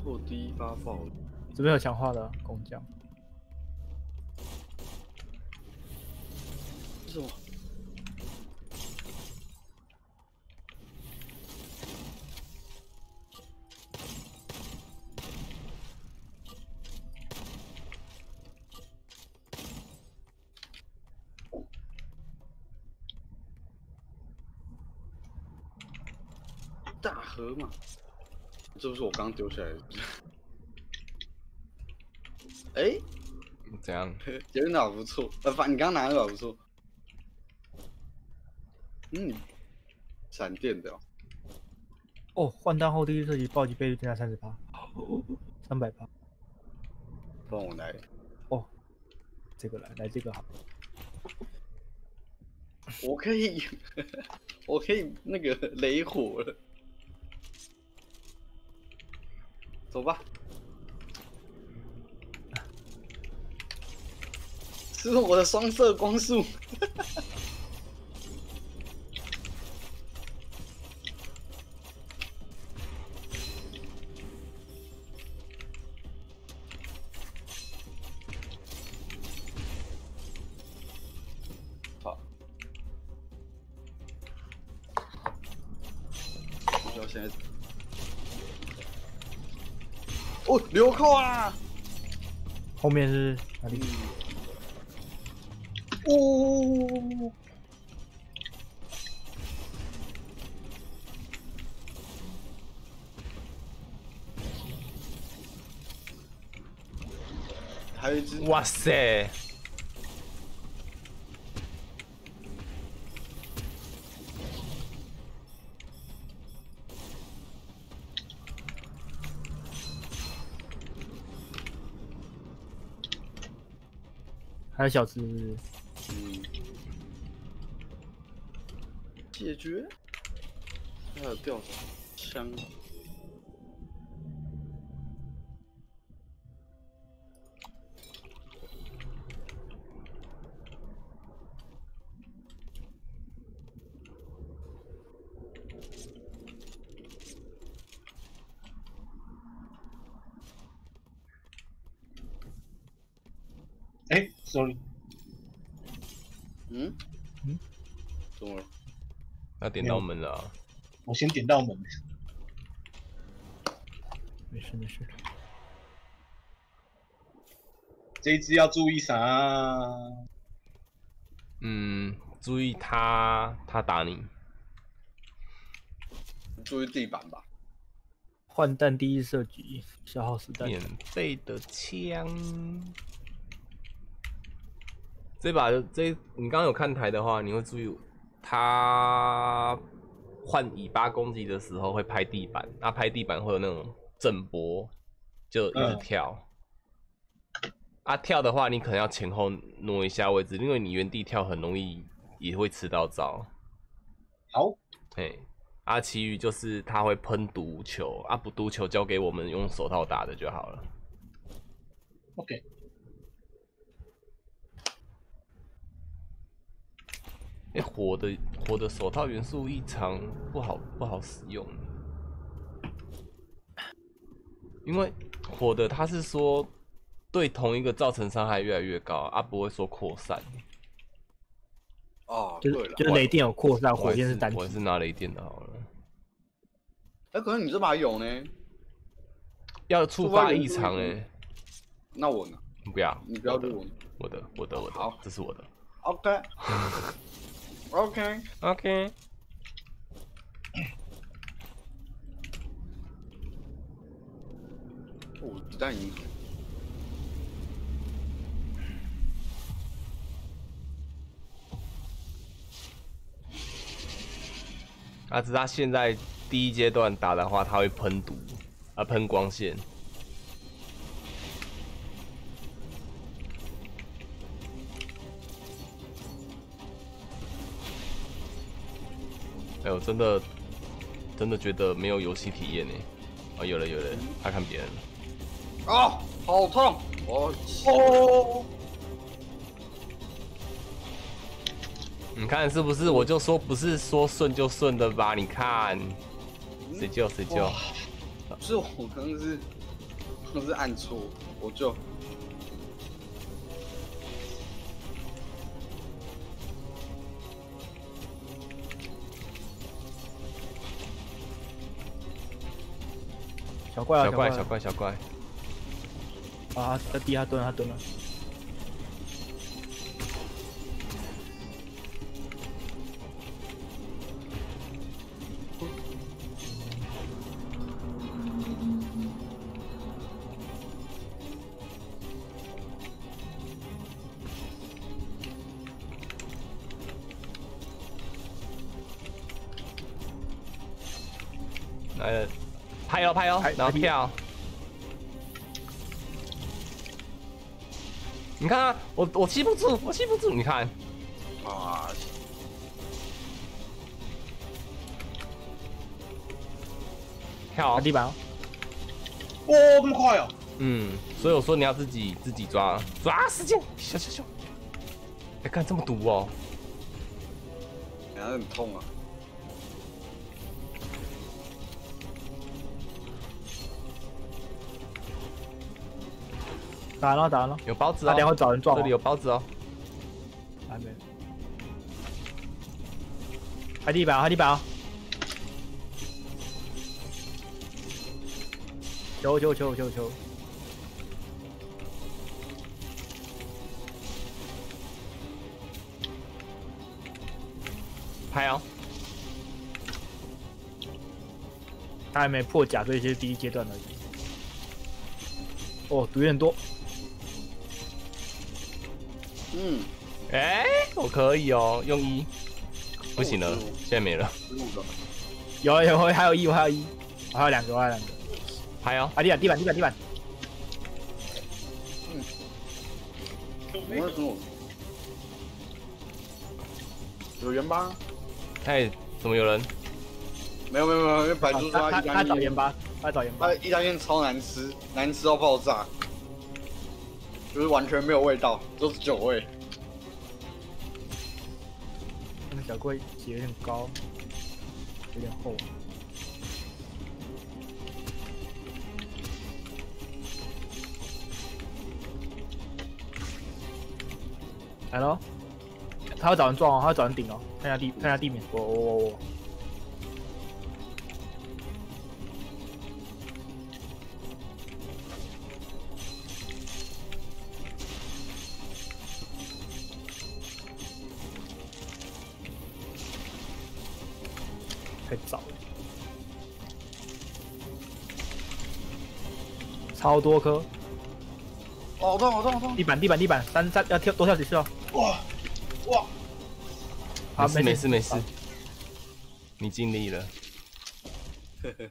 破第一发爆，这边有强化的啊工匠，是什么？这不是我刚丢下来的。哎、怎样？觉得那不错，呃，反你刚刚拿那个不错。嗯，闪电的、哦，哦，换弹后第一射击暴击倍率增加三十八，三百八。帮我来。哦，这个来来这个好，我可以，(laughs) 我可以那个雷火了。走吧。是我的双色光束。(laughs) 扣啊！后面是哪里？哦，还有一只，哇塞！还有小吃嗯，解决，还有吊枪，哎，sorry，嗯嗯，怎么了？要点到门了啊、我先点到门。没事没事。这一只要注意啥？嗯，注意他他打你，注意地板吧。换弹第一射击消耗子弹，免费的枪。这把这你刚刚有看台的话，你会注意他换尾巴攻击的时候会拍地板，那拍地板会有那种震波，就一直嗯跳。啊，跳的话你可能要前后挪一下位置，因为你原地跳很容易也会吃到招。好，嘿，啊，其余就是他会喷毒球，啊不毒球交给我们用手套打的就好了。OK，哎、火的火的手套元素异常不好不好使用。因为火的它是说对同一个造成伤害越来越高啊，不会说扩散。哦，就对了，是就是雷电有扩散，火箭是单体。我还是拿雷电的好了。哎，可是你这把有呢，要触触发发异常哎、那我呢？不要，你不要对我。我的我的我的好，这是我的。OK。(laughs) OK。OK，哦，子弹已啊，只是他现在第一阶段打的话，他会喷毒啊，喷光线。哎，我真的真的觉得没有游戏体验呢。哦，有了有了，他看别人。啊，好痛！我哦，你看是不是？我就说不是说顺就顺的吧？你看，谁救谁救？不是我刚刚是，刚刚是按错，我就小怪啊，小怪小小怪小怪，啊，在地下蹲了，他蹲了。然后跳。你看啊，我我吸不住，我吸不住，你看，啊，跳。啊，地板哦，哇，这么快哦！嗯，所以我说你要自己自己抓抓时间，咻咻咻，哎，看这么毒哦，感觉很痛啊。打完了，打完了。有包子他等一下会哦，找人撞哦这里有包子哦，还没。拍地板啊，拍地板啊！求求求求求！拍哦，他还没破甲，所以这是第一阶段而已。哦，毒有点多，嗯，哎，我可以哦，用一，不行了哦，现在没了，十五个。有有还有一，我还有一，我还有两个，我还有两个。还有，啊，地板地板地板地板，我那什么？有人吧？哎，怎么有人？没有没有没有，因为白啊猪说他他找盐巴，他找盐巴他。意大利面超难吃，难吃到爆炸，就是完全没有味道，都是酒味。那个小龟血有点高，有点厚。来喽，他要找人撞哦，他要找人顶哦，看一下地，看一下地面。我我我我，超多颗，哦好痛好痛好痛！地板地板地板，三三要跳多跳几次哦。哇哇，好，没事没事没事，你尽力了。呵 (laughs) 呵。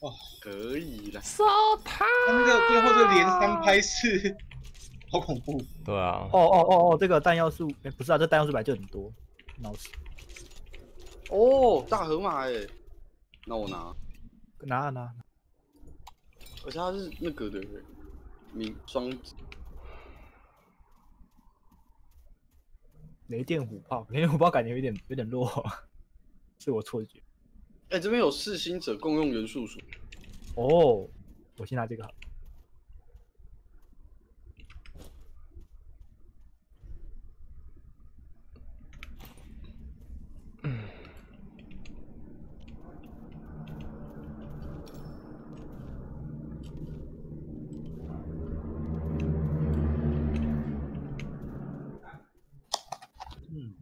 哦可以了，烧他！那个最后的连三拍是 (laughs) 好恐怖。对啊，哦哦哦哦，这个弹药数，哎、不是啊，这弹药数本来就很多，闹死。哦，大河马哎，那我拿，拿啊拿啊，而且他是那个的明双子，雷电虎炮，雷电虎炮感觉有点有点弱，(laughs) 是我错觉。哎，这边有四星者共用元素属，哦，我先拿这个好了。嗯，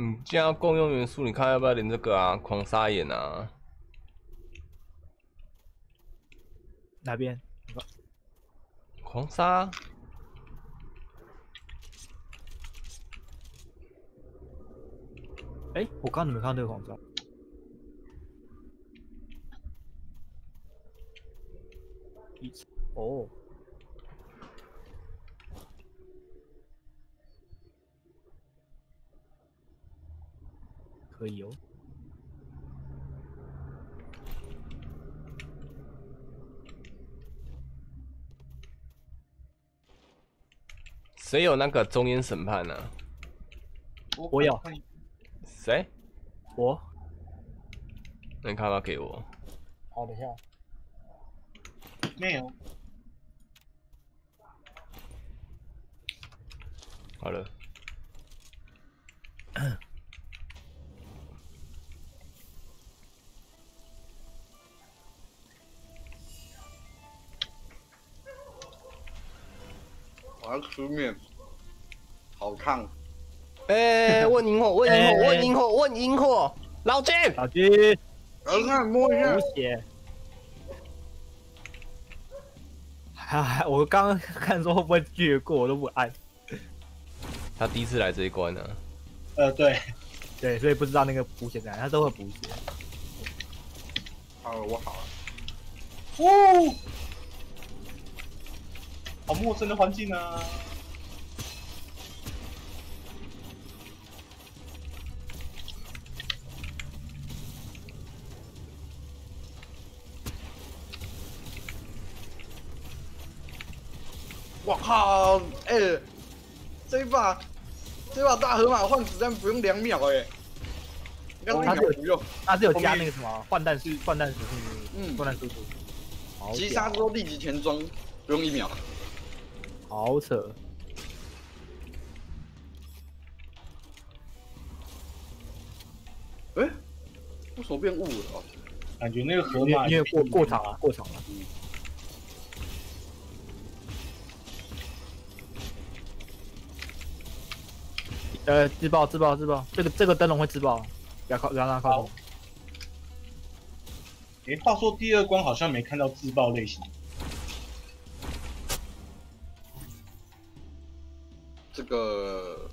嗯，既然要共用元素，你看要不要连这个啊？狂沙眼啊？哪边？狂沙？哎、我刚刚怎么看到这个黄色？一哦，可以哦。谁有那个中英审判呢、啊？我有谁？我那你看到给我？好，等一下。没有，好了，(coughs) 我要吃面，好烫。哎、(laughs) 问萤火，问萤火，哎问萤火，问萤火，老金，老金，然后看摸一下补，血。哎，我刚刚看说会不会越过，我都不按。他第一次来这一关呢、啊，呃，对，对，所以不知道那个补血在哪，他都会补血。好了，我好了。哦，好陌生的环境啊！我靠！哎、这一把这把大河马换子弹不用两秒哎、刚刚一秒不用，他是有加那个什么换弹换弹时速，嗯换弹速度。好击屌杀之后立即填装，不用一秒。好扯。哎、为什么变雾了？哦感觉那个河因马为因为过过场了，过场了。呃，自爆自爆自爆，这个这个灯笼会自爆，不要靠不要让它靠近。诶，话说第二关好像没看到自爆类型，这个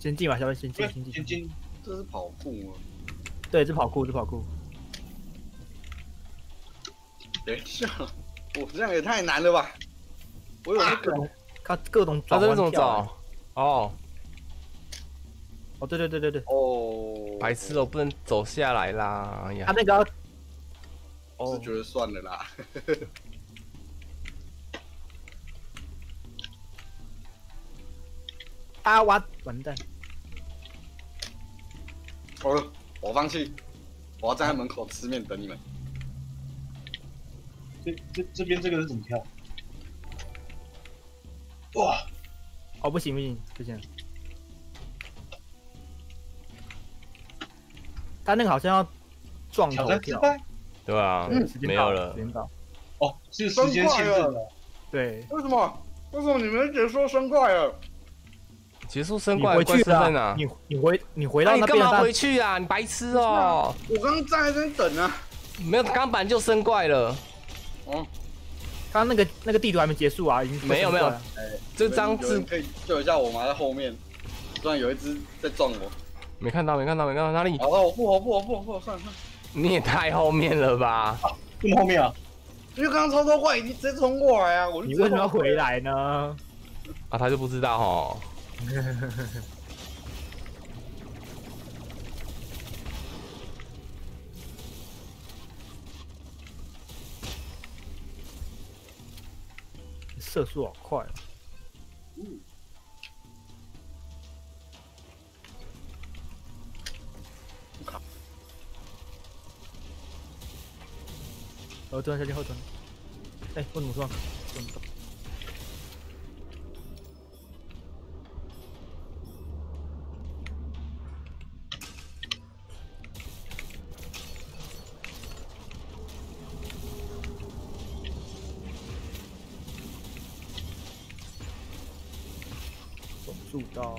先进吧，小妹先进先进。先进这是跑酷吗？对，这跑酷这跑酷。等一下，我这样也太难了吧？我有那个，看各种他这是怎么转弯跳啊。找？哦，哦，对对对对对，哦，白痴哦，不能走下来啦！哎呀他，那个要我是觉得算了啦。啊完完蛋，好了我放弃，我要站在门口吃面等你们。这这这边这个是怎么跳？哇，哦不行不行不行，他那个好像要撞头跳，对啊，嗯时间到没有了时。间到，哦，是时间限制的。对，为什么？为什么你们解说生怪了？结束生怪怪回去了啊，在哪？你你回你回那你干嘛到那边他回去啊？你白痴哦！我刚刚站在这边等啊。没有，刚板就生怪了。哦，刚刚那个那个地图还没结束啊，已经没有没有了这张字可以救一下我吗？在后面，突然有一只在撞我。没看到，没看到，没看到哪里？好了，我不，我不，我不，我不，算了算了。你也太后面了吧？这么后面啊？因为刚刚超多怪已经直接冲过来啊！我就你为什么要回来呢？啊，他就不知道哦。(laughs) 射速好快哦，后蹲下去后蹲。哎，为什么说？为什么？速刀。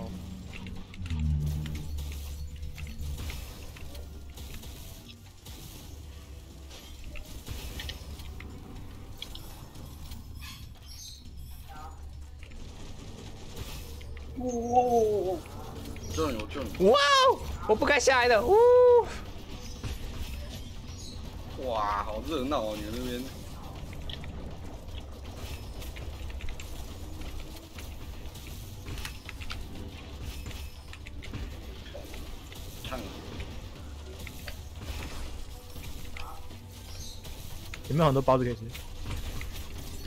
哦，救你，我救你！哇哦，我不该下来的，呜！哇，好热闹哦，你们那边。前面有很多包子可以吃，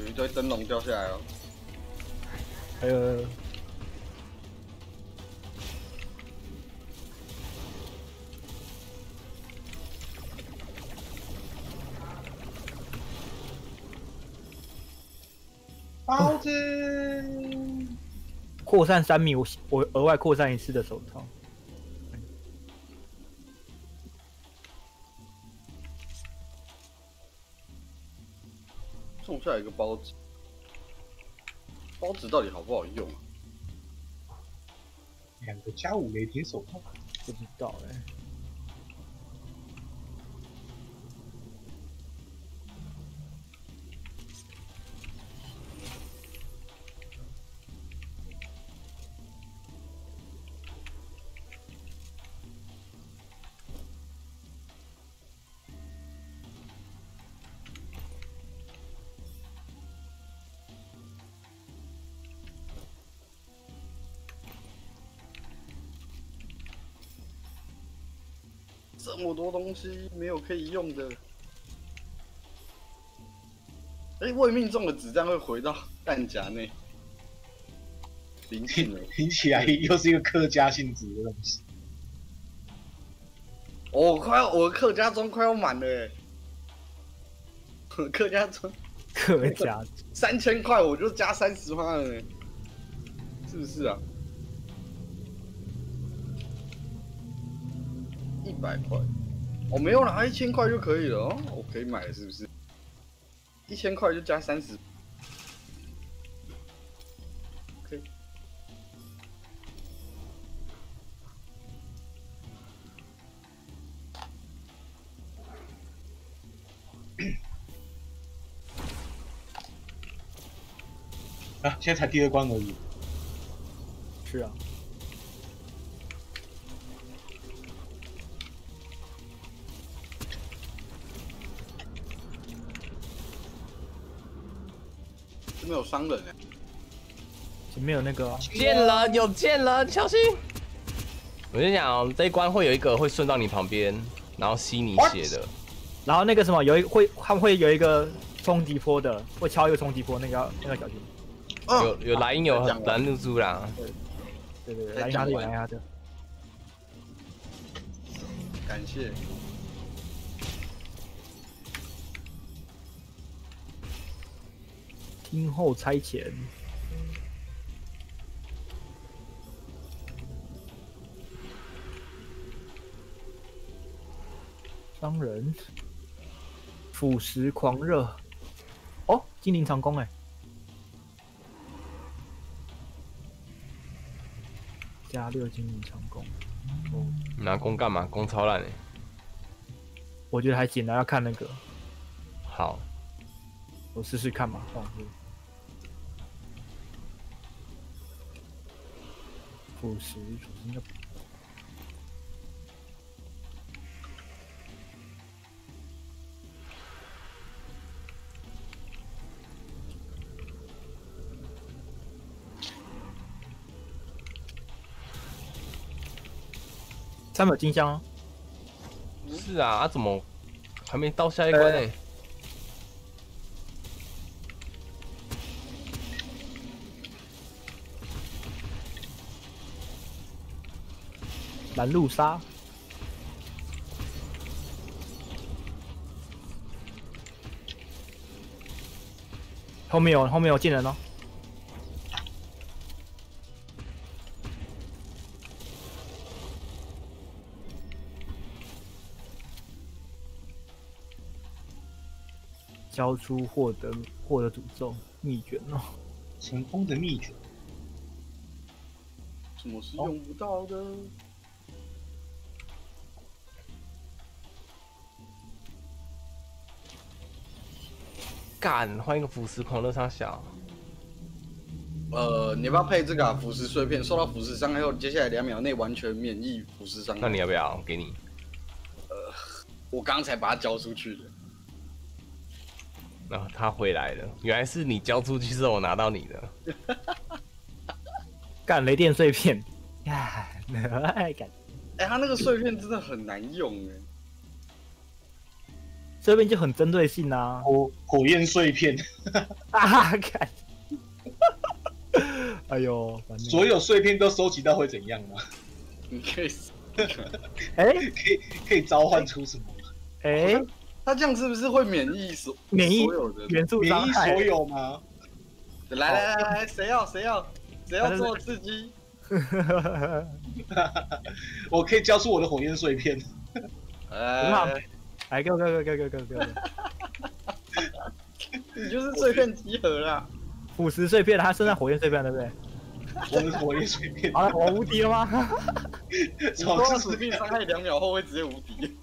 有一堆灯笼掉下来了。还有包子，扩散三米，我我额外扩散一次的手套。种下一个包子，包子到底好不好用啊？两个加五雷霆手套，不知道哎、这么多东西没有可以用的。哎、未命中的子弹会回到弹夹内。灵性了，(laughs) 听起来又是一个客家性质的东西。我、快要我的客家装快要满了哎。客家装客家三千块我就加三十万了呢，是不是啊？一百块，我、没有啦，一千块就可以了哦，我可以买了是不是？一千块就加三十。OK，(coughs) 啊，现在才第二关而已，是啊，这边有伤人哎，前面有那个啊、见人有见人，小心！我跟你讲哦，这一关会有一个会顺到你旁边，然后吸你血的。然后那个什么有一会他们会有一个冲击波的，会敲一个冲击波，那个要那个小心。哦有有莱茵有讲完蓝露珠啦，对对对，再蓝牙的有讲完蓝牙的。感谢。听后差遣。商人，腐蚀狂热。哦，精灵长弓哎，加六精灵长弓。哦，拿弓干嘛？弓超烂哎。我觉得还简单，要看那个，好，我试试看嘛。放入腐蚀，腐蚀应该上面有金箱哦，是啊，啊怎么还没到下一关呢？拦路杀。后面有后面有进人哦。交出获得获得诅咒秘卷哦。成功的秘诀，什么是用不到的？干，换一个腐蚀狂热上小。呃，你要不要配这个啊？腐蚀碎片，受到腐蚀伤害后，接下来两秒内完全免疫腐蚀伤害。那你要不要？给你。呃我刚才把它交出去的。然后他回来了，原来是你交出去之后我拿到你的。(laughs) 干雷电碎片，呀，(laughs) 哎干，哎、他那个碎片真的很难用哎。这边就很针对性啊！火火焰碎片，(laughs) 啊看，(laughs) 哎呦，所有碎片都收集到会怎样吗？你可以死，(laughs) 哎可以可以召唤出什么吗？哎，他这样是不是会免疫所免疫所有的？元素免疫所，有吗？来来来来，谁要谁要谁要做刺激？我可以交出我的火焰碎片。哎，来给我给我给我给我给我给我，你就是碎片集合啦。腐蚀碎片，他身上火焰碎片对不对？我们火焰碎片，好了，我无敌了吗？(laughs) 你从说此死命伤害两秒后会直接无敌，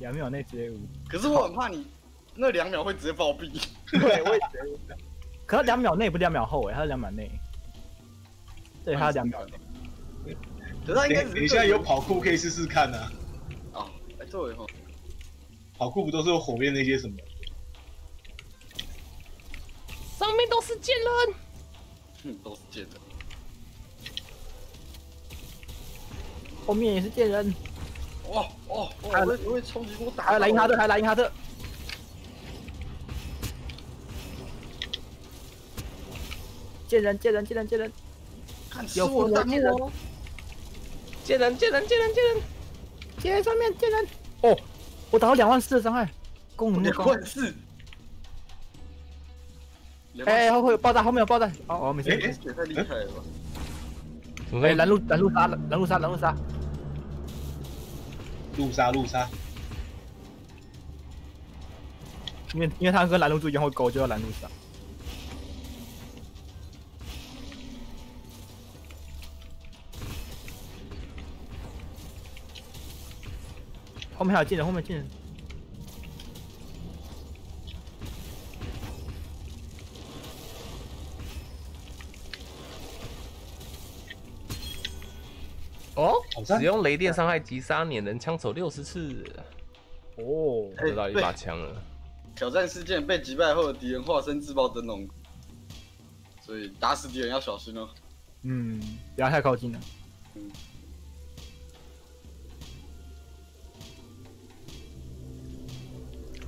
两秒内直接无敌，可是我很怕你那两秒会直接暴毙。对，我也觉得。可是两秒内不是两秒后哎，他是两秒内。对，他是两秒内。可是他应该只是等等一下有跑酷可以试试看啊！对哦，跑酷不都是有火焰那些什么？上面都是贱人。嗯，都是贱人。后面也是贱人，哇哇哇！我会我会冲击我打。还有莱因哈特，还有莱因哈特。贱人，贱人，贱人，贱人！有我的弹复活贱人。贱人，贱人，贱人，贱人。贱人上面，贱人！哦，我打到两万四的伤害，功能那么两高。万四。哎，后会有爆炸，后面有爆炸。哦哦，没事。哎没事也太厉害了吧！拦路，拦路杀，拦路杀，拦路杀。路杀路杀，因为因为他跟拦路猪一样会勾，就要拦路杀。后面还有进人，后面进人。哦使用雷电伤害击杀碾人枪手六十次，哦，哎得到一把枪了。挑战事件被击败后的敌人化身自爆灯笼，所以打死敌人要小心哦。嗯，不要太靠近了。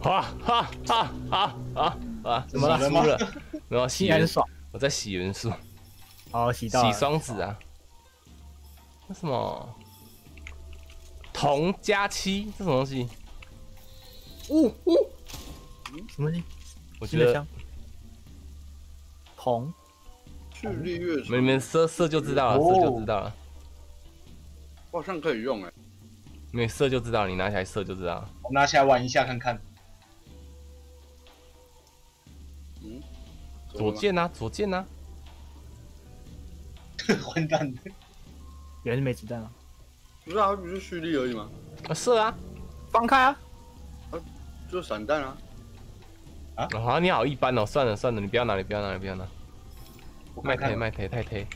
哈哈哈哈哈啊！怎么了输了？没有洗元竟然爽，我在洗元素，好洗到了洗双子啊。那什么？铜加七，这什么东西？呜呜！什么东西？我觉得新的枪。铜，去绿月你城，们射射就知道了，哦射就知道了，我好像可以用哎。没射就知道，你拿起来射就知道。我拿起来玩一下看看。左键呐，左键呐。(laughs) 混蛋！原来是没子弹啊。不是啊，不是蓄力而已吗？啊，射啊！放开啊！啊就是散弹啊。啊，好你好一般哦，算了算了，你不要拿，你不要拿，你不要拿。麦推我看看，麦推太推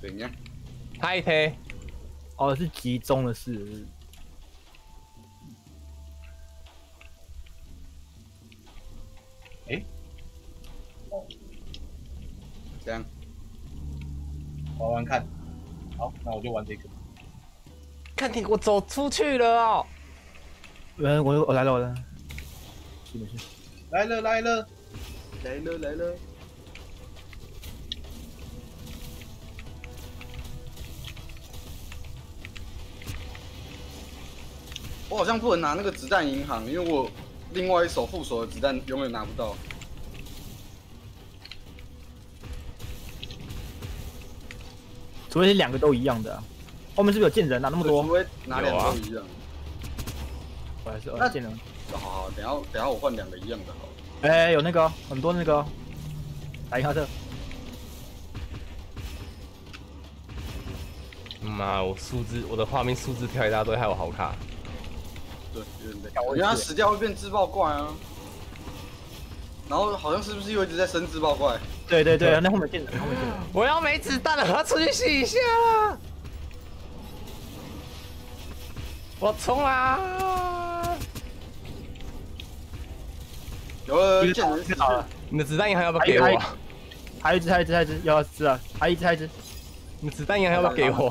怎样？太推，哦，是集中的事。怎样？玩玩看。好，那我就玩这个。看你我走出去了哦。嗯，我我来了，我来了。是没事。来了来了，来了来了。我好像不能拿那个子弹银行，因为我另外一手副手的子弹永远拿不到。除非是两个都一样的、啊。后面是不是有见人啊？那么多除，非哪两有啊个都一样。我还是那呃见人。好好，等下等下我换两个一样的好了。哎、有那个哦很多那个哦，打一下这，妈，我数字我的画面数字跳一大堆，害我好卡。对，有点累死掉会变自爆怪啊。然后好像是不是又一直在生自爆怪？对对对，那后面见人，后面见人。我要没子弹了，我要出去洗一下了。我冲啦！有了你的子弹银行要不要给我？还有一只，还有一只，还有一只，要吃啊！还有一只，还有一只，你子弹银行要不要给我？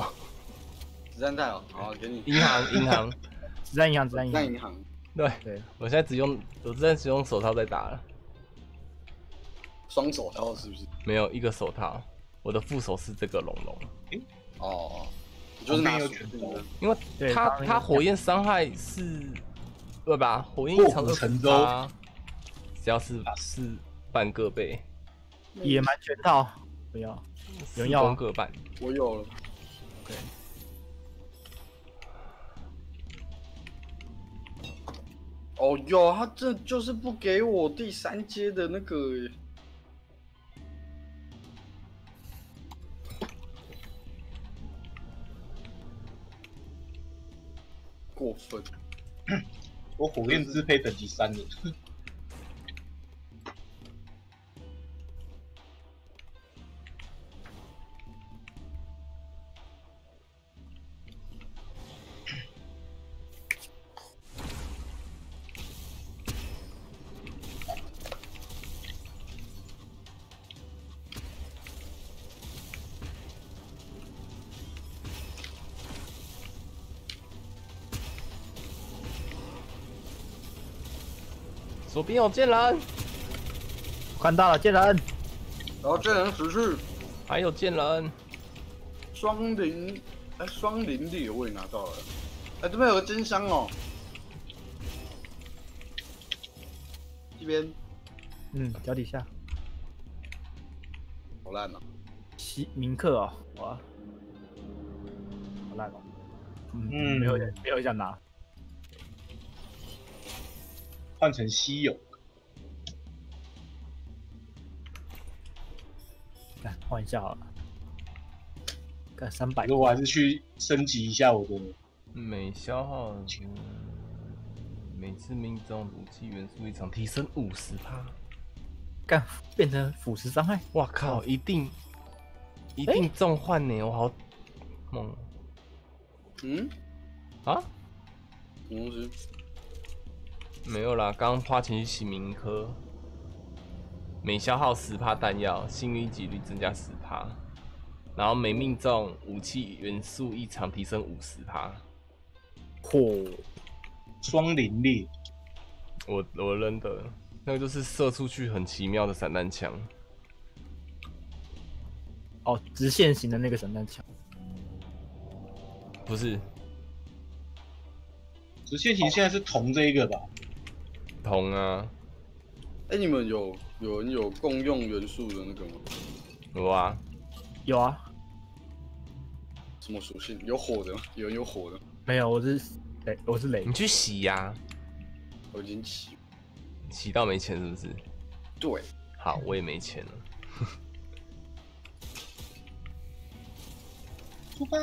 子弹袋哦，好给你。银行 (laughs) (laughs) 银行，子弹银行，子弹银行。那银行对对，我现在只用我现在只用手套在打了，双手套是不是？没有一个手套。我的副手是这个龙龙，哦哦，你就是拿旁边有锁定的。因为它对它那个它火焰伤害是，对吧？火焰一场卧虎沉舟只要是是半个倍，野蛮全套，不要。有人要各半。我有了。OK。哦哟，他这就是不给我第三阶的那个过分。我火焰支配等级三年，左边有见人，看到了，见人。然后剑人死去，还有见人，双灵，哎，双灵力我也拿到了。哎，这边有个金箱哦。这边嗯，脚底下。好烂哦。西铭刻哦，哇，好烂哦。嗯，嗯没有人，没有人想拿。换成稀有，看换一下好了。看三百我还是去升级一下我的每消耗每次命中武器元素一场提升五十趴。干变成腐蚀伤害。哇靠！一定一定中换呢，我好猛嗯，啊！什么东西？没有啦，刚花钱去洗铭科，每消耗十帕弹药，幸运几率增加十帕，然后每命中武器元素异常提升五十帕。嚯，双灵力，我我扔的那个就是射出去很奇妙的散弹枪，哦，直线型的那个散弹枪。不是直线型现在是铜这一个吧？铜啊，哎，你们有有人有共用元素的那个吗？有啊，有啊，什么属性？有火的吗？有人有火的？没有，我是雷，我是雷你。去洗呀、我已经洗。洗到没钱是不是？对，好，我也没钱了。出发。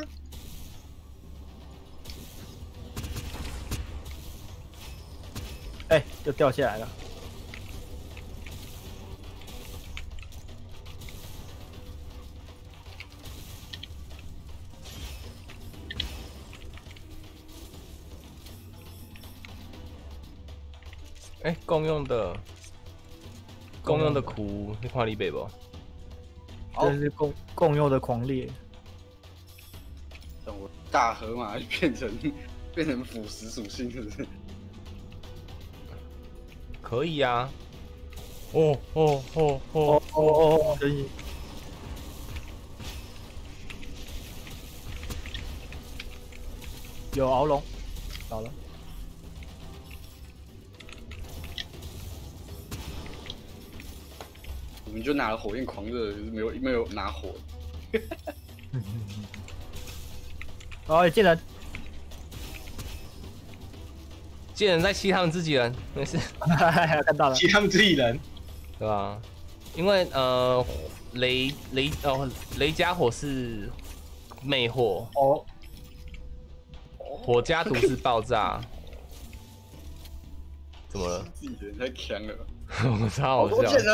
哎、又掉下来了。哎、共用的，共用的苦，你看你背不？这是共共用的狂烈。等我大河马变成变成腐蚀属性，是不是？可以啊，哦哦哦哦哦哦哦，可以。有敖龙，好了。我们就拿了火焰狂热，没有没有拿火。哦，进技能。见人在吸他们自己人，没事，看到了，吸他们自己人，对吧？因为呃，雷雷哦，雷家火是魅惑，哦，火加毒是爆炸。(laughs) 怎么了？自己人太强了，(laughs) 我超好多贱。人。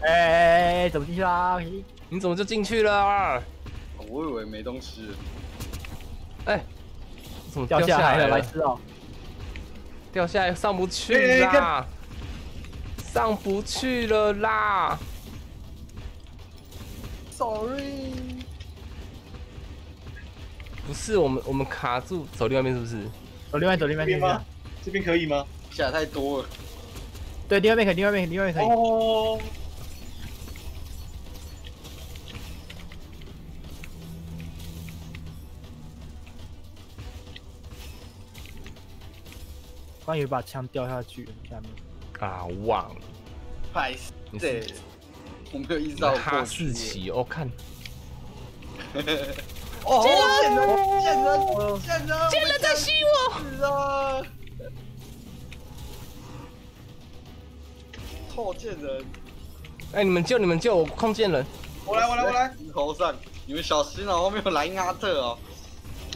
哎哎哎，怎么进去啦？你怎么就进去了我以为没东西了，哎，怎么掉下来了，下来了来？吃哦。掉下来上不去啦，上不去了啦。Sorry，不是我们我们卡住，走另外一边是不是？走另外走另外另外这边吗，？这边可以吗？下来太多了。对，另外一边可以，另外一边另外一边可以。哦，刚有一把枪掉下去下面。啊，忘了，拍死。你对是，我没有意识到哈士奇哦，看。(laughs) 哦，贱人，贱人，贱人，贱人在吸我！是。啊，臭贱人，哎，你们救你们救我控见人，我来，我来，我来，石头上，你们小心哦，后面有莱因阿特哦。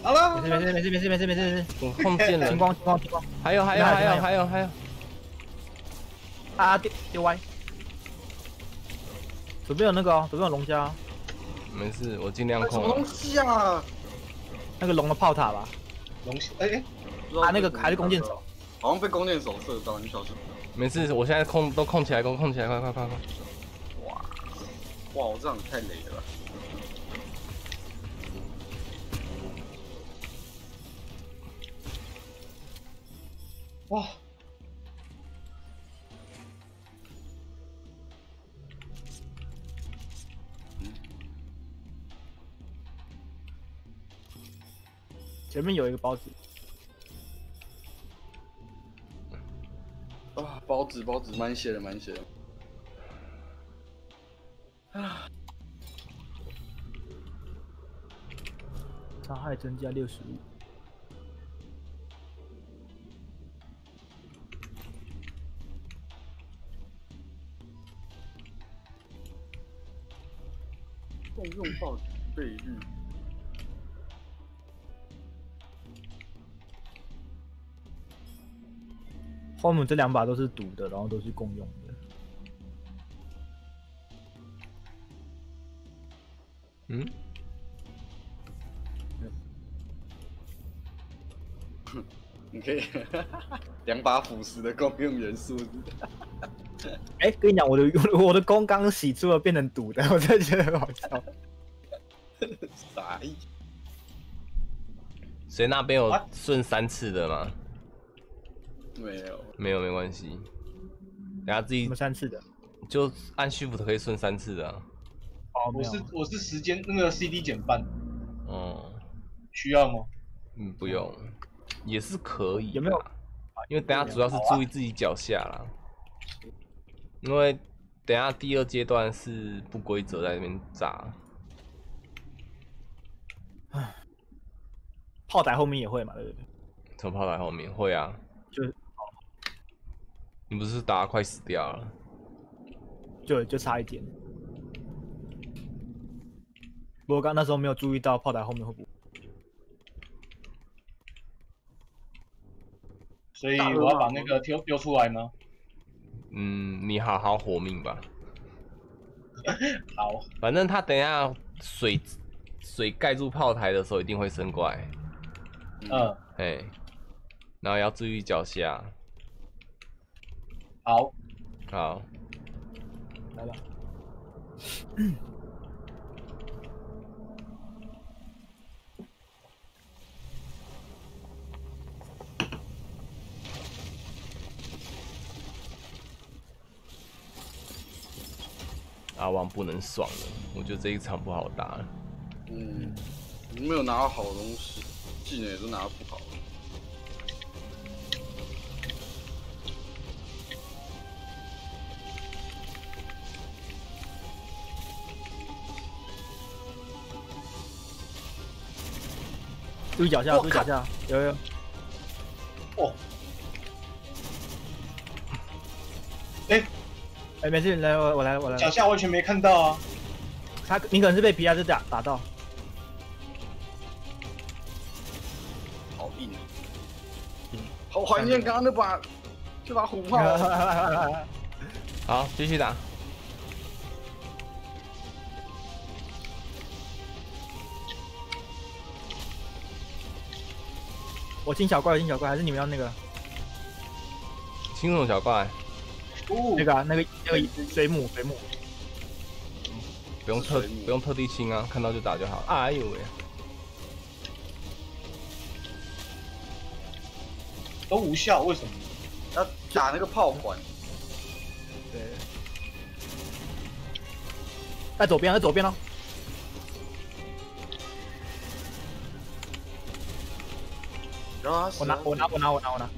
好了没，事没事没事没事没事没事没事。我控见青人，光青光青光还有还有还有还有还有，啊！丢丢歪。左边有那个哦，左边有龙虾哦，没事，我尽量什么东控。西啊？那个龙的炮塔吧？龙血，哎哎，不知道啊，那个还是弓箭手，好像被弓箭手射到，你小心。没事，我现在控都控起来，都控起来，快快快快！哇，我这样太雷了哇，前面有一个包子，啊，包子包子，满血的满血的。伤害增加六十五。共用爆倍率。后面这两把都是毒的，然后都是共用的。嗯，(laughs) 你可以两把腐蚀的共用元素，哎、跟你讲，我的 (laughs) 我的弓刚洗出了变成毒的，我真的觉得很好笑。(laughs) 啥意。谁那边有啊顺三次的吗？没有，没有，没关系。等下自己什么三次的？就按 shift 可以顺三次的、啊。哦，我是我是时间那个 CD 减半，哦，需要吗？嗯，不用，也是可以。有没有？因为等下主要是注意自己脚下啦。因为等下第二阶段是不规则在那边炸。炮台后面也会嘛，对不对？从炮台后面会啊，就是你不是打得快死掉了？就就差一点。不过刚那时候没有注意到炮台后面会不会。所以我要把那个丢丢出来吗？嗯，你好好活命吧。(laughs) 好，反正他等一下水水盖住炮台的时候一定会升怪，嗯，哎，然后要注意脚下。好，好，来吧。(laughs) 阿王不能爽了，我觉得这一场不好打。嗯，你没有拿到好东西，技能也都拿得不好。注意脚下，我注意脚下，有有有。哦，哎，哎，没事，来我我来我来。脚下完全没看到啊！他你可能是被皮亚斯打打到。好硬啊嗯！好怀念刚刚那把这把虎炮啊。(laughs) 好，继续打。我进小怪，我进小怪，还是你们要那个轻松小怪，哦那个啊那个那个水母水母？不用特不用特地清啊，看到就打就好了。哎呦喂，都无效，为什么？要打那个炮管，对。在左边，在左边哦。然后他我拿我拿我拿我拿我拿。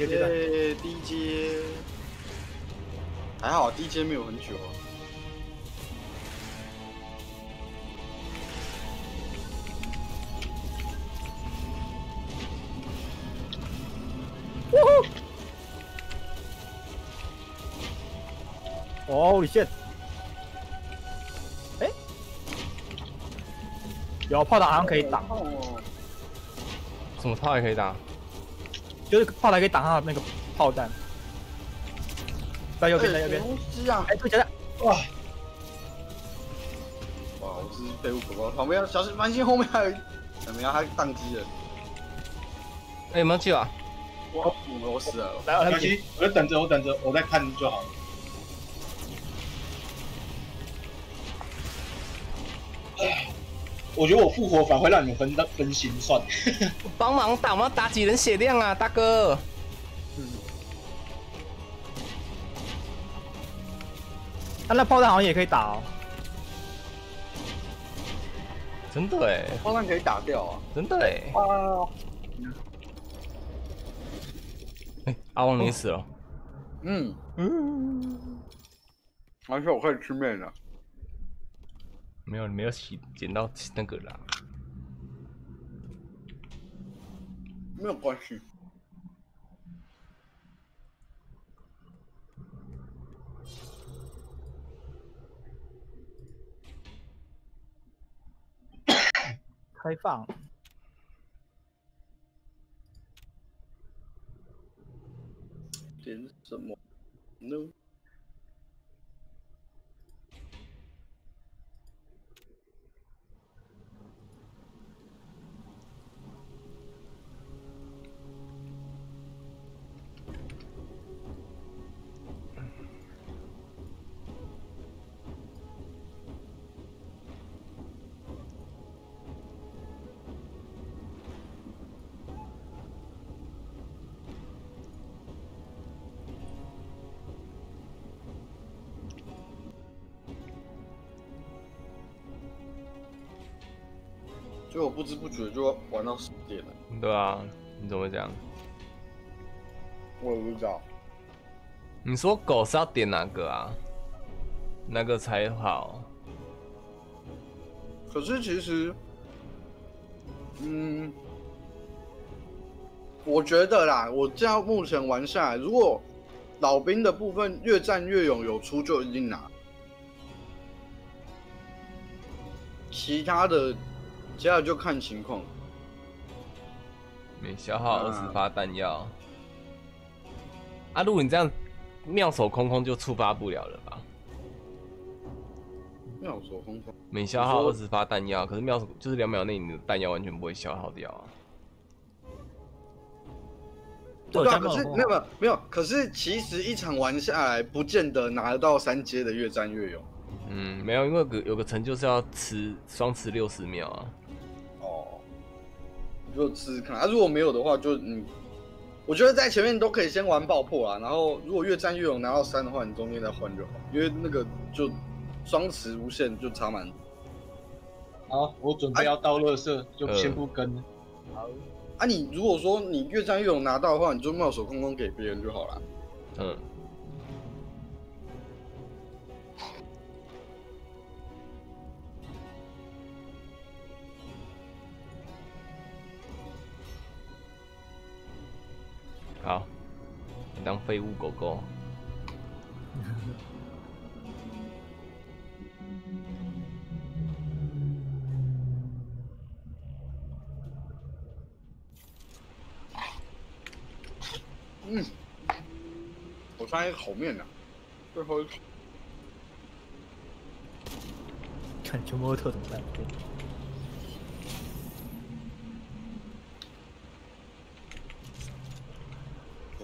第二阶第一阶还好，第一阶没有很久啊。哦，你 shit！哎，有炮塔好像可以打，哦，什么炮也可以打？就是炮台可以挡他那个炮弹。在右边，在右边哎。什么东西啊！哎，对，脚下。哇，哇，我是废物可怕，旁边小心，蛮心后面还有一，怎么样？他宕机了。哎，有没有救啊？哇，我我死了。来，来没关，系，我就等着，我等着，我在看就好了。唉我觉得我复活反而会让你们分到分心，算了。帮忙打，我们要打几人血量啊，大哥？他那炮弹好像也可以打哦。真的哎，炮弹可以打掉啊！真的哎。啊，哎，阿旺你死了。嗯，嗯，而且我可以吃面了。没有没有洗捡到那个啦。没有关系。开放。点什么我不知不觉就玩到十点了，对啊，你怎么会这样？我也不知道。你说狗是要点哪个啊？哪个才好？可是其实，嗯，我觉得啦，我这样目前玩下来，如果老兵的部分越战越勇有出就一定拿，其他的接下来就看情况。每消耗二啊十发弹药。啊，如果你这样妙手空空就触发不了了吧？妙手空空，每消耗二十发弹药，可是妙手就是两秒内你的弹药完全不会消耗掉啊。对，啊，可是没有没有没有，可是其实一场玩下来，不见得拿得到三阶的越战越勇。嗯，没有，因为有个有个成就是要吃双持六十秒啊。哦，就试试看啊。如果没有的话，就你，我觉得在前面都可以先玩爆破啦。然后如果越战越勇拿到三的话，你中间再换就好，因为那个就双持无限就差蛮。好，我准备要倒乐色，就先不跟好。啊，你如果说你越战越勇拿到的话，你就妙手空空给别人就好了。嗯，好，你当废物狗狗。嗯，我穿一个口面的，最后一口。看全部都特种蛋。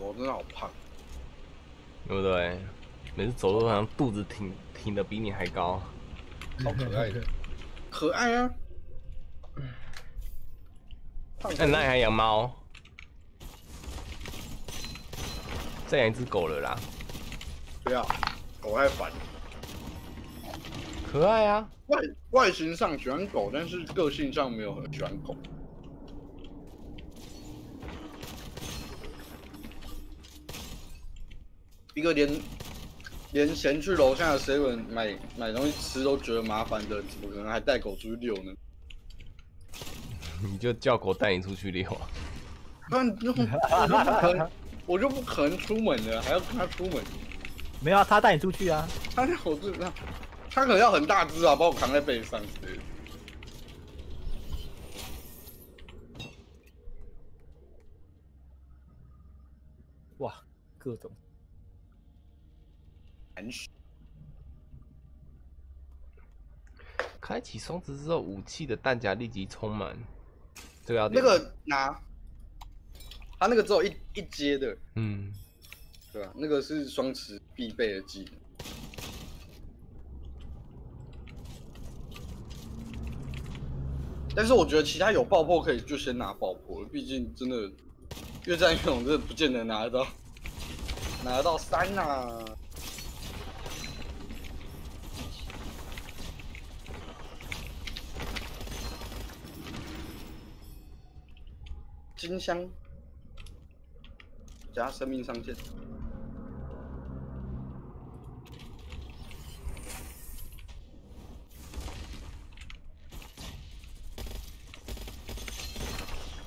我真的好胖，对不对？每次走路好像肚子挺挺的比你还高。好可爱的，可爱啊！胖那你那里还养猫？再养一只狗了啦，不要，狗太烦。可爱啊！外外形上喜欢狗，但是个性上没有很喜欢狗。一个连连前去楼下的 seven 买买东西吃都觉得麻烦的，怎么可能还带狗出去遛呢？你就叫狗带你出去遛啊！那你就我就不可能，我就不可能出门的，还要跟他出门。没有啊，他带你出去啊。他那我知道，他可能要很大只啊，把我扛在背上之类的。哇，各种开启双子之后，武器的弹夹立即充满。这个要那个拿，他那个只有一一阶的，嗯，对吧？那个是双持必备的技能。但是我觉得其他有爆破可以就先拿爆破了，毕竟真的越战越勇真的不见得拿得到，拿得到三呐、金香加生命上限。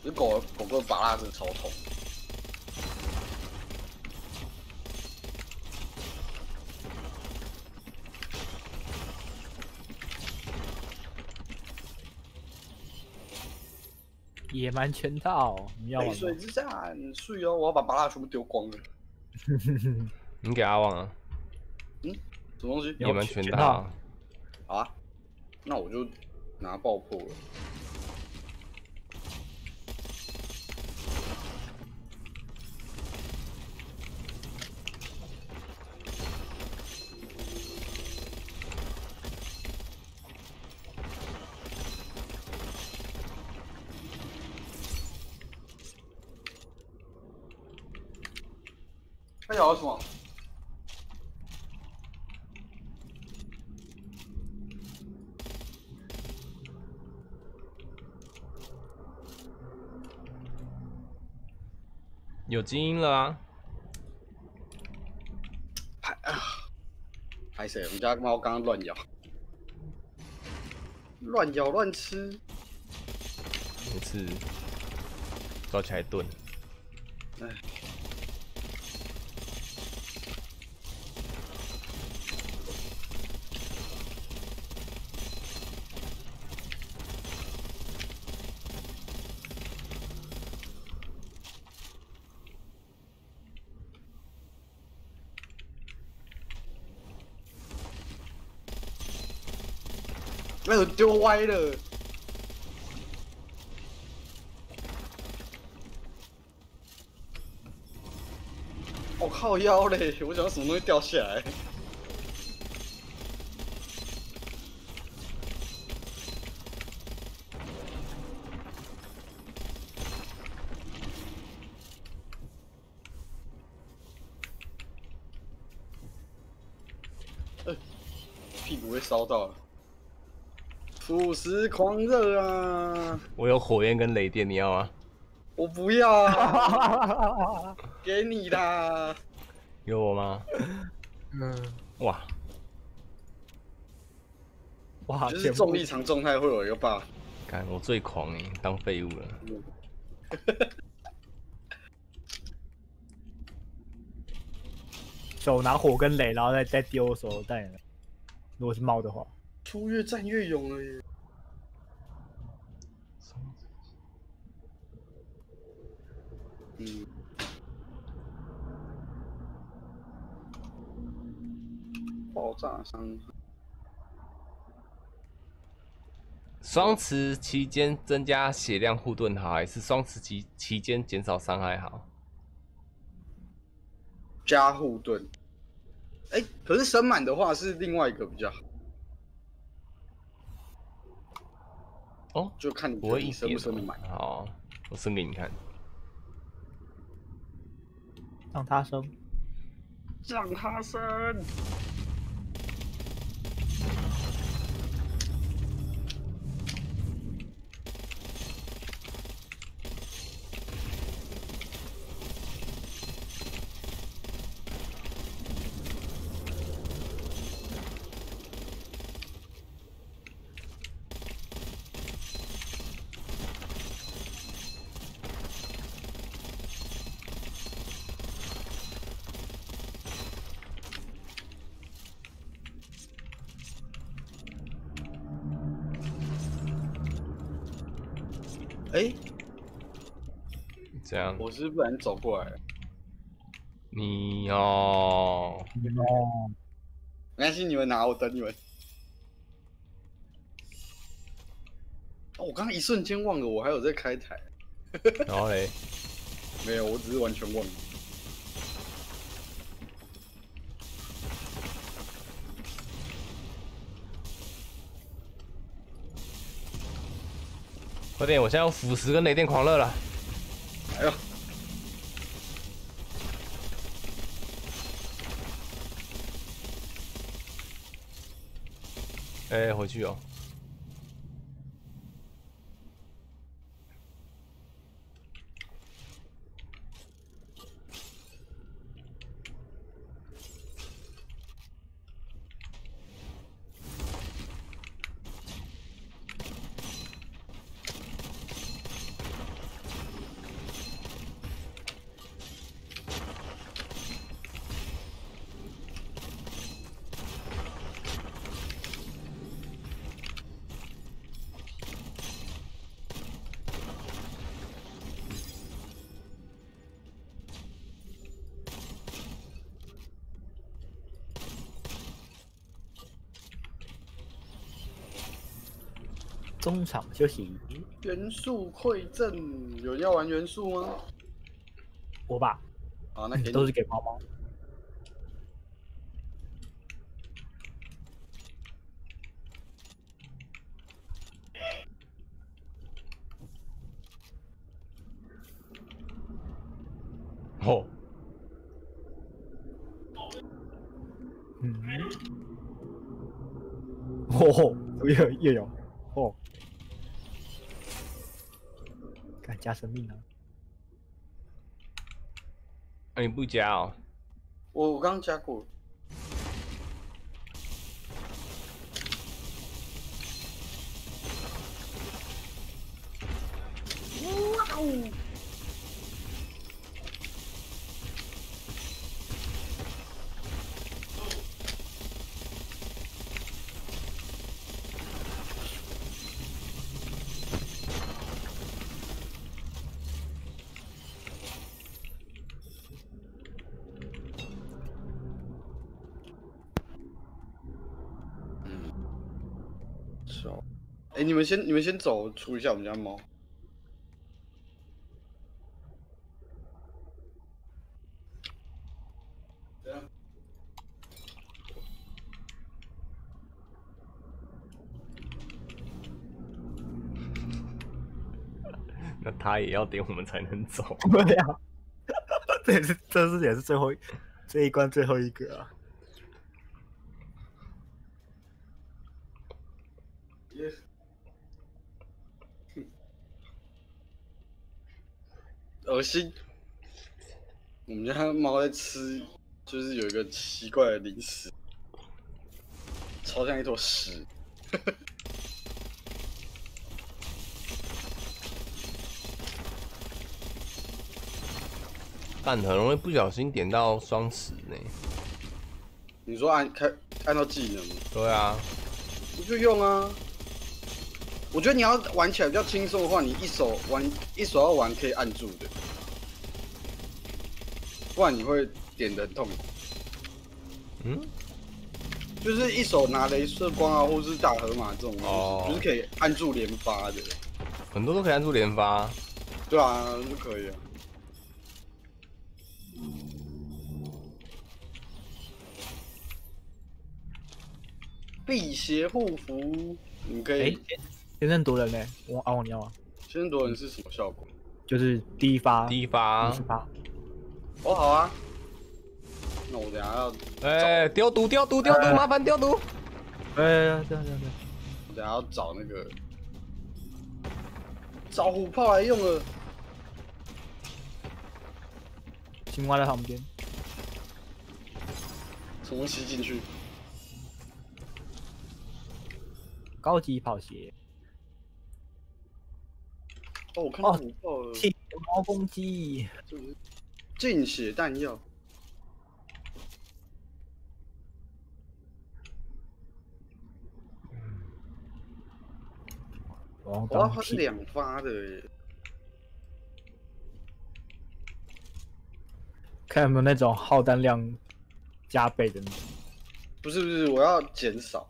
这狗狗狗拔蜡是超痛。野蛮全套，你要玩吗？水之战，睡哦！我要把巴拉全部丢光了。(laughs) 你给阿旺啊，嗯什么东西？野蛮全套。好啊，那我就拿爆破了。他咬了什么？有精英了啊！还啊，还谁？我们家猫刚刚乱咬，乱咬乱吃。每次抓起来炖。哎，都丢歪了。我、靠腰嘞！我想什么东西掉下来。呃屁股被烧到了。腐蚀狂热啊！我有火焰跟雷电，你要吗？我不要啊，给你的。有我吗？嗯，哇，哇，就是重力场状态会有一个 buff。看我最狂哎，当废物了。手拿火跟雷，然后再再丢手榴弹。如果是猫的话，出越战越勇了耶！嗯，爆炸伤害。双持期间增加血量护盾好，还是双持期期间减少伤害好？加护盾。哎、可是升满的话是另外一个比较好，哦，就看你升哦不升得满。好，我升给你看。让他生。让他生。哎、这样，我是不然走过来了，你哦，哦，没关系，你们拿，我等你们。哦，我刚刚一瞬间忘了，我还有在开台。然后嘞，(laughs) 没有，我只是完全忘了。快点，我现在要腐蚀跟雷电狂热了。哎呦，哎、回去哦。场休息，元素馈赠，有人要玩元素吗？我吧，啊，那给你都是给猫猫。哦，嗯，哦，越越有哦，敢加生命啊！啊、你不加哦？我我刚刚加过。们先，你们先走，处理一下我们家猫。那他也要点我们才能走。对啊，(laughs) 这也是这是也是最后一这一关最后一个啊！恶心！我们家猫在吃，就是有一个奇怪的零食，超像一坨屎。(laughs) 但很容易不小心点到双十呢。你说按开按到技能吗？对啊，你就用啊。我觉得你要玩起来比较轻松的话，你一手玩一手要玩可以按住的，不然你会点的很痛。嗯，就是一手拿镭射光啊，或者是大河马这种东西，哦就是可以按住连发的，很多都可以按住连发。对啊，就可以啊。辟邪护符，你可哎以。，先生夺人呢？我阿王你要吗？先夺人是什么效果？就是第一发，第一发五，十发，哦，好啊。那我等下要，哎，丢毒丢毒丢毒，麻烦丢毒。哎，这样这样这样，我等下要找那个找虎炮来用了。青蛙在旁边，重新吸进去？高级跑鞋，哦，我看到哦虎炮了，气毛攻击，这个是进血弹药。王哇，它是两发的耶！看有没有那种耗弹量加倍的那种。不是不是，我要减少，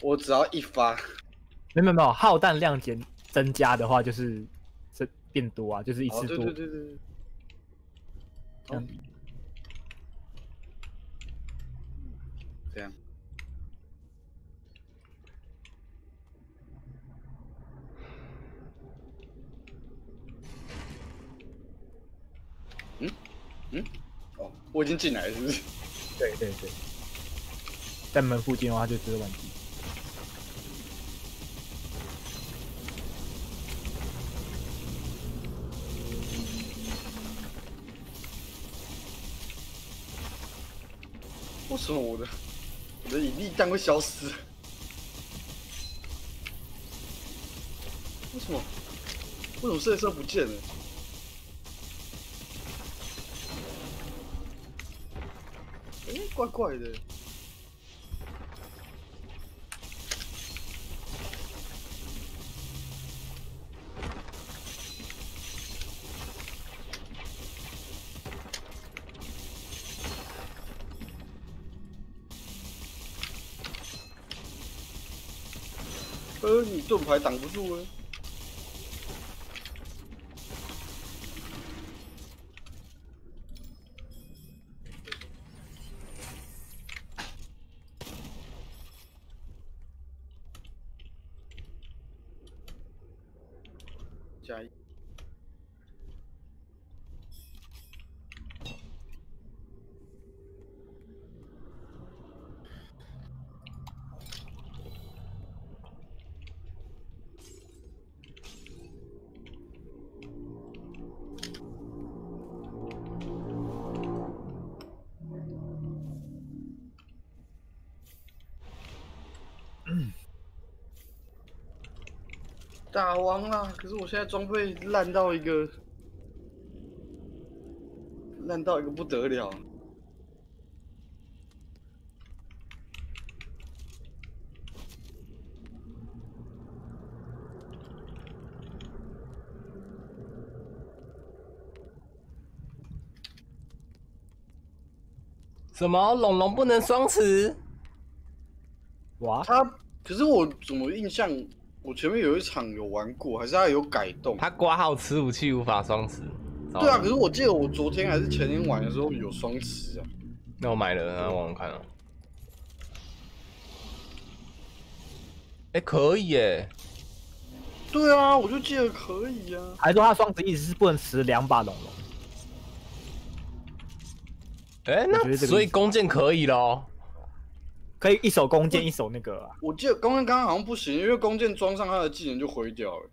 我只要一发。没有没有耗弹量减增加的话就是这变多啊，就是一次多。对对对对。这样这样。嗯嗯，哦，我已经进来了，是不是？对对对，在门附近的话就只是玩机。为什么我的我的引力弹会消失？为什么？为什么射射不见了？哎、怪怪的。呃，你盾还挡不住了。打王啦！可是我现在装备烂到一个，烂到一个不得了。什么龙龙不能双持？哇，他可是我怎么印象，我前面有一场有玩过，还是他有改动？他挂号持武器无法双持。对啊，可是我记得我昨天还是前天玩的时候有双持啊。那我买了，然后玩玩看啊。哎、可以耶！对啊，我就记得可以啊。还说他双持意思是不能持两把龙龙，哎、那所以弓箭可以咯。可以一手弓箭一手那个啊。我记得弓箭刚刚好像不行，因为弓箭装上他的技能就毁掉了。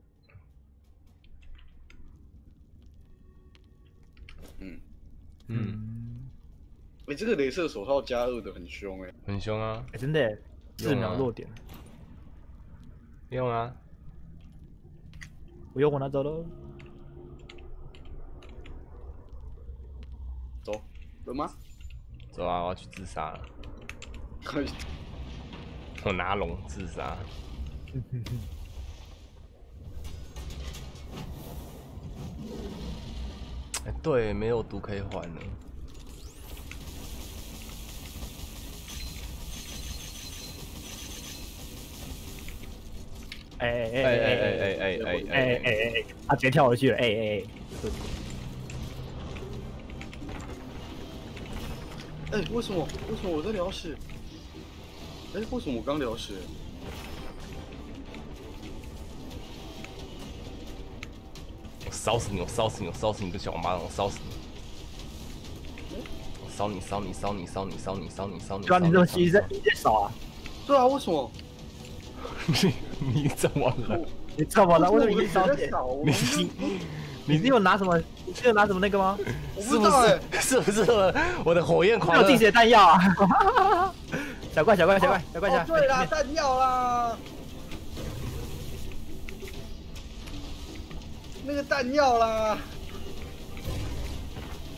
嗯，嗯，嗯，哎、这个镭射手套加二的很凶哎、很凶啊，哎真的耶四秒弱点，用啊。我用我拿走喽。走走吗？走啊，我要去自杀了，快我拿龙自杀。(laughs) 哎、对，没有毒可以还了。哎哎哎哎哎哎哎哎哎哎他直接跳回去了，哎哎哎，哎、为什么？为什么我在聊血？哎、为什么我刚聊血？我烧死你！我烧死你！我烧死你！个小王八蛋！我烧死你！我烧你！烧你！烧你！烧你！烧你！烧你！烧你！对啊，你这么烧牺牲你少啊？对啊，为什么？(laughs) 你你怎么了？你怎么了？为什么你我的少血？血在少？我你你你有拿什么？你有拿什么那个吗？我是不是？(laughs) 是不是我的火焰你狂热有定？时的弹药啊！(laughs) 小怪小怪小怪小怪小怪，对啦，怪，弹药啦，那个弹药啦，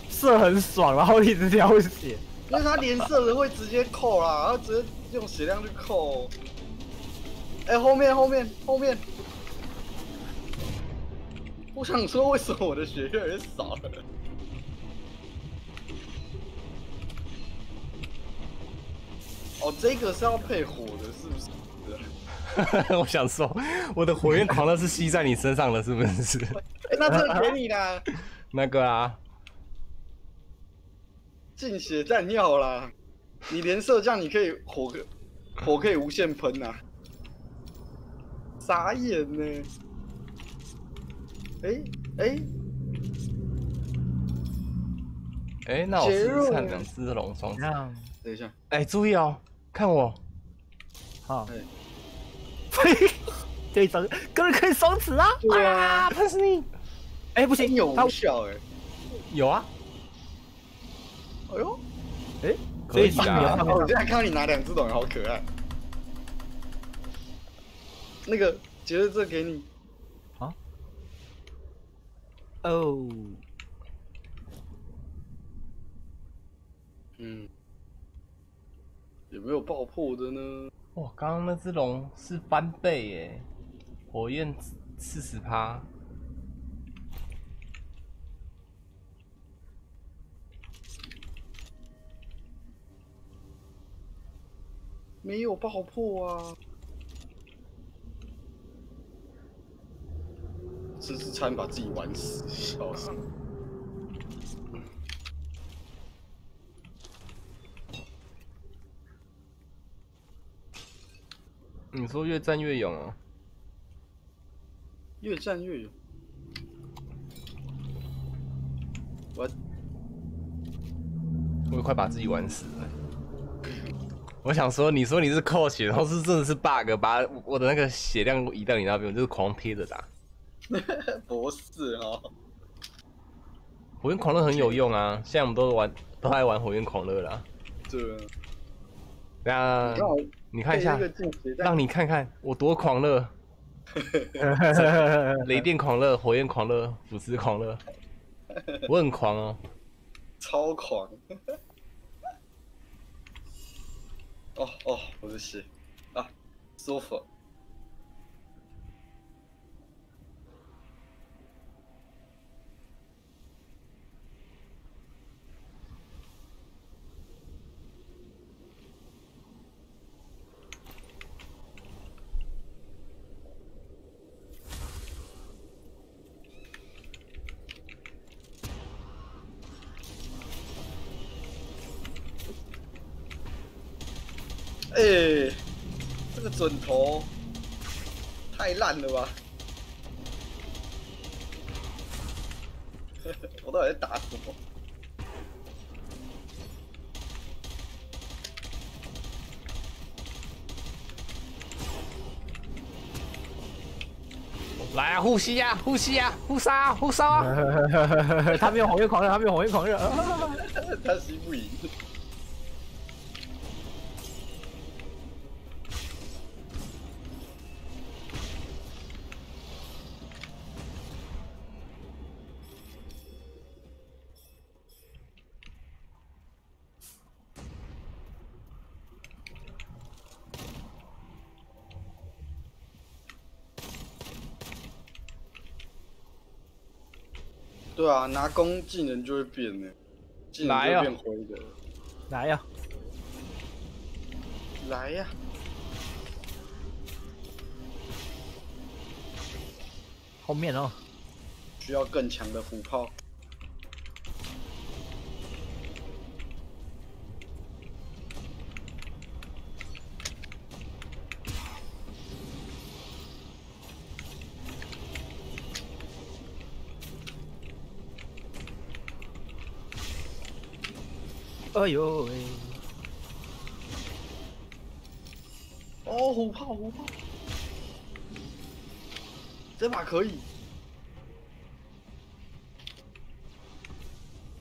射很爽，然后一直掉血。因为他连射的会直接扣啦，然后直接用血量去扣。哎、后面后面后面，我想说为什么我的血越来越少了？哦，这个是要配火的，是不是？(laughs) 我想说，我的火焰狂热是吸在你身上了，是不是？哎、那这个给你啦，(laughs) 那个啊，进血弹药啦！你连射这样，你可以火可火可以无限喷呐、傻眼呢！哎哎，哎、那我血肉是看两只龙双子。等一下，哎、注意哦，看我，好。嘿，可以双，个人可以双持啊！对啊，喷死你！哎，不行，有他无效哎、有啊，哎呦，哎，可以啊。我面现在看到你拿两只龙，好可爱。那个，觉得这给你。啊，哦，嗯，有没有爆破的呢？哇，刚刚那只龙是翻倍耶，火焰四十趴，没有爆破啊！真是差点把自己玩死，笑死！你说越战越勇哦？越战越勇。我我快把自己玩死了。我想说，你说你是扣血，然后是真的是 bug，把我的那个血量移到你那边，我就是狂贴着打。(laughs) 不是哦，火焰狂热很有用啊，现在我们都玩都爱玩火焰狂热啦。对那你看一下让你看看我多狂热，(laughs) 雷电狂热、火焰狂热、腐蚀狂热，我很狂哦。超狂。(laughs) 哦哦，我的血啊，舒服。哎、这个准头太烂了吧！(laughs) 我到底在打什么？来啊，呼吸啊，呼吸啊，互杀啊，互杀啊！他没有火焰狂热，他没有火焰狂热。(laughs) (laughs) 他吸不赢。对啊，拿弓技能就会变呢，技能就变灰的。来呀、来呀、后面哦，需要更强的虎炮。哎呦喂，哦，虎炮，虎炮，这把可以。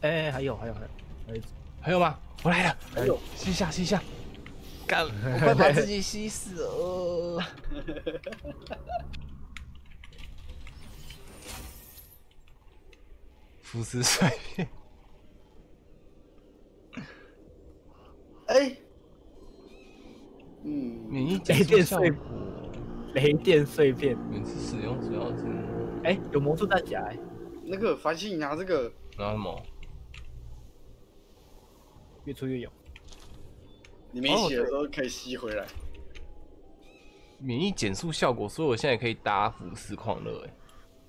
哎、还有还有还有，还有还有吗？我来了，还有，吸一下，吸一下，干，我快把自己吸死了。浮尸碎片，哎、嗯，免疫雷电碎骨，雷电碎片，每次使用主要是哎、有魔术弹夹、哎，那个繁星，你拿这个，拿什么？越出越勇。你没血的时候可以吸回来。免疫减速效果，所以我现在可以打腐蚀狂热。哎，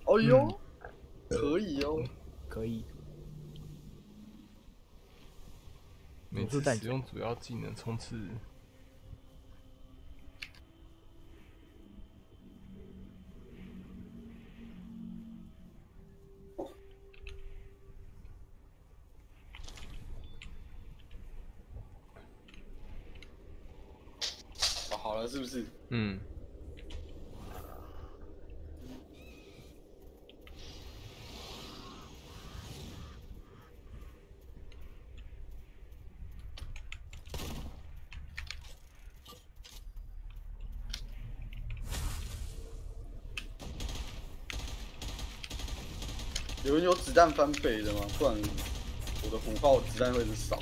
哦呦，可以哦。可以，每次使用主要技能冲刺。了，是不是？嗯，有人有子弹翻倍的吗？不然我的虎炮子弹会很少。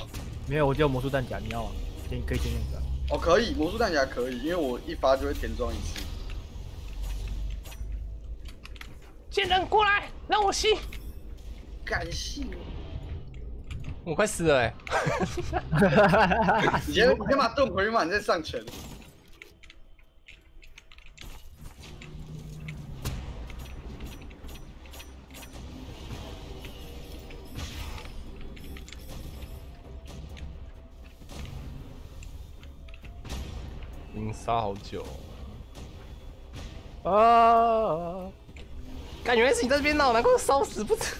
没有，我就有魔术弹夹，你要吗？先可以先用着。哦，可以，魔术弹夹可以，因为我一发就会填装一次。贱人过来，让我吸！感谢。我快死了哎！(laughs) 你先，你先把盾回满，再上拳。杀好久。啊！感原来是你在这边闹，难怪我烧死不成。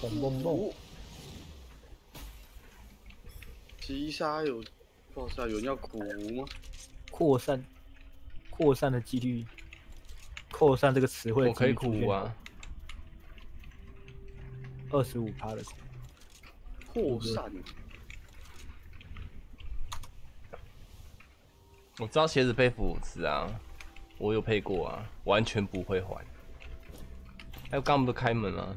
嘣嘣嘣！哦击杀有爆炸，有人要苦无吗？扩散，扩散的几率，扩散这个词汇，我可以苦啊，二十五趴的苦，扩散，我知道鞋子配腐蚀啊，我有配过啊，完全不会还。还有刚刚不都开门啊？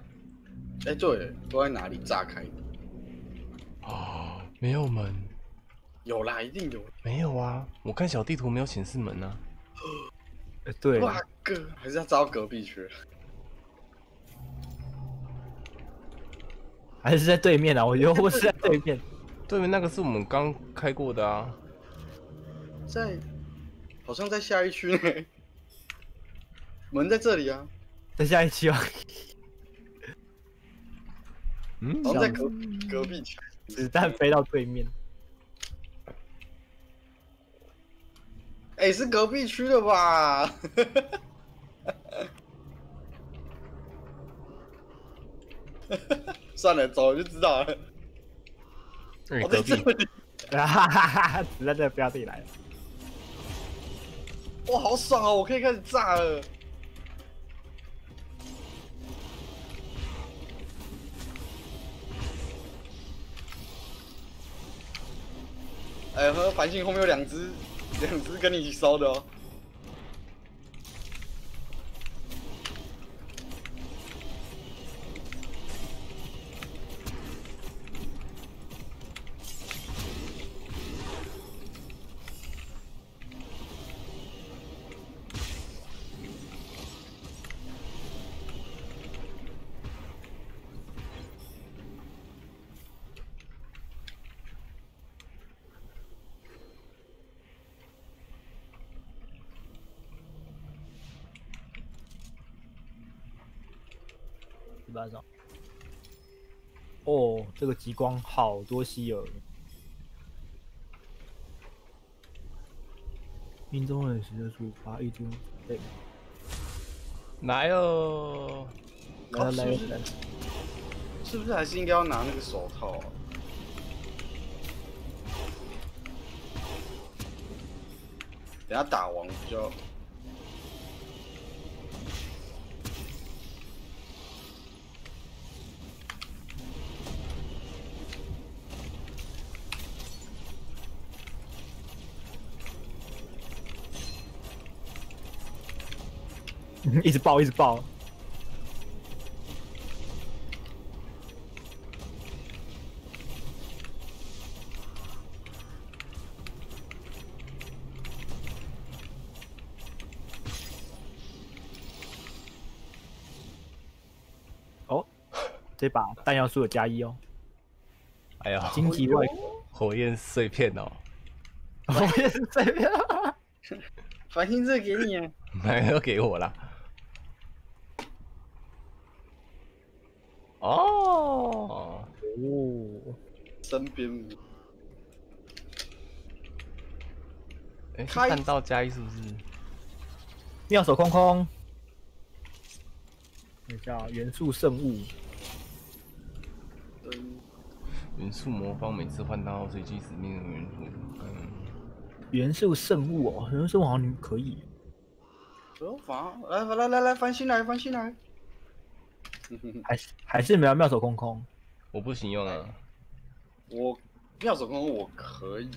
哎、对，都在哪里炸开？哦，没有门，有啦，一定有。没有啊，我看小地图没有显示门啊。(gasps) 呃对，哇哥，还是要招隔壁去了。还是在对面啊，我觉得我是在对面，(laughs) 对面那个是我们刚开过的啊，在，好像在下一区呢。门在这里啊，在下一期啊，嗯好像在隔隔壁区。子弹飞到对面，哎、是隔壁区的吧？算了，走了就知道了。我哎隔壁 (laughs) 在这里，哈哈哈哈！子弹真的飞到这里来了，哇，好爽哦！我可以开始炸了。哎，和繁星后面有两只，两只跟你一起烧的哦。这个极光好多稀有。命中人时的触发一株，对，来哦！来来来是不是还是应该要拿那个手套啊？等下打完比较。(laughs) 一直爆一直爆。哦，这把弹药数有加一哦，哎呀，荆棘外火焰碎片哦，我也是这边。反正这给你啊。哪个给我啦？哦，哦，身边无哎，是看到加一是不是？妙手空空，那叫元素圣物。灯元素魔方每次换刀后随机使命的元素，嗯，元素圣物哦，元素圣物好像可以。不用防来来来来，翻新来翻新来。(laughs) 还是还是没有妙手空空。我不行用啊。我妙手空空我可以。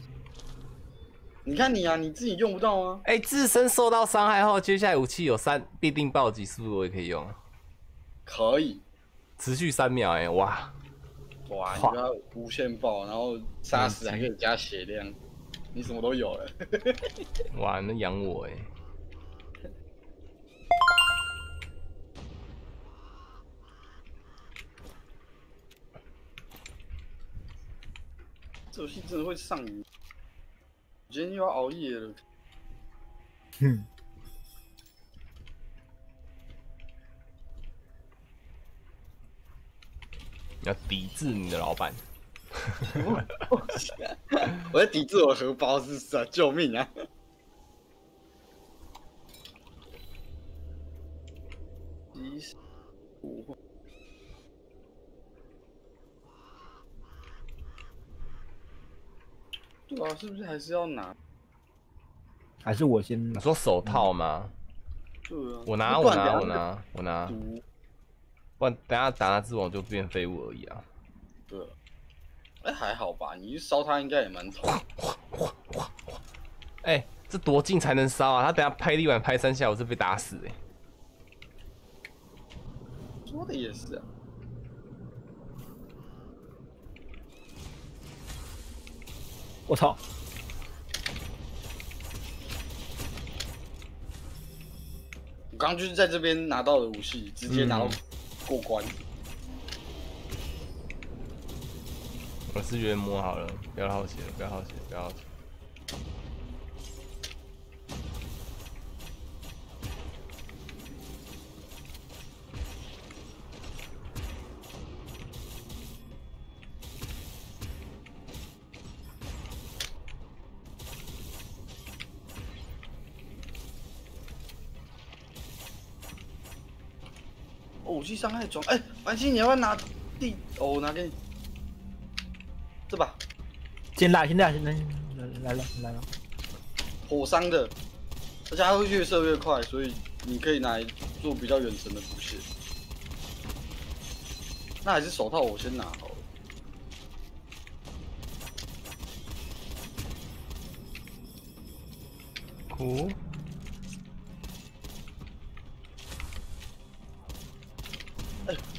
你看你啊，你自己用不到啊。哎、自身受到伤害后，接下来武器有三必定暴击，是不是我也可以用？可以。持续三秒、哎，哇，哇，你哇不要无限爆，然后杀死还可以加血量，你什么都有了。(laughs) 哇，那养我哎、这游戏真的会上瘾。我今天又要熬夜了。哼，要抵制你的老板。(laughs) 我在抵制我荷包，是不是啊？救命啊！一五，对啊，是不是还是要拿？还是我先你说手套吗？对啊，我拿，我拿，我拿，我拿。不然等下打他之王就变废物而已啊。对啊。哎、还好吧，你去烧它应该也蛮痛。(laughs) 哎、这多近才能烧啊？他等下拍立碗拍三下，我是被打死哎、说的也是啊。我操，我刚刚就是在这边拿到的武器，直接拿到嗯过关。我是觉得摸好了，不要好奇了，不要耗血，不要耗血。武器伤害装，哎、繁星你要不要拿地？哦，我拿给你。这把先来，先来，先来，来来了来了。火伤的，而且它会越射越快，所以你可以拿来做比较远程的补血。那还是手套我先拿好了。酷，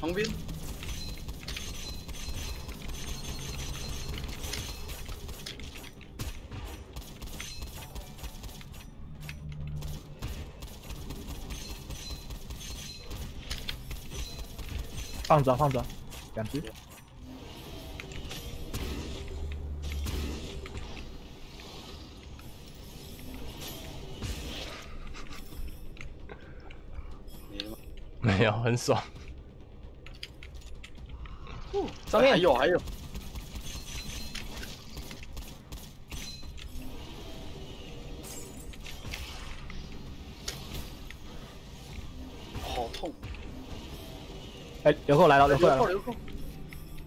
哎、旁边放着放着，两只。没有很爽。上面还有还有，好痛！哎，流寇来了，流寇来了，流扣流扣，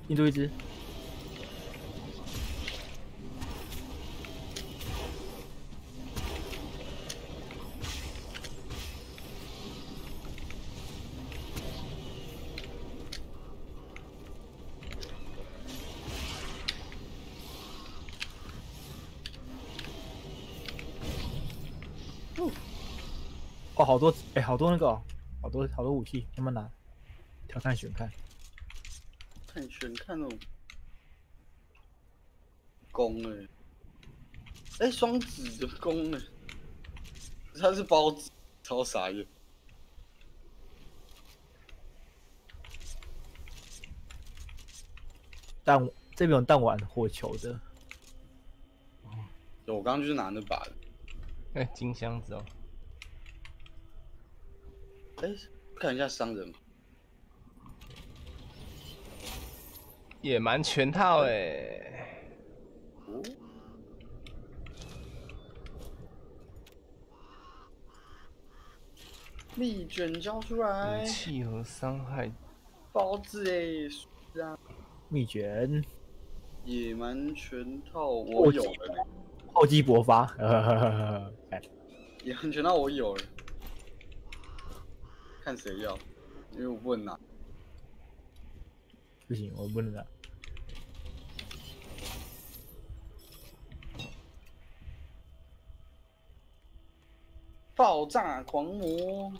印度一只。好多哎、好多那个、哦，好多好多武器，慢慢拿，挑看选看。看选看那种弓哎，哎双子的弓哎，它是包子，超傻眼。弹这边有弹丸火球的，哦我刚刚就是拿那把的，哎，金箱子哦，哎，看一下商人。吧。野蛮全套哎，哦，蜜卷交出来。武，器和伤害，包子哎，秘卷。野蛮全套我有了呢，厚积薄发。(laughs) 野蛮全套我有了，看谁要，因为我不能拿。不行，我不能拿。爆炸狂魔，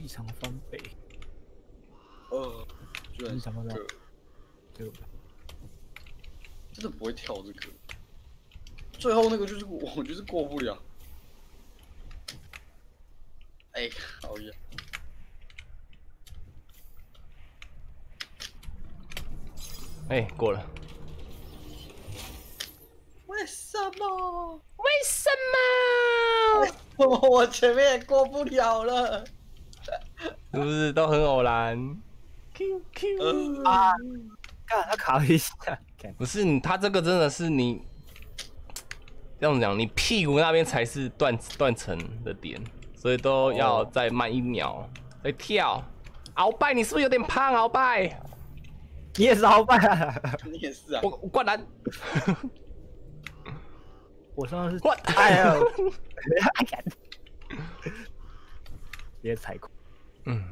异常翻倍，呃，异常翻倍这个，这个真的不会跳这个。最后那个就是我，就是过不了。哎，好呀。哎，过了。为什么？为什么？我 (laughs) 我前面也过不了了。是不是都很偶然？Q Q 呃啊，看他卡了一下，看不是你，他这个真的是你，这样讲，你屁股那边才是断断层的点，所以都要再慢一秒再跳。鳌拜，你是不是有点胖？鳌拜，你也是鳌拜啊！你也是啊。我我灌篮，我上次是我哎呦，干直接踩空。嗯，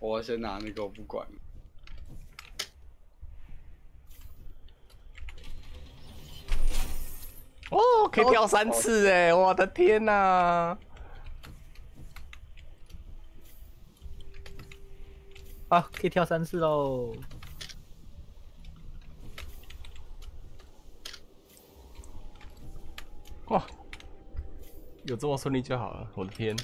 我先拿那个，我不管了。哦，可以跳三次哎，我的天哪、啊，可以跳三次喽！哇，有这么顺利就好了，我的天！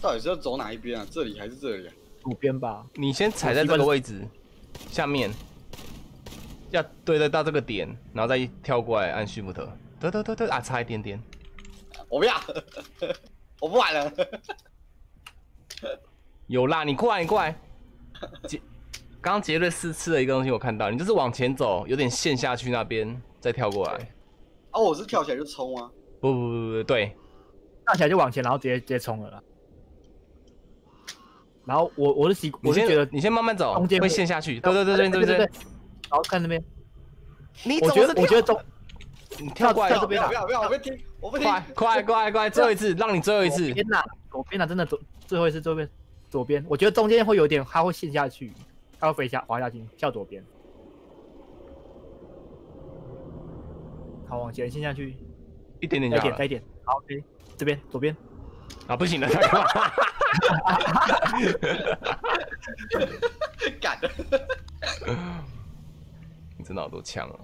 到底是要走哪一边啊？这里还是这里啊？左边吧，你先踩在这个位置下面，要对得到这个点，然后再跳过来按 Shift，得得得得啊，差一点点。我不要，(laughs) 我不玩了。有啦，你过来，你过来。杰，刚刚杰瑞试吃了一个东西，我看到，你就是往前走，有点陷下去那边，再跳过来。哦，我是跳起来就冲啊。不不不不不，对，跳起来就往前，然后直接直接冲了啦。然后我我是习，你我是觉得先你先慢慢走中间，会陷下去。对对对对对对对，然后看那边，你我觉得我觉得中你跳过来跳这边啊不要不要我不听，我不听。快快快快，最后一次，让你最后一次左。边呐，左边呐，真的左最后一次左边左边，我觉得中间会有点，它会陷下去，它会飞下滑下去，跳左边。好，往前陷下去，一点点就好了再一点再一点，好，OK，这边左边，啊！不行了，太快了。干的。你真的好多枪哦！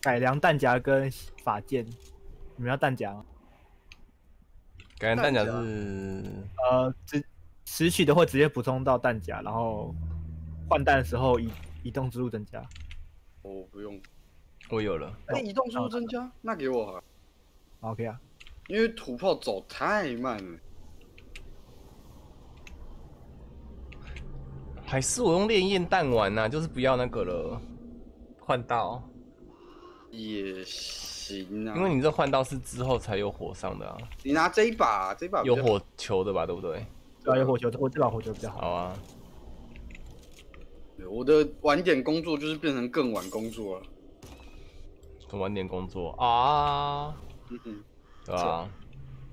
改良弹夹跟法剑，你们要弹夹吗？感觉弹夹是呃，直拾取的会直接补充到弹夹，然后换弹的时候移移动之路增加。我不用。我有了，哎、移动速度增加，那给我好了，OK 啊，因为土炮走太慢了。还是我用烈焰弹丸呐、就是不要那个了，换道，也行啊，因为你这换道是之后才有火上的啊，你拿这一把，这一把有火球的吧，对不对？对啊，有火球，我这把火球比较好。好啊，我的晚点工作就是变成更晚工作了。晚点工作啊，嗯嗯，对啊？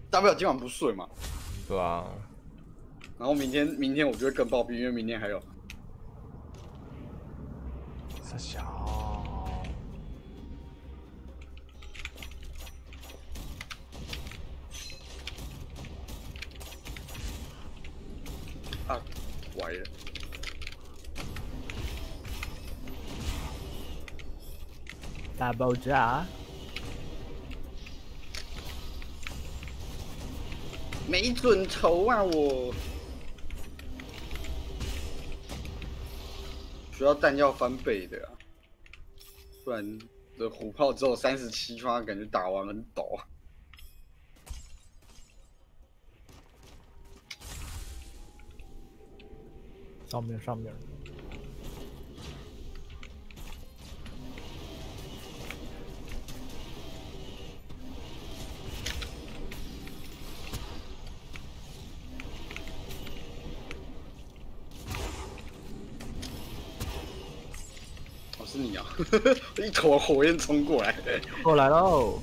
大不了今晚不睡嘛，对啊？然后明天明天我就会更暴毙，因为明天还有。小，啊，歪了。大爆炸，没准头啊我！需要弹药翻倍的啊，不然这虎炮只有三十七发，感觉打完很倒。上面上面，是你啊！(laughs) 一坨火焰冲过来，过来喽！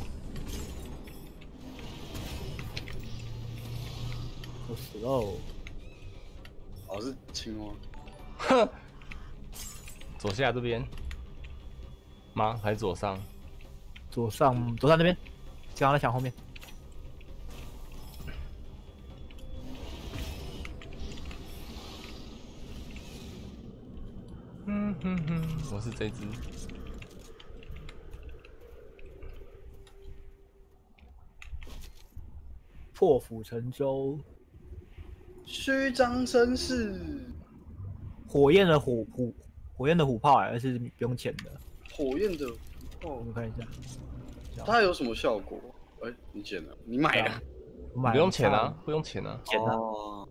我死喽！哦，是青蛙。哼，(laughs) 左下这边吗？还是左上？左上左上那边，刚刚在墙后面。嗯哼哼，我是这只。破釜沉舟，虚张声势，火焰的火虎，火焰的虎炮哎，而是不用钱的。火焰的我哦，们看一下，它有什么效果？哎、你捡了，你买了？我买不用钱啊，不用钱啊。钱啊！哦，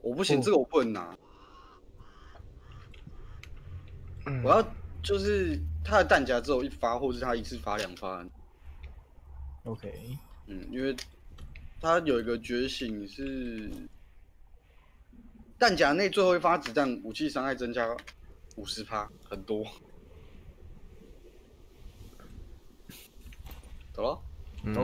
我不行，这个我不能拿。我要就是他的弹夹只有一发，或是他一次发两发。OK，嗯，因为他有一个觉醒是弹夹内最后一发子弹武器伤害增加五十趴，很多。(laughs) 走了，嗯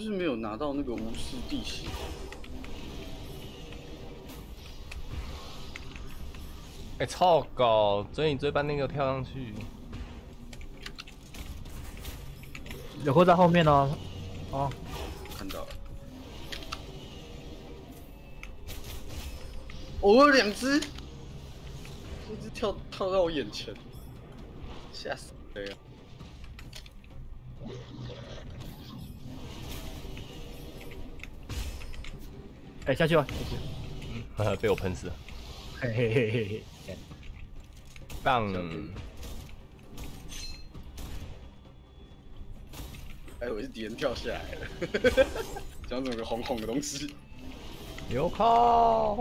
就是没有拿到那个无视地形。哎、超高，追你追班那个跳上去，有货在后面哦。哦，看到了。我有两只，一只跳跳到我眼前，吓死谁了！哎，下去吧，下去。呵呵，被我喷死了。嘿嘿嘿嘿嘿。棒，哎，我是敌人跳下来了，讲怎么个红红的东西？有靠，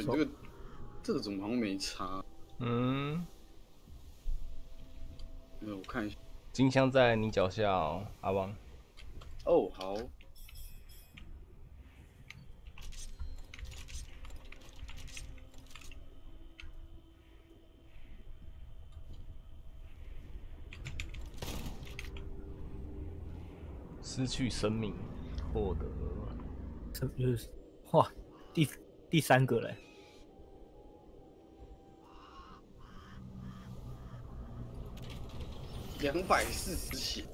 觉得你这个这个怎么好像没差？嗯，没有，我看一下。金香在你脚下哦，阿王。哦，好。失去生命，获得这就是哇，第第三个嘞，两百四十血，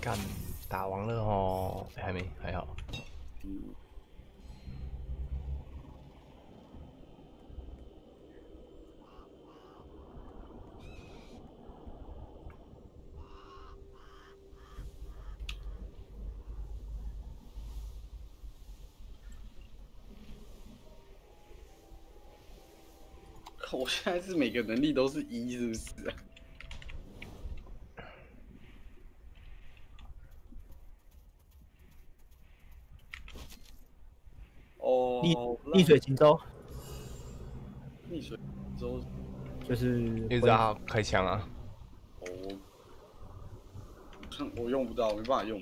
干打完了哦，还没还好。嗯，现在是每个能力都是一，是不是啊？哦，逆逆水行舟逆水舟就是因为知道开枪啊，哦，看我用不到，没办法用。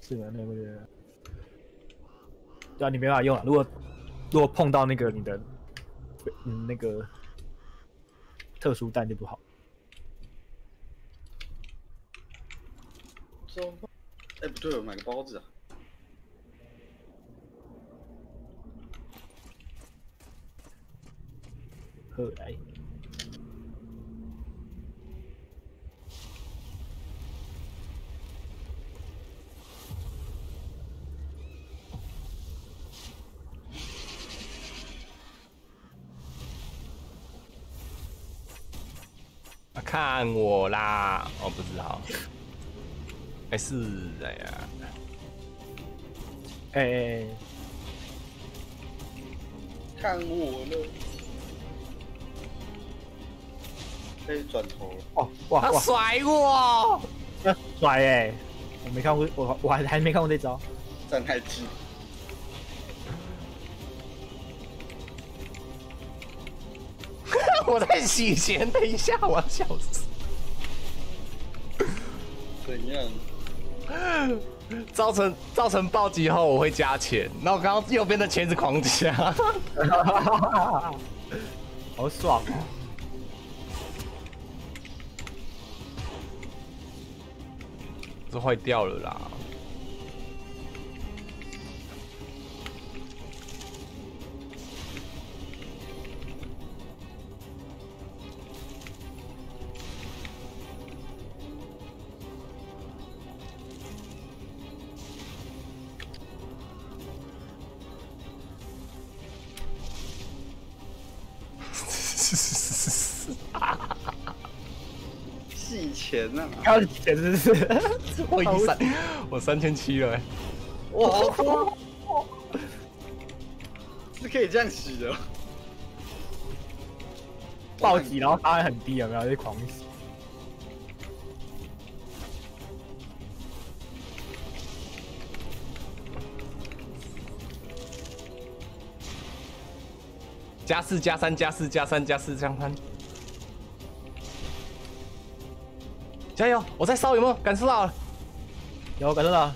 是的，那个对啊，你没办法用啊。如果如果碰到那个你的嗯那个特殊弹就不好。哎，不对，我买个包子啊。后来啊看我啦！哦，不是好，哎是哎呀，哎哎哎，看我了。哎，转头了。哇哇哇，他甩我！他甩哎！我没看过，我我还还没看过这招。站太近。洗钱，等一下我要笑死。怎样？造成造成暴击后我会加钱，那我刚刚右边的钳子狂加，(laughs) 好爽哦！这坏掉了啦。钱呐、啊！刚刚简直是 (laughs) 我已经三，我三千七了、欸，哇，好多！是可以这样洗的。暴击，然后伤害很低，有没有？就狂洗。加四加三加四加三加四加三，加油！我在烧，有没有感受到了？有感受到。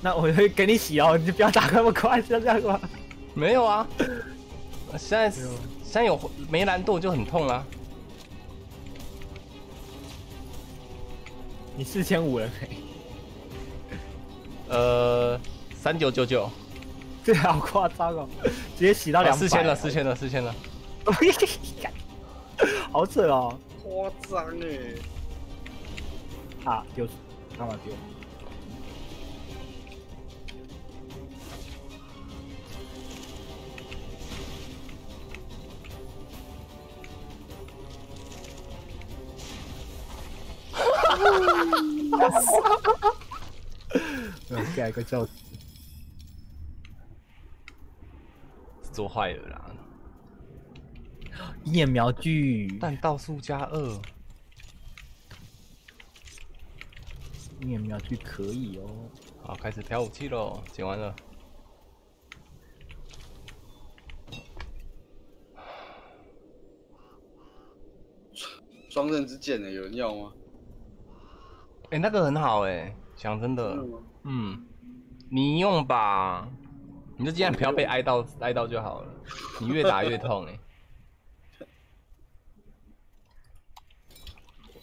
那我会给你洗哦，你就不要打那么快，是这样吧？没有啊，现在现在有没难度就很痛啊。你四千五了没？呃，三九九九，这好夸张哦，直接洗到两百、四千了，四千了，四千了。(laughs) 好扯哦！夸张哎！啊，丢，干嘛丢？(laughs) (laughs) 嗯，下一个叫做坏了啦。鹰眼瞄具，弹道数加二，鹰眼瞄具可以哦。好，开始调武器喽，捡完了。双刃之剑呢？有人要吗？哎、那个很好哎、讲真的，真的吗嗯，你用吧，你就尽量不要被挨到挨到就好了，你越打越痛哎、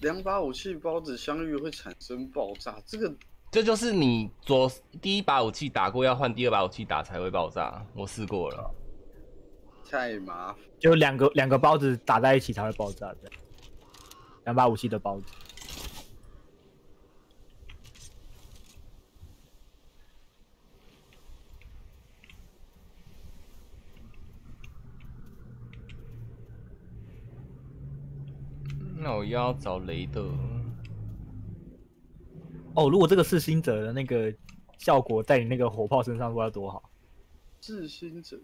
两把武器包子相遇会产生爆炸，这个这就是你左第一把武器打过，要换第二把武器打才会爆炸。我试过了，太麻烦。就两个两个包子打在一起才会爆炸的，两把武器的包子。那我要找雷的。哦，如果这个是星者的那个效果在你那个火炮身上，不知道多好。智心者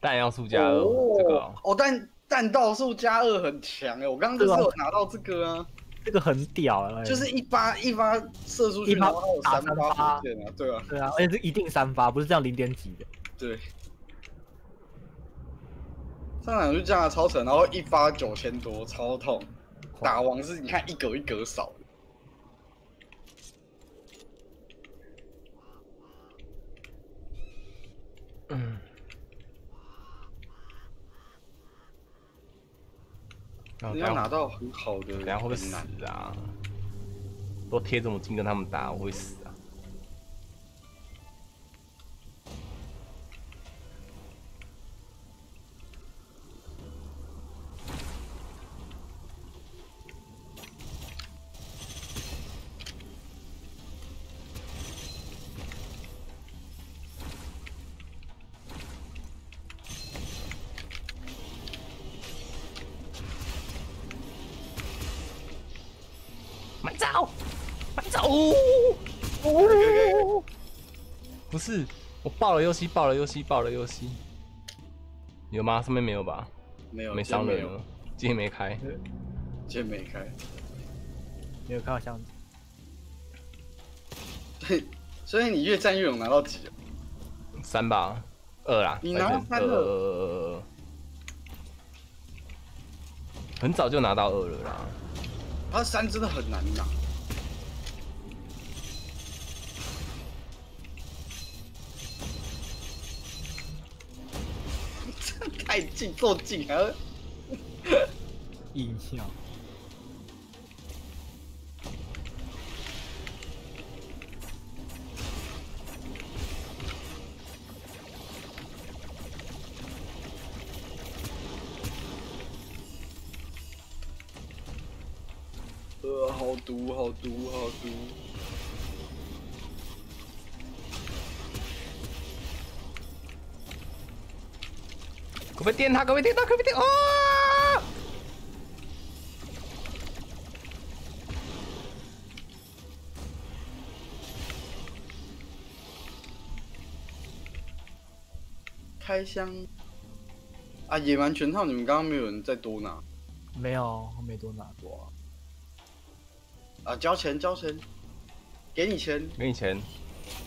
弹药数加二，这个哦、哦，但弹道数加二很强哎，我刚刚就是有拿到这个啊，这个很屌啊、就是一发一发射出去，一发然后有三打三发发火箭啊，对啊，对啊，而且是一定三发，不是这样零点几的。对。上场就这样啊超神，然后一发九千多，超痛。打王是你看一格一格扫，嗯，你要拿到很好的，然后会不会死。啊？都贴这么近跟他们打，我会死走，慢走！不是，我爆了游戏，爆了游戏，爆了游戏。有吗？上面没有吧？没有，没伤人了，今天没开。今天没开。没有看到箱子，对，所以你越战越勇拿到几了？三吧，二啦，你拿到三反正二了二二二二很早就拿到二了啦。他三真的很难拿。(laughs) 这太近，坐近，(laughs) 还要印象。毒，好毒。可不可以电他？可不可以电他？可不可以电？啊！开箱啊！野蛮全套，你们刚刚没有人再多拿没有，没多拿多、啊。啊？交钱，交钱，给你钱。给你钱，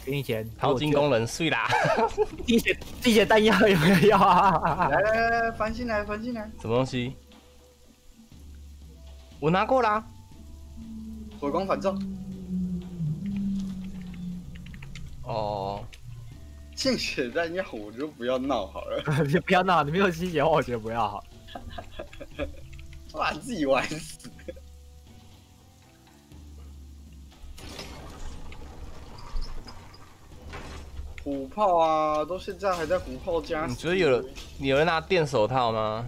给你钱，淘金工人睡啦！地铁地铁弹药有没有要啊？来来来来，翻进来，翻进来，什么东西？我拿过啦。火光反照。哦，献血弹药我就不要闹好了，你 (laughs) 不要闹，你没有吸血的话，我觉得不要好。(laughs) 把自己玩死。虎炮啊，都现在还在虎炮加。你觉得有人有人拿电手套吗？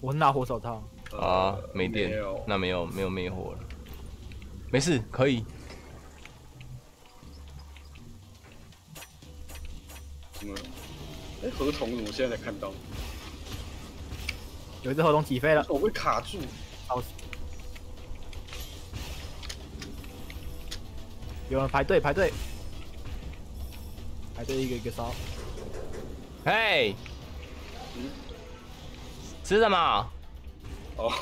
我拿火手套，呃啊，没电没有，那没有没有灭火了。没事，可以。什么？哎，合同怎么现在才看到？有一只合同起飞了，我被卡住。好！有人排队排队，还是一个一个烧。嘿、嗯，吃什么？哦，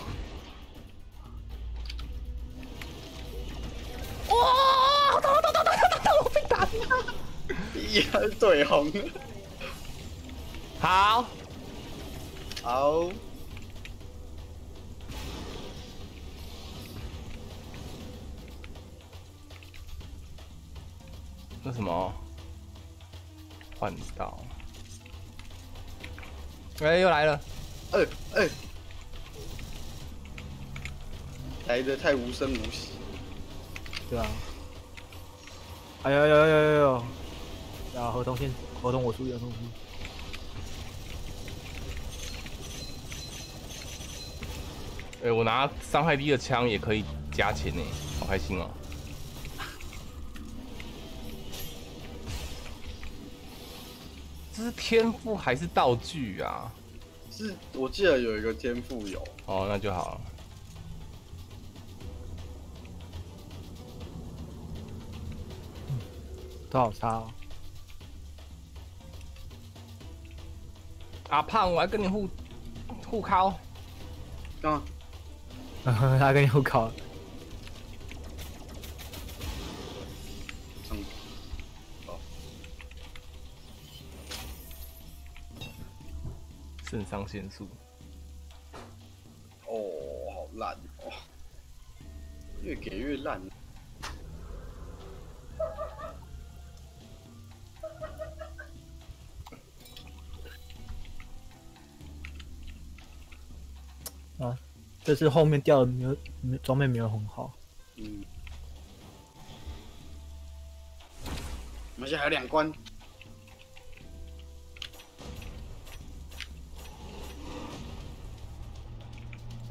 哇，好痛好痛好痛好痛好痛！我被打了，一根嘴红。好，好。这什么？换到。哎、又来了！哎哎，来的太无声无息。对啊。哎呦呦呦呦呦！啊，合同先，合同我出，合同我出。哎、我拿伤害低的枪也可以加钱呢，好开心哦！这是天赋还是道具啊？是我记得有一个天赋有，哦，那就好了。都好差哦。阿胖，我还跟你互互敲。干嘛？(laughs) 他跟你互考，肾上腺素。哦，好烂哦，越给越烂。(laughs) 啊，这是后面掉的没有没装备没有很好。嗯，我们现在还有两关。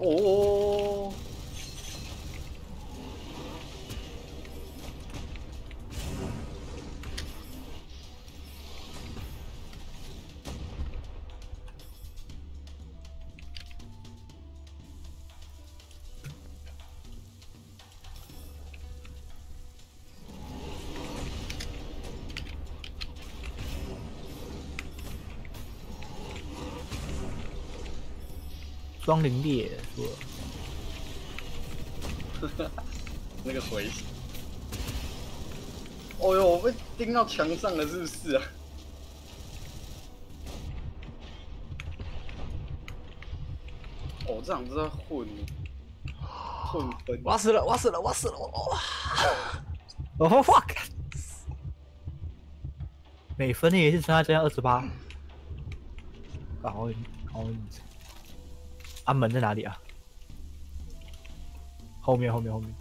哦，双灵裂说，(laughs) 那个回。哦呦，我被钉到墙上了，是不是啊？哦，这样子在混混分。我死了！我死了！我死了！我 (laughs) 哇！哦 fuck，每分也是剩下这样二十八。啊，好远，好远。啊，门在哪里啊？后面，后面，后面。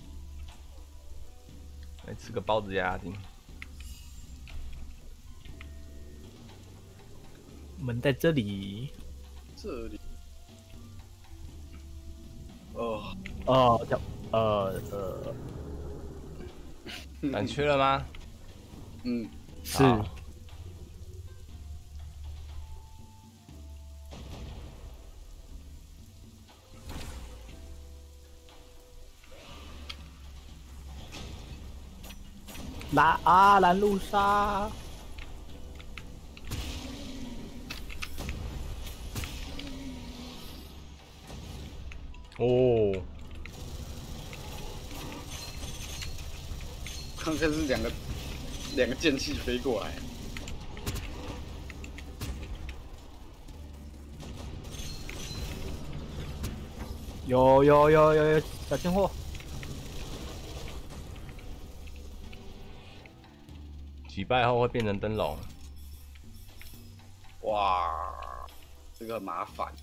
来吃个包子压压惊。门在这里。这里。哦，哦，叫呃呃，(coughs) 胆缺了吗？嗯，是蓝啊蓝路杀。哦，刚才是两个两个剑气飞过来。有有有有有小贱货，击败后会变成灯笼。哇，这个麻烦啊。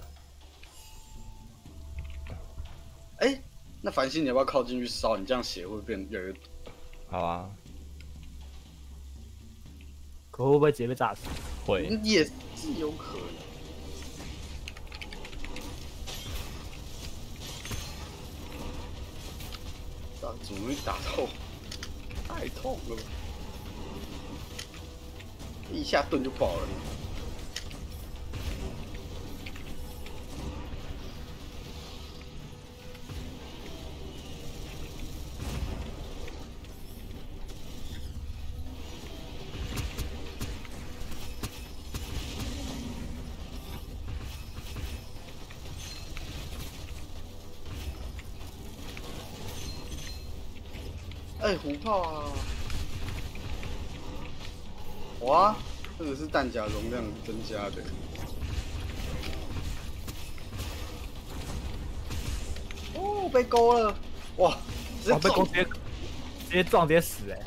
哎、那繁星你要不要靠近去烧？你这样血会变越来越。好啊，可会不会直接被炸死？会。嗯也是有可能。啊，怎么会打到？太痛了吧！一下盾就爆了。哎、虎炮啊！哇，这个是弹夹容量增加的。哦，被勾了！哇，直接，被撞直接直接撞直接死哎、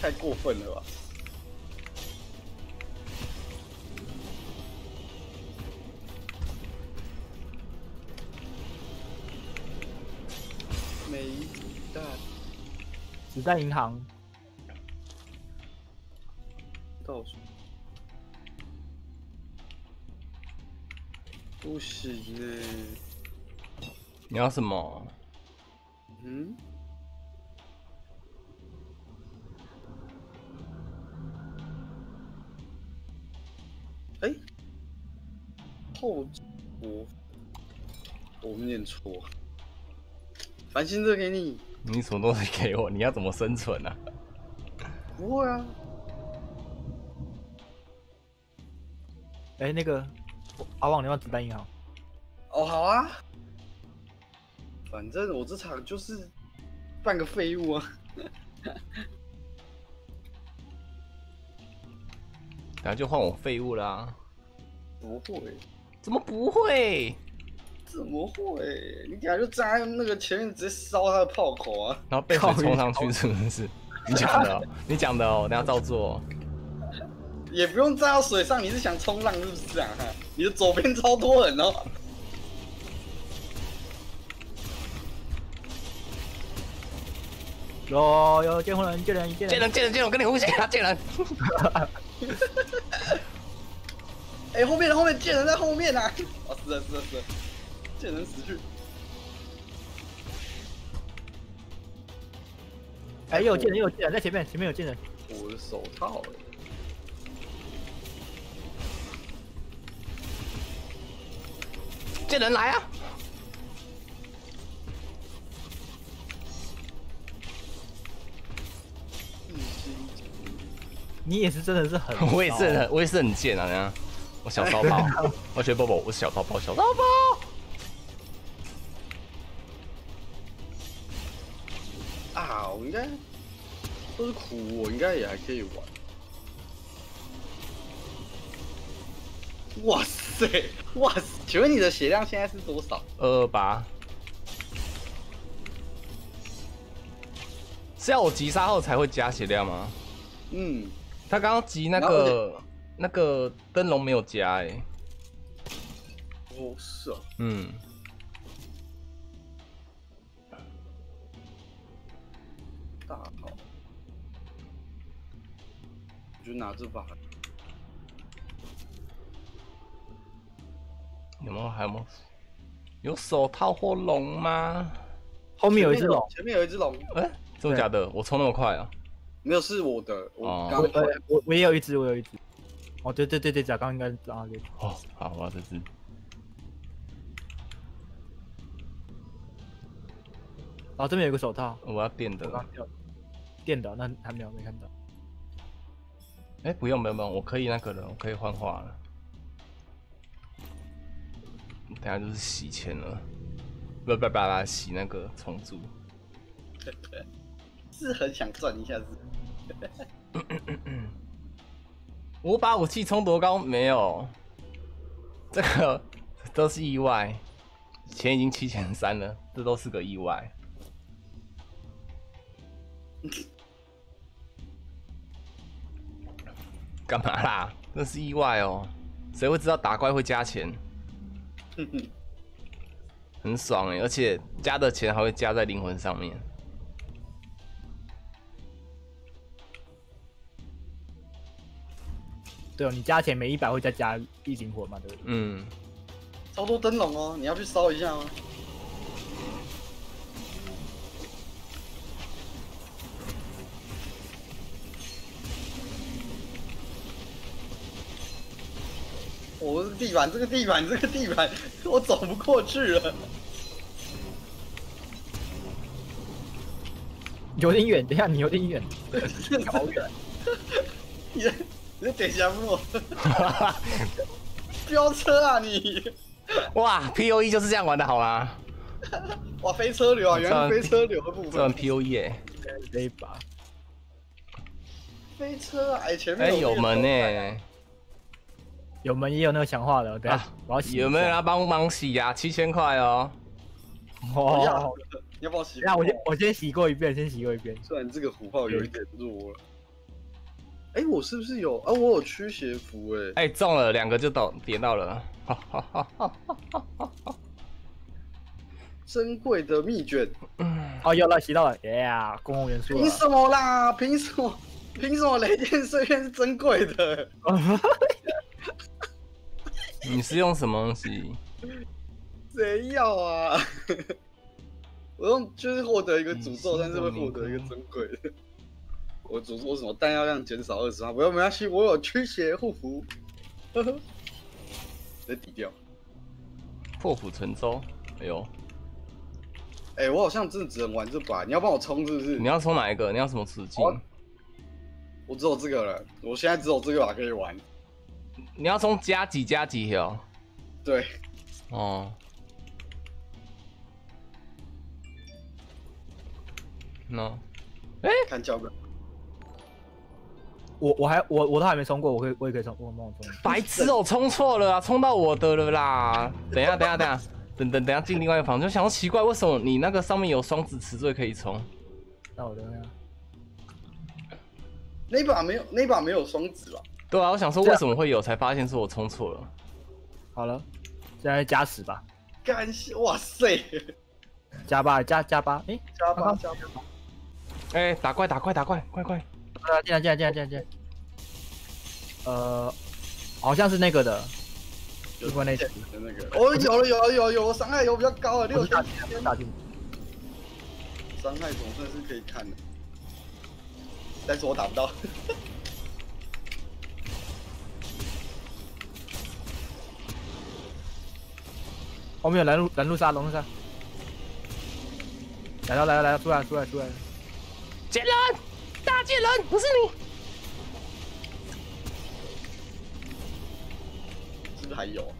太过分了吧？没弹子弹银行，不行哎、你要什么？嗯？哎、后我我念错，繁星这给你，你什么东西给我？你要怎么生存啊？不会啊，哎、那个阿旺，你要子弹银行？哦好啊，反正我这场就是半个废物啊，(laughs) 然后就换我废物啦、不会。怎么不会？怎么会？你等下就站在那个前面直接烧他的炮口啊！然后被水冲上去是不是？你讲的、哦，你讲的哦，等下照做。也不用站到水上，你是想冲浪是不是啊？你的左边超多人哦。有有见人见人见人，见人见人见人，我跟你呼血啊！见人，哎、后面的后面见人在后面啊！哦，是的，是的，是的，见人死去。哎、有见人有见人在前面，前面有见人，我的手套哎，见人来啊！你也是真的是很，(laughs) 我也是很，我也是很贱啊！等下，我小刀包，(laughs) 我学宝宝，我是小刀包，小刀包。啊！我应该都是苦，我应该也还可以玩。哇塞，哇塞！请问你的血量现在是多少？二二八，是要我击杀后才会加血量吗？嗯，他刚刚击那个那个灯笼没有加哎、哦是哦，嗯，大好，我就拿这把。有没有还有没有有手套或龙吗？后面有一只龙，前面有一只龙，哎、真的假的？我冲那么快啊？没有是我的，我哦刚我呃我我也有一只，我有一只。哦，对对对对，甲刚应该啊对。哦，好，我要这只。哦，这边有个手套，我要电的电的，那还没有没看到。哎、不用不用不用，我可以那个了，我可以幻化了。等下就是洗钱了，不不不不，洗那个重组。是很想赚一下子。我把武器冲多高？没有，这个都是意外。钱已经七千三了，这都是个意外。干嘛啦？那是意外哦，谁会知道打怪会加钱？很爽哎，而且加的钱还会加在灵魂上面。对哦，你加钱每一百会再加一灵魂嘛，对不对？嗯，超多灯笼哦，你要去烧一下吗？我、这个地板，这个地板，这个地板，(laughs) 我走不过去了。(laughs) 有点远，等一下你有点远，(laughs) 好远。你在你在点下木，飙车啊你！哇，P O E 就是这样玩的好吗？哇，飞车流啊，原来是飞车流的部这玩分。P O E 哎，这一把飞车啊，哎，前面哎有门呢、呢。有门也有那个强化的，等一下、啊我要洗。有没有人要帮忙洗呀、七千块哦。要哦，你要不要洗？那我先我先洗过一遍，先洗过一遍。虽然这个虎炮有一点弱了，哎、我是不是有啊？我有驱邪符哎、哎、中了两个就到点到了，哈哈哈哈哈。珍贵的秘卷，哦，有了，洗到了，耶、yeah,，公共元素。凭什么啦？凭什么？凭什么雷电碎片是珍贵的？你是用什么东西？谁要啊？我用就是获得一个诅咒，但是会获得一个珍贵的。我诅咒什么弹药量减少二十不用没关系，我有驱邪护符。呵呵，直接抵掉。破釜沉舟。哎呦，哎、我好像真的只能玩这把，你要帮我冲是不是？你要冲哪一个？你要什么处境？哦我只有这个了，我现在只有这个把可以玩。你要从加几加几哦？对，哦。no，看教本。我我还我我都还没冲过，我可以我也可以冲，我帮我冲。白痴哦、冲错了啊，冲到我的了啦！等一下，等一下，等一下，等等等一下进另外一个房间，就想说奇怪，为什么你那个上面有双子词缀可以冲？那我等一下。那把没有，那把没有双子吧？对啊，我想说为什么会有，才发现是我冲错了。好了，现在加十吧，感谢，哇塞，加八加加八，诶，加八加八，哎、打怪打怪打怪，快快！啊，进来进来进来进来进来。呃，好像是那个的，有另外那的那个。哦，有了有了有了有了，伤害有比较高啊，六不是大千进，不是大进。伤害总算是可以看的，但是我打不到。(laughs) 后面有拦路拦路杀，拦路杀。来了来了来了，出来出来出来！贱人，大贱人，不是你！是不是还有？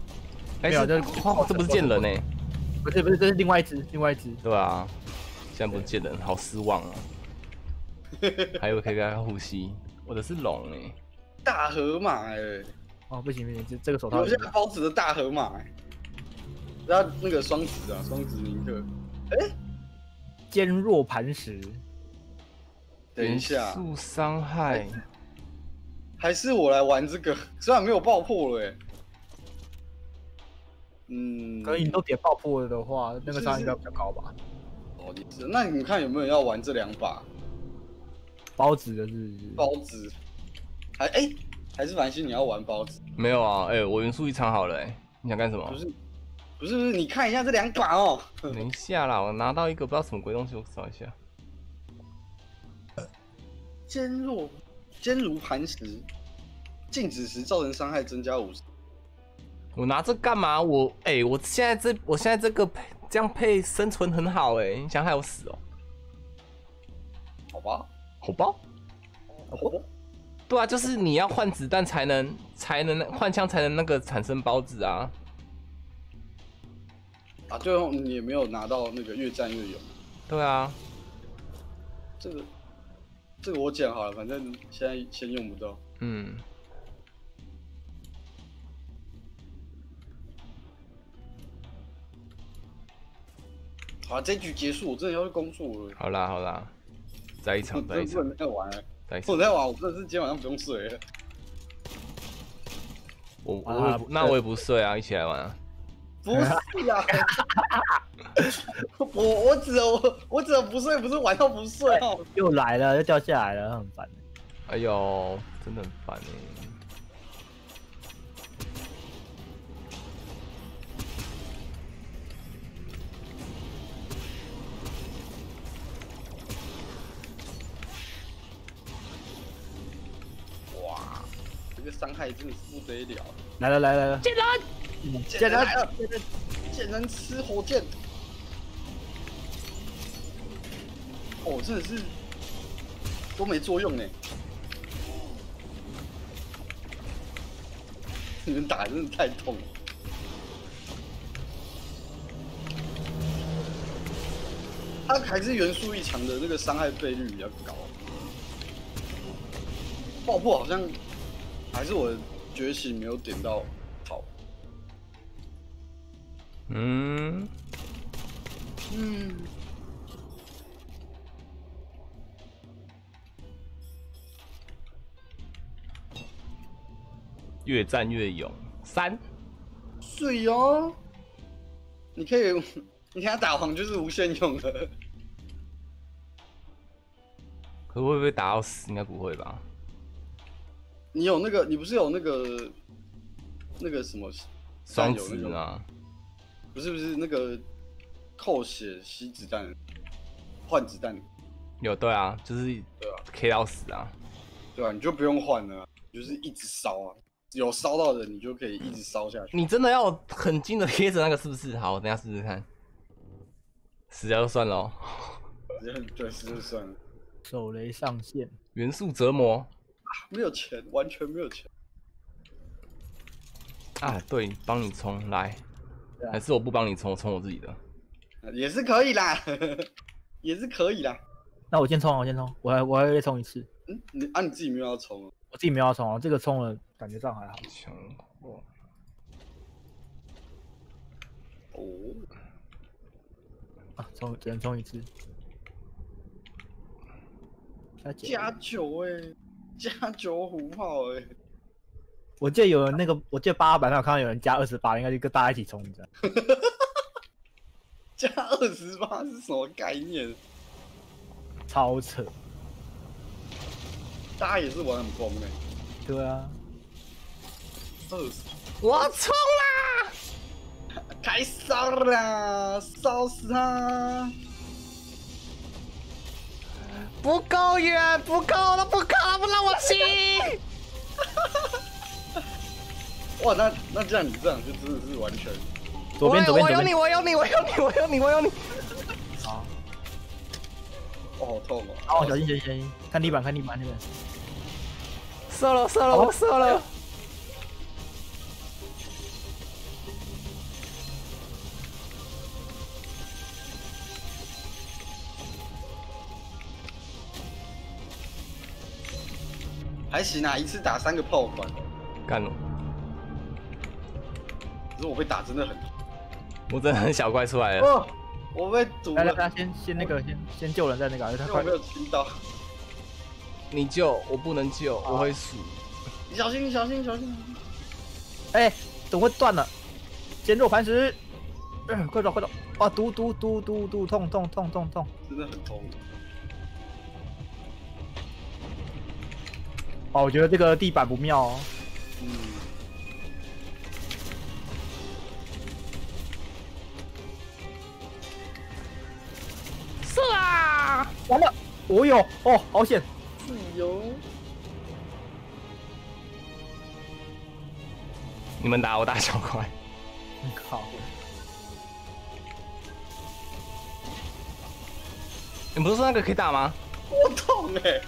没有这这不是贱人呢、不是不是，这是另外一只，另外一只。对啊，现在不是贱人，好失望啊！还有可以跟他呼吸，我的是龙哎、大河马哎、哦，不行不行，这这个手套留下包子的大河马哎、然后那个双子啊，双子尼克。哎坚若磐石。等一下，速伤害，还是我来玩这个，虽然没有爆破了哎、嗯，可以你都点爆破了的话，那个伤害应该比较高吧？哦，也是。那你看有没有人要玩这两把包子的是包子？还哎、还是凡星你要玩包子？没有啊？哎、我元素一藏好了哎、你想干什么不？是，不是不是，你看一下这两把哦。(laughs) 等一下啦，我拿到一个不知道什么鬼东西，我找一下。坚若坚如磐石，静止时造成伤害增加五十。我拿这干嘛？我哎、我现在这我现在这个配这样配生存很好哎、你想害我死哦、好吧，好吧？好吧，对啊，就是你要换子弹才能才能换枪才能那个产生包子啊。啊，最后你也没有拿到那个越战越勇，对啊，这个这个我捡好了，反正现在先用不到。嗯，好、啊，这局结束，我真的要去工作了。好啦好啦，再一场我真的不再一场能再玩了，再一场。不能再玩，我真的是今天晚上不用睡了。我我啊那我也不睡啊，一起来玩啊。不是 (laughs) 呀、我我只我我只有不睡，不是玩到不睡哦。又来了，又掉下来了，很烦。哎呦，真的很烦哎。伤害真的是不得了。来了来了来了，剑人，贱见人人来了，贱人吃火箭。哦，真的是都没作用呢。(laughs) 你们打真的太痛了。他还是元素一强的那个伤害倍率比较高。爆破好像还是我的觉醒没有点到好。嗯，嗯，越战越勇三，水哦，你可以，(laughs) 你看他打黄就是无限用的。可会不会打到死？应该不会吧？你有那个，你不是有那个那个什么双有那个子啊，不是不是那个扣血吸子弹换子弹，有对啊，就是对啊 K 到死啊。对啊、你就不用换了就是一直烧啊，有烧到的你就可以一直烧下去。你真的要很近的贴着那个是不是？好，我等下试试看。死掉就算了哦。直 (laughs) 接对，死就算了，手雷上线，元素折磨没有钱，完全没有钱。啊，对，帮你充来，还是我不帮你充，我充我自己的。也是可以啦，(laughs) 也是可以啦。那我先冲啊，我先充，我还我还会再冲一次。嗯，你啊你自己没有要充啊？我自己没有要充啊，这个充了感觉上还好。强化哦，啊，充只能充一次。加九加九哎、加九虎炮哎、我记得有人那个，我记得八百上有看到有人加二十八，应该就跟大家一起冲，你知道。加二十八是什么概念？超扯。大家也是玩很疯哎、对啊，二十我冲啦！(laughs) 开烧啦，烧死他！不够远，不够了，不够了，不让我吸！(laughs) 哇，那那这样你这样就真的是完全左边左边左边我有你，。我有你，我有你，我有你，我有你。好，哦好痛哦。好，小心小心小心，看地板看地板那边。射了，射了，我射了。还行啊，一次打三个炮管，干了，可是我被打真的很痛。我真的很小怪出来了。哦，我被堵了，来来来，先先那个先先救人，再那个，他快我没有听到。你救，我不能救，我会死。你小心，你小心，你小心！哎，怎么会断了？坚若磐石，嗯，快走快走！啊，毒毒毒毒毒，痛痛痛痛痛！真的很痛。哦，我觉得这个地板不妙哦。嗯，射啊！完了，哦有，哦，好险！自由。你们打我打小怪，嗯 (laughs) 好，你不是说那个可以打吗？我痛哎、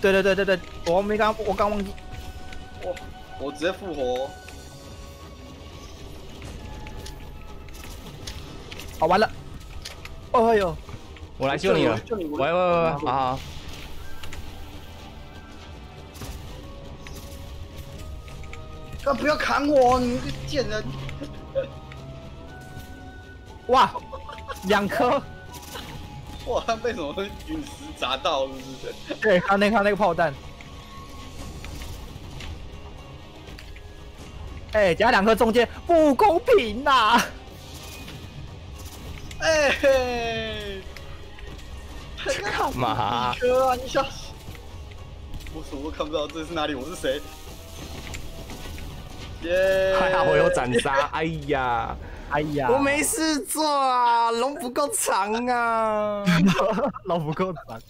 对对对对对，我没刚我刚忘记。我，我直接复活。哦，完了！哦呦，我来救你了。喂喂喂喂，好好。啊！不要砍我，你个贱人！哇，两颗！哇，他被什么陨石砸到，是不是？对，他那他那个炮弹。哎，加两颗中间不公平呐、哎、嘿，干嘛？哥啊，你小心！我什么都看不到，这是哪里？我是谁？耶！还好我有斩杀。哎呀，哎呀，我没事做啊，龙不够长啊。(laughs) 龙不够长。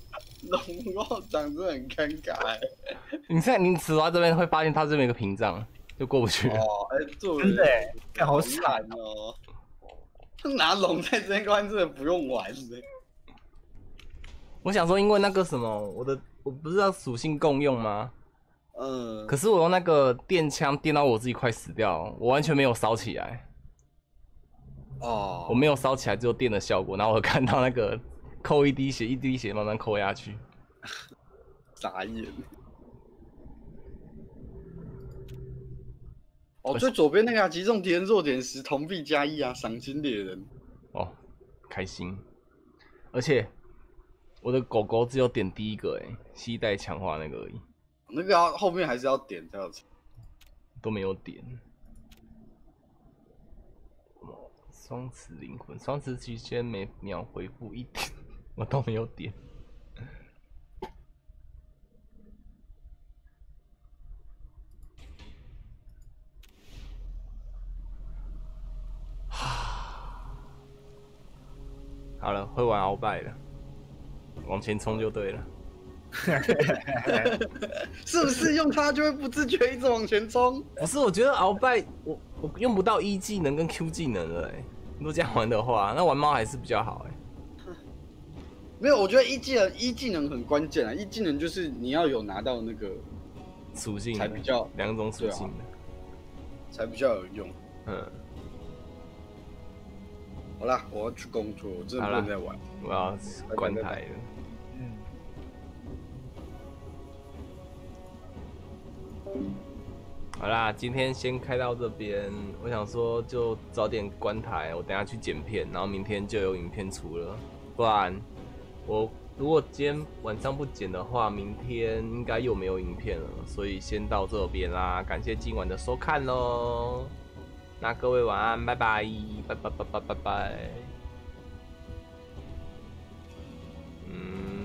龙不够长真的很尴尬哎。你现在你死到这边会发现它这边有个屏障，就过不去了。哦，哎、这真的好惨惨。哦！拿龙在这边关真的不用玩的。我想说，因为那个什么，我的我不是要属性共用吗？嗯，可是我用那个电枪电到我自己快死掉，我完全没有烧起来，哦，我没有烧起来，只有电的效果。然后我看到那个 (laughs) 扣一滴血，一滴血慢慢扣下去。(laughs) 傻眼。哦，最左边那个、啊、击中敌人弱点时铜币加一啊，赏金猎人。哦，开心。而且我的狗狗只有点第一个，哎，期待强化那个而已。那个要后面还是要点才有差。都没有点。双子灵魂，双子期间每秒回复一点，(laughs) 我都没有点。(sighs) 好了，会玩鳌拜了，往前冲就对了。(laughs) 是不是用它就会不自觉一直往前冲？(laughs) 不是，我觉得鳌拜我我用不到 E 技能跟 Q 技能了哎。如果这样玩的话，那玩猫还是比较好哎。没有，我觉得一技能一技能很关键啊！一技能就是你要有拿到那个属性才比较两种属性的，才比较有用。嗯。好啦，我要去工作，我真的不能再玩。我要关台了。嗯。好啦今天先开到这边我想说就早点关台我等下去剪片然后明天就有影片出了。不然我如果今天晚上不剪的话明天应该又没有影片了所以先到这边啦感谢今晚的收看喽。那各位晚安拜拜拜拜拜拜拜拜。嗯。